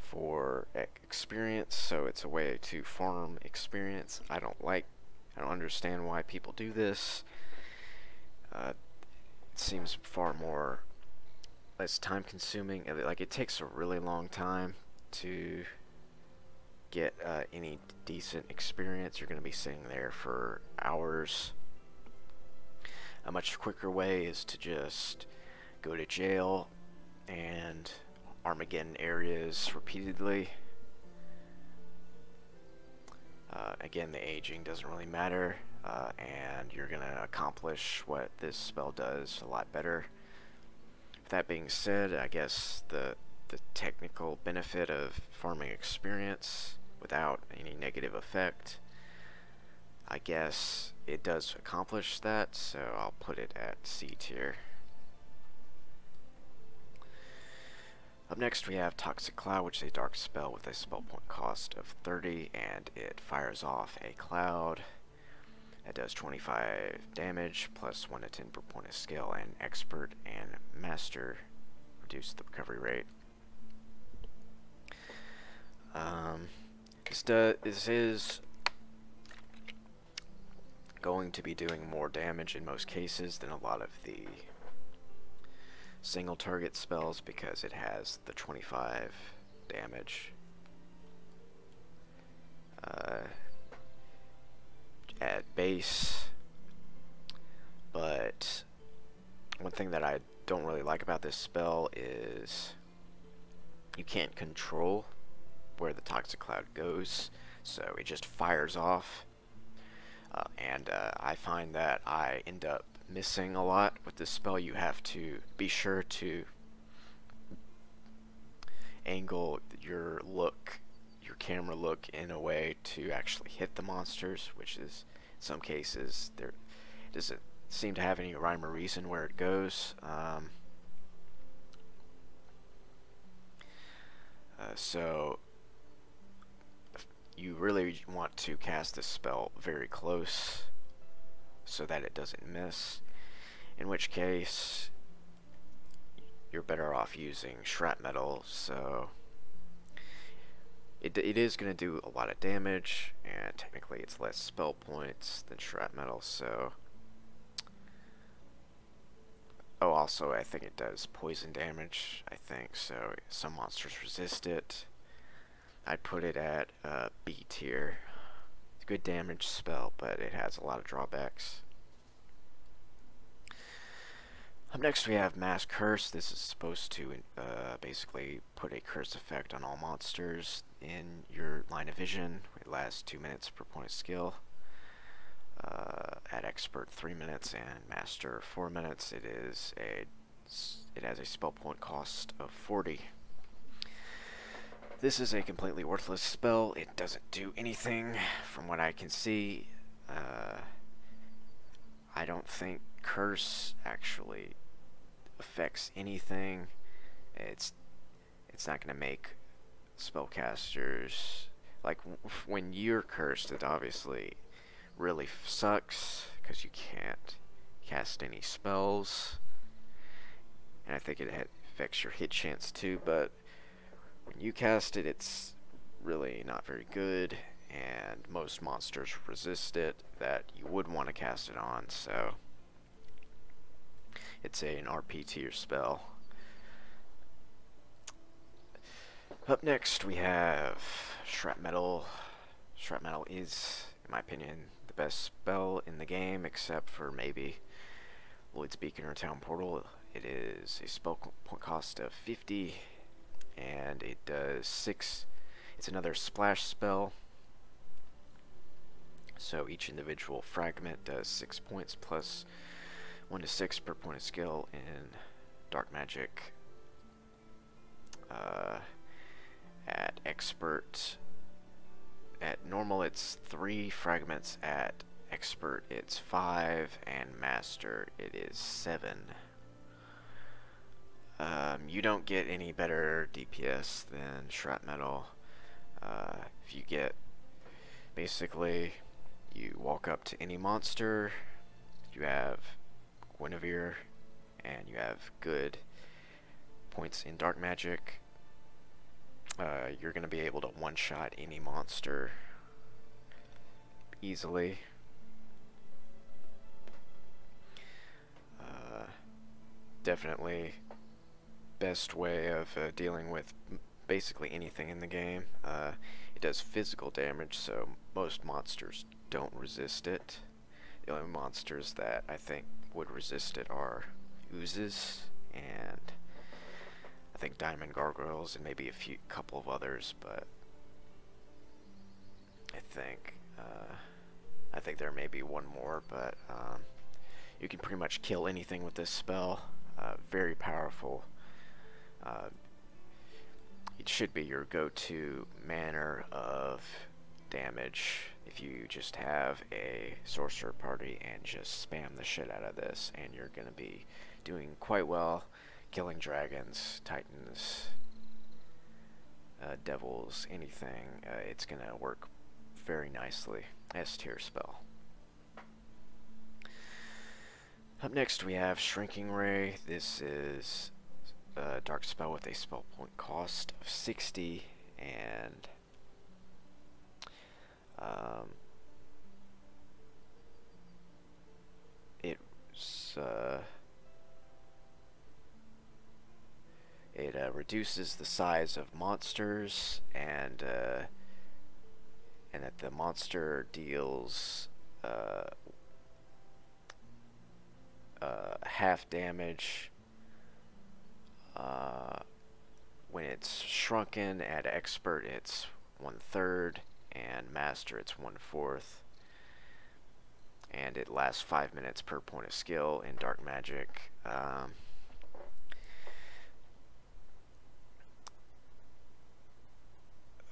for experience so it's a way to farm experience I don't like I don't understand why people do this. Uh, it seems far more less time consuming like it takes a really long time to get uh, any decent experience. You're gonna be sitting there for hours. A much quicker way is to just go to jail and Armageddon areas repeatedly. Uh, again, the aging doesn't really matter, uh, and you're going to accomplish what this spell does a lot better. With that being said, I guess the the technical benefit of farming experience without any negative effect I guess it does accomplish that, so I'll put it at C tier. Up next we have Toxic Cloud, which is a dark spell with a spell point cost of 30, and it fires off a cloud that does 25 damage, plus 1 to 10 per point of skill, and Expert and Master reduce the recovery rate. Um, this, this is going to be doing more damage in most cases than a lot of the single target spells because it has the 25 damage. Uh, at base but one thing that I don't really like about this spell is you can't control where the toxic cloud goes so it just fires off. Uh, and uh, I find that I end up missing a lot with this spell. You have to be sure to angle your look, your camera look in a way to actually hit the monsters, which is in some cases there doesn't seem to have any rhyme or reason where it goes. Um, uh, so you really want to cast this spell very close so that it doesn't miss. In which case, you're better off using shrapnel, so it, it is going to do a lot of damage, and technically it's less spell points than shrapnel, so... Oh, also, I think it does poison damage, I think, so some monsters resist it. I'd put it at uh, B tier. Good damage spell, but it has a lot of drawbacks. Up next we have Mass Curse. This is supposed to uh, basically put a curse effect on all monsters in your line of vision. It lasts 2 minutes per point of skill. Uh, at Expert 3 minutes and Master 4 minutes. It is a it has a spell point cost of 40. This is a completely worthless spell. It doesn't do anything from what I can see. Uh, I don't think Curse actually affects anything. It's it's not going to make spellcasters like when you're cursed it obviously really sucks because you can't cast any spells. And I think it affects your hit chance too, but when you cast it, it's really not very good, and most monsters resist it that you would want to cast it on, so it's a, an RP tier spell. Up next we have Shrapmetal. Shrapmetal is, in my opinion, the best spell in the game, except for maybe Lloyd's Beacon or Town Portal. It is a spell point cost of 50, and it does 6. It's another splash spell. So each individual fragment does 6 points plus 1 to 6 per point of skill in Dark Magic. Uh, at Expert, at normal it's 3 fragments, at Expert it's 5, and Master it is 7. Um, you don't get any better DPS than Shrapmetal. Uh, if you get, basically, you walk up to any monster, you have Guinevere, and you have good points in Dark Magic, uh, you're going to be able to one-shot any monster easily. Uh, definitely best way of uh, dealing with basically anything in the game. Uh, it does physical damage, so most monsters don't resist it. The only monsters that I think would resist it are oozes and I think diamond gargoyles and maybe a few couple of others, but I think uh, I think there may be one more, but um, you can pretty much kill anything with this spell. Uh, very powerful. Uh, it should be your go-to manner of damage if you just have a sorcerer party and just spam the shit out of this and you're going to be doing quite well killing dragons, titans, uh, devils, anything. Uh, it's going to work very nicely. S tier spell. Up next we have Shrinking Ray. This is a dark spell with a spell point cost of 60 and um, it's uh, it uh, reduces the size of monsters and uh, and that the monster deals uh, uh, half damage uh, when it's shrunken at expert it's one third and master it's one fourth and it lasts five minutes per point of skill in dark magic. Um,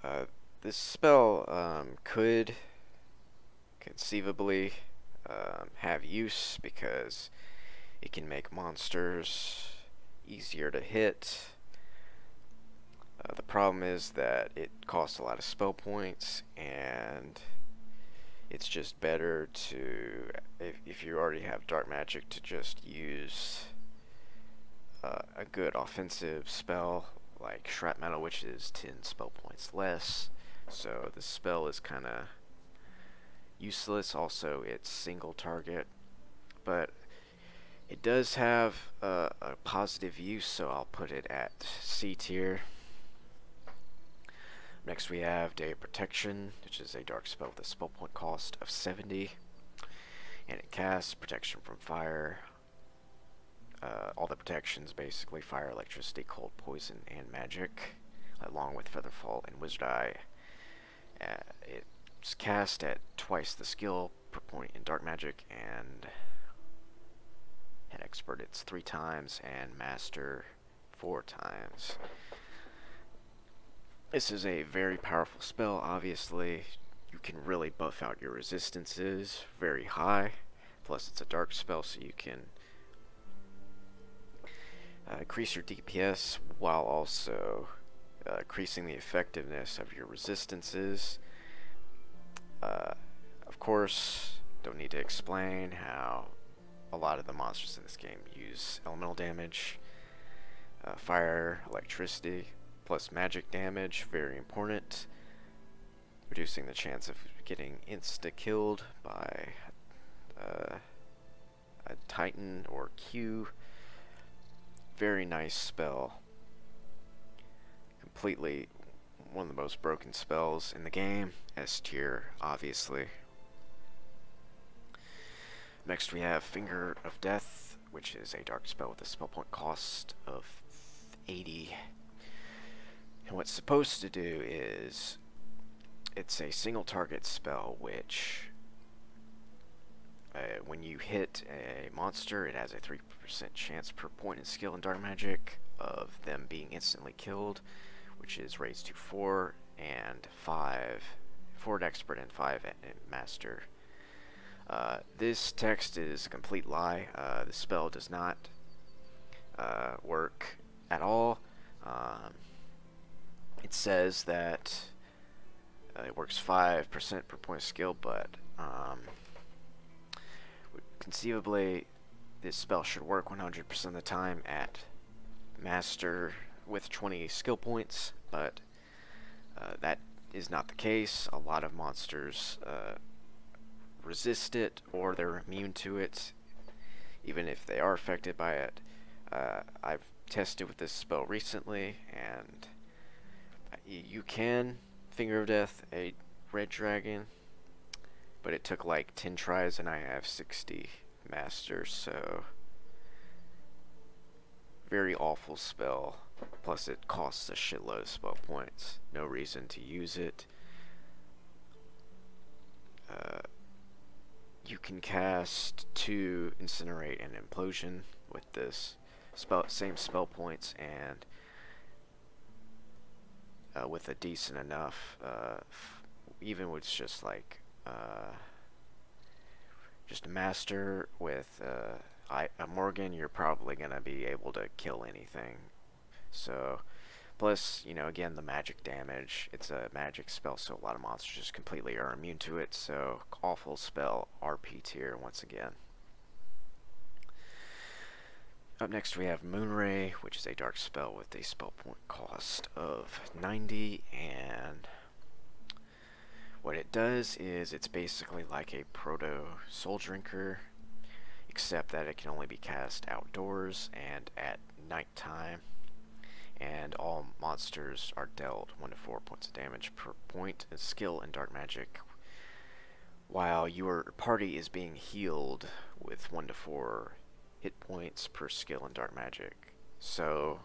uh, this spell um, could conceivably um, have use because it can make monsters easier to hit. Uh, the problem is that it costs a lot of spell points and it's just better to, if, if you already have dark magic, to just use uh, a good offensive spell like Shrapmetal, which is 10 spell points less. So the spell is kind of useless. Also, it's single target, but it does have a positive use, so I'll put it at C tier. Next we have Day of Protection, which is a dark spell with a spell point cost of 70. And it casts protection from fire. Uh, all the protections basically fire, electricity, cold, poison, and magic, along with Featherfall and Wizard Eye. Uh, it's cast at twice the skill per point in Dark Magic, and at Expert it's three times, and Master four times. This is a very powerful spell, obviously. You can really buff out your resistances very high. Plus it's a dark spell, so you can uh, increase your DPS while also uh, increasing the effectiveness of your resistances. Uh, of course, don't need to explain how a lot of the monsters in this game use elemental damage, uh, fire, electricity, plus magic damage, very important. Reducing the chance of getting insta-killed by uh, a Titan or Q. Very nice spell. Completely one of the most broken spells in the game. S tier, obviously. Next we have Finger of Death, which is a dark spell with a spell point cost of 80. And what's supposed to do is it's a single target spell which uh, when you hit a monster it has a 3% chance per point in skill and dark magic of them being instantly killed which is raised to 4 and 5 4 at expert and 5 at master uh, this text is a complete lie. Uh, the spell does not uh, work at all. Um, it says that uh, it works 5% per point of skill, but um, conceivably this spell should work 100% of the time at master with 20 skill points, but uh, that is not the case. A lot of monsters resist it or they're immune to it, even if they are affected by it. Uh, I've tested with this spell recently, and you can Finger of Death a red dragon, but it took like 10 tries, and I have 60 masters, so very awful spell. Plus, it costs a shitload of spell points. No reason to use it. Uh, you can cast two Incinerate and Implosion with this spell, same spell points and uh, with a decent enough, uh, even with just like uh, just a master with uh, I, a Morgan, you're probably gonna be able to kill anything. So Plus, you know, again, the magic damage. It's a magic spell, so a lot of monsters just completely are immune to it. So, awful spell, RP tier once again. Up next we have Moonray, which is a dark spell with a spell point cost of 90, and what it does is it's basically like a proto soul drinker, except that it can only be cast outdoors and at nighttime and all monsters are dealt 1 to 4 points of damage per point of skill and dark magic, while your party is being healed with 1 to 4 hit points per skill and dark magic. So,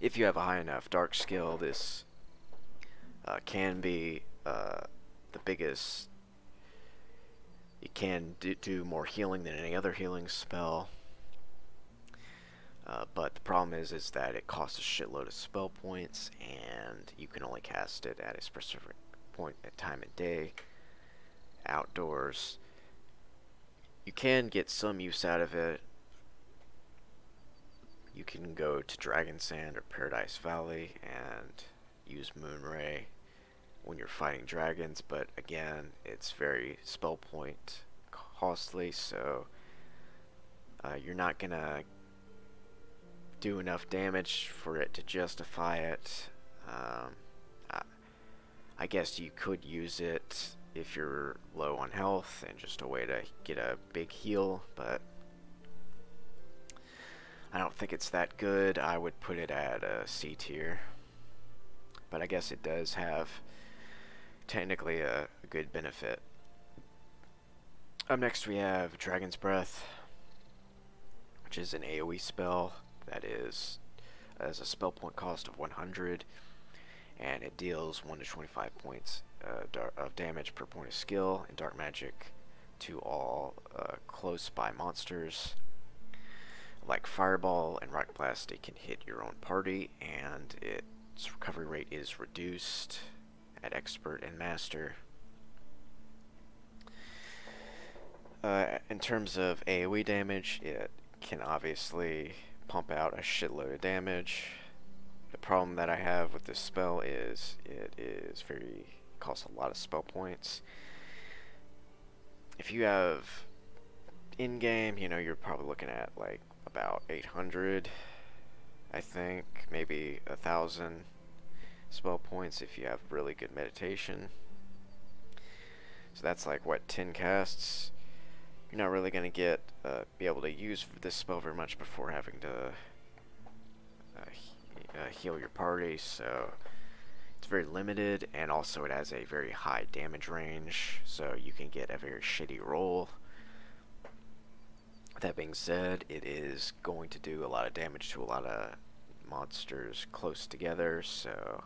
if you have a high enough dark skill, this uh, can be uh, the biggest. It can do more healing than any other healing spell. Uh, but the problem is, is that it costs a shitload of spell points, and you can only cast it at a specific point at time of day, outdoors. You can get some use out of it. You can go to Dragonsand or Paradise Valley and use Moonray when you're fighting dragons, but again, it's very spell point costly, so uh, you're not gonna do enough damage for it to justify it. Um, I, guess you could use it if you're low on health and just a way to get a big heal, but I don't think it's that good. I would put it at a C tier. But I guess it does have technically a, a good benefit. Up next we have Dragon's Breath, which is an AoE spell that is as a spell point cost of 100 and it deals 1 to 25 points uh, of damage per point of skill in dark magic to all uh, close by monsters. Like fireball and rock blast it can hit your own party and its recovery rate is reduced at expert and master. Uh, in terms of AoE damage it can obviously pump out a shitload of damage. The problem that I have with this spell is it is very costs a lot of spell points. if you have in game, you know, you're probably looking at like about 800, I think, maybe a thousand spell points if you have really good meditation. So that's like what 10 casts. You're not really going to get uh, be able to use this spell very much before having to uh, he uh, heal your party. So it's very limited, and also it has a very high damage range, so you can get a very shitty roll. That being said, it is going to do a lot of damage to a lot of monsters close together, so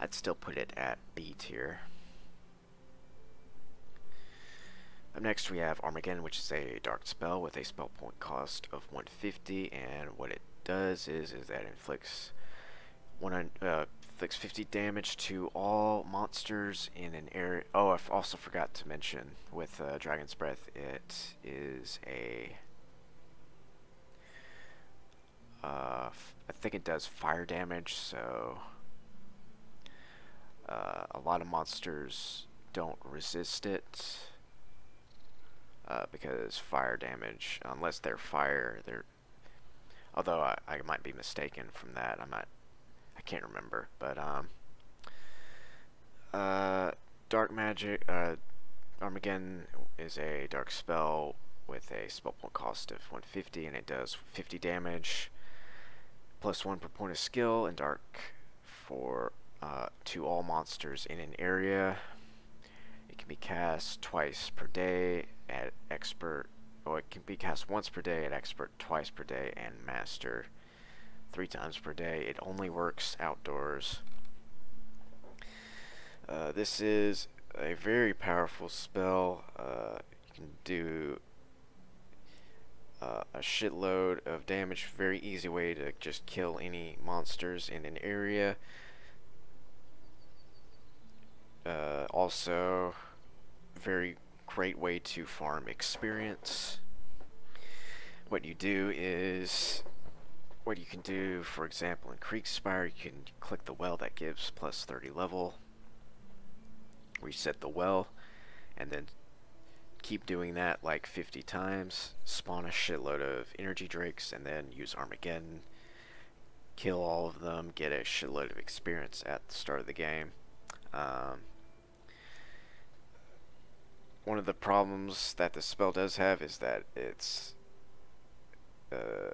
I'd still put it at B tier. Up next we have Armageddon, which is a dark spell with a spell point cost of 150, and what it does is is that it inflicts one uh, inflicts 50 damage to all monsters in an area. Oh, I also forgot to mention with uh, Dragon's Breath, it is a uh, I think it does fire damage, so uh, a lot of monsters don't resist it uh, because fire damage, unless they're fire, they're. Although I, I might be mistaken from that, I might, I can't remember, but um, uh, dark magic, uh, Armageddon is a dark spell with a spell point cost of 150, and it does 50 damage plus one per point of skill, and dark for uh, to all monsters in an area. Can be cast twice per day at expert. Oh, it can be cast once per day at expert, twice per day, and master three times per day. It only works outdoors. Uh, this is a very powerful spell. Uh, you can do uh, a shitload of damage. Very easy way to just kill any monsters in an area. Uh, also, very great way to farm experience. What you do is, what you can do, for example, in Kriegspire, you can click the well that gives plus 30 level. Reset the well, and then keep doing that like 50 times, spawn a shitload of energy drakes, and then use Armageddon, kill all of them, get a shitload of experience at the start of the game. Um, one of the problems that the spell does have is that it's uh,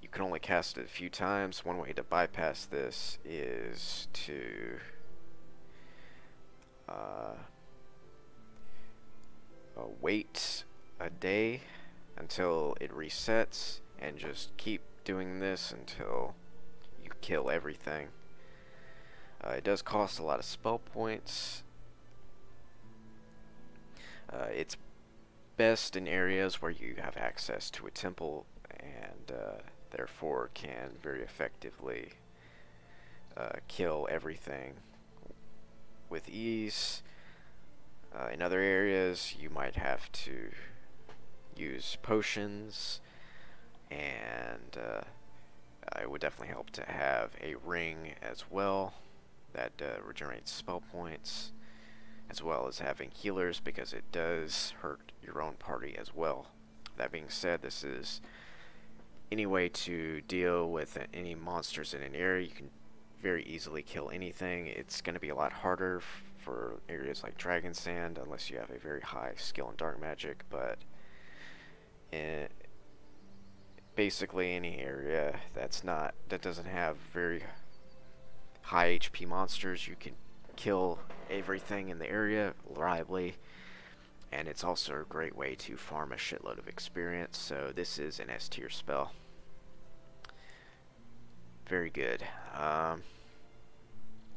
you can only cast it a few times. One way to bypass this is to uh, uh, wait a day until it resets and just keep doing this until you kill everything. Uh, it does cost a lot of spell points. Uh, it's best in areas where you have access to a temple and uh, therefore can very effectively uh, kill everything with ease. Uh, in other areas, you might have to use potions, and uh, it would definitely help to have a ring as well that uh, regenerates spell points, as well as having healers because it does hurt your own party as well. That being said, this is any way to deal with any monsters in an area. You can very easily kill anything. It's going to be a lot harder for areas like Dragonsand unless you have a very high skill in dark magic, but in basically any area that's not that doesn't have very high HP monsters, you can kill everything in the area reliably. And it's also a great way to farm a shitload of experience, so this is an S tier spell. Very good. Um,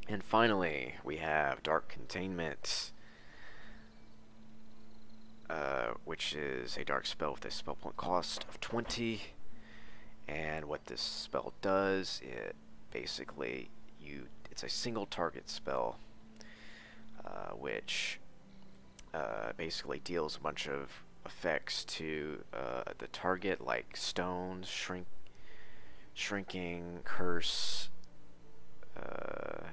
and finally, we have Dark Containment, uh, which is a dark spell with a spell point cost of 20. And what this spell does, it basically you it's a single target spell, uh, which uh, basically deals a bunch of effects to uh, the target, like stones, shrink, shrinking, curse. Uh,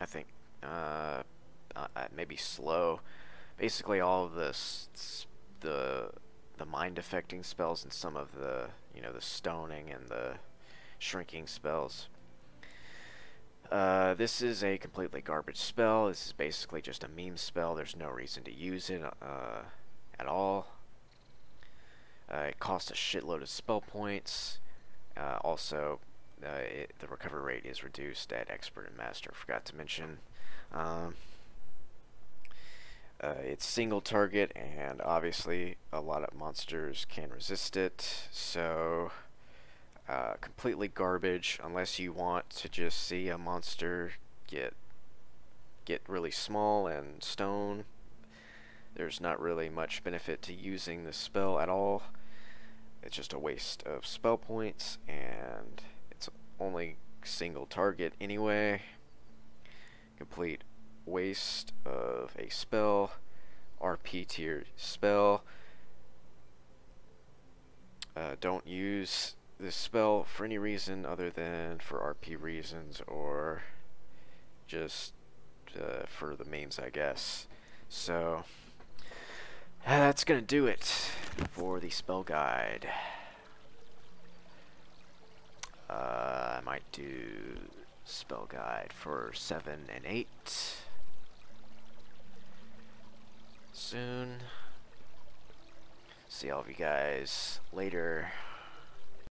I think maybe slow. Basically, all of the the the mind affecting spells and some of the you know the stoning and the shrinking spells. Uh, this is a completely garbage spell. This is basically just a meme spell. There's no reason to use it uh, at all. Uh, it costs a shitload of spell points. Uh, also, uh, it, the recovery rate is reduced at expert and master. Forgot to mention. Um, it's single target, and obviously a lot of monsters can resist it. So, uh, completely garbage unless you want to just see a monster get get really small and stone. There's not really much benefit to using this spell at all. It's just a waste of spell points, and it's only single target anyway. Complete waste of a spell. RP tier spell. Uh, don't use this spell for any reason other than for RP reasons or just uh, for the mains, I guess. So, that's going to do it for the spell guide. Uh, I might do spell guide for 7 and 8 soon. See all of you guys later.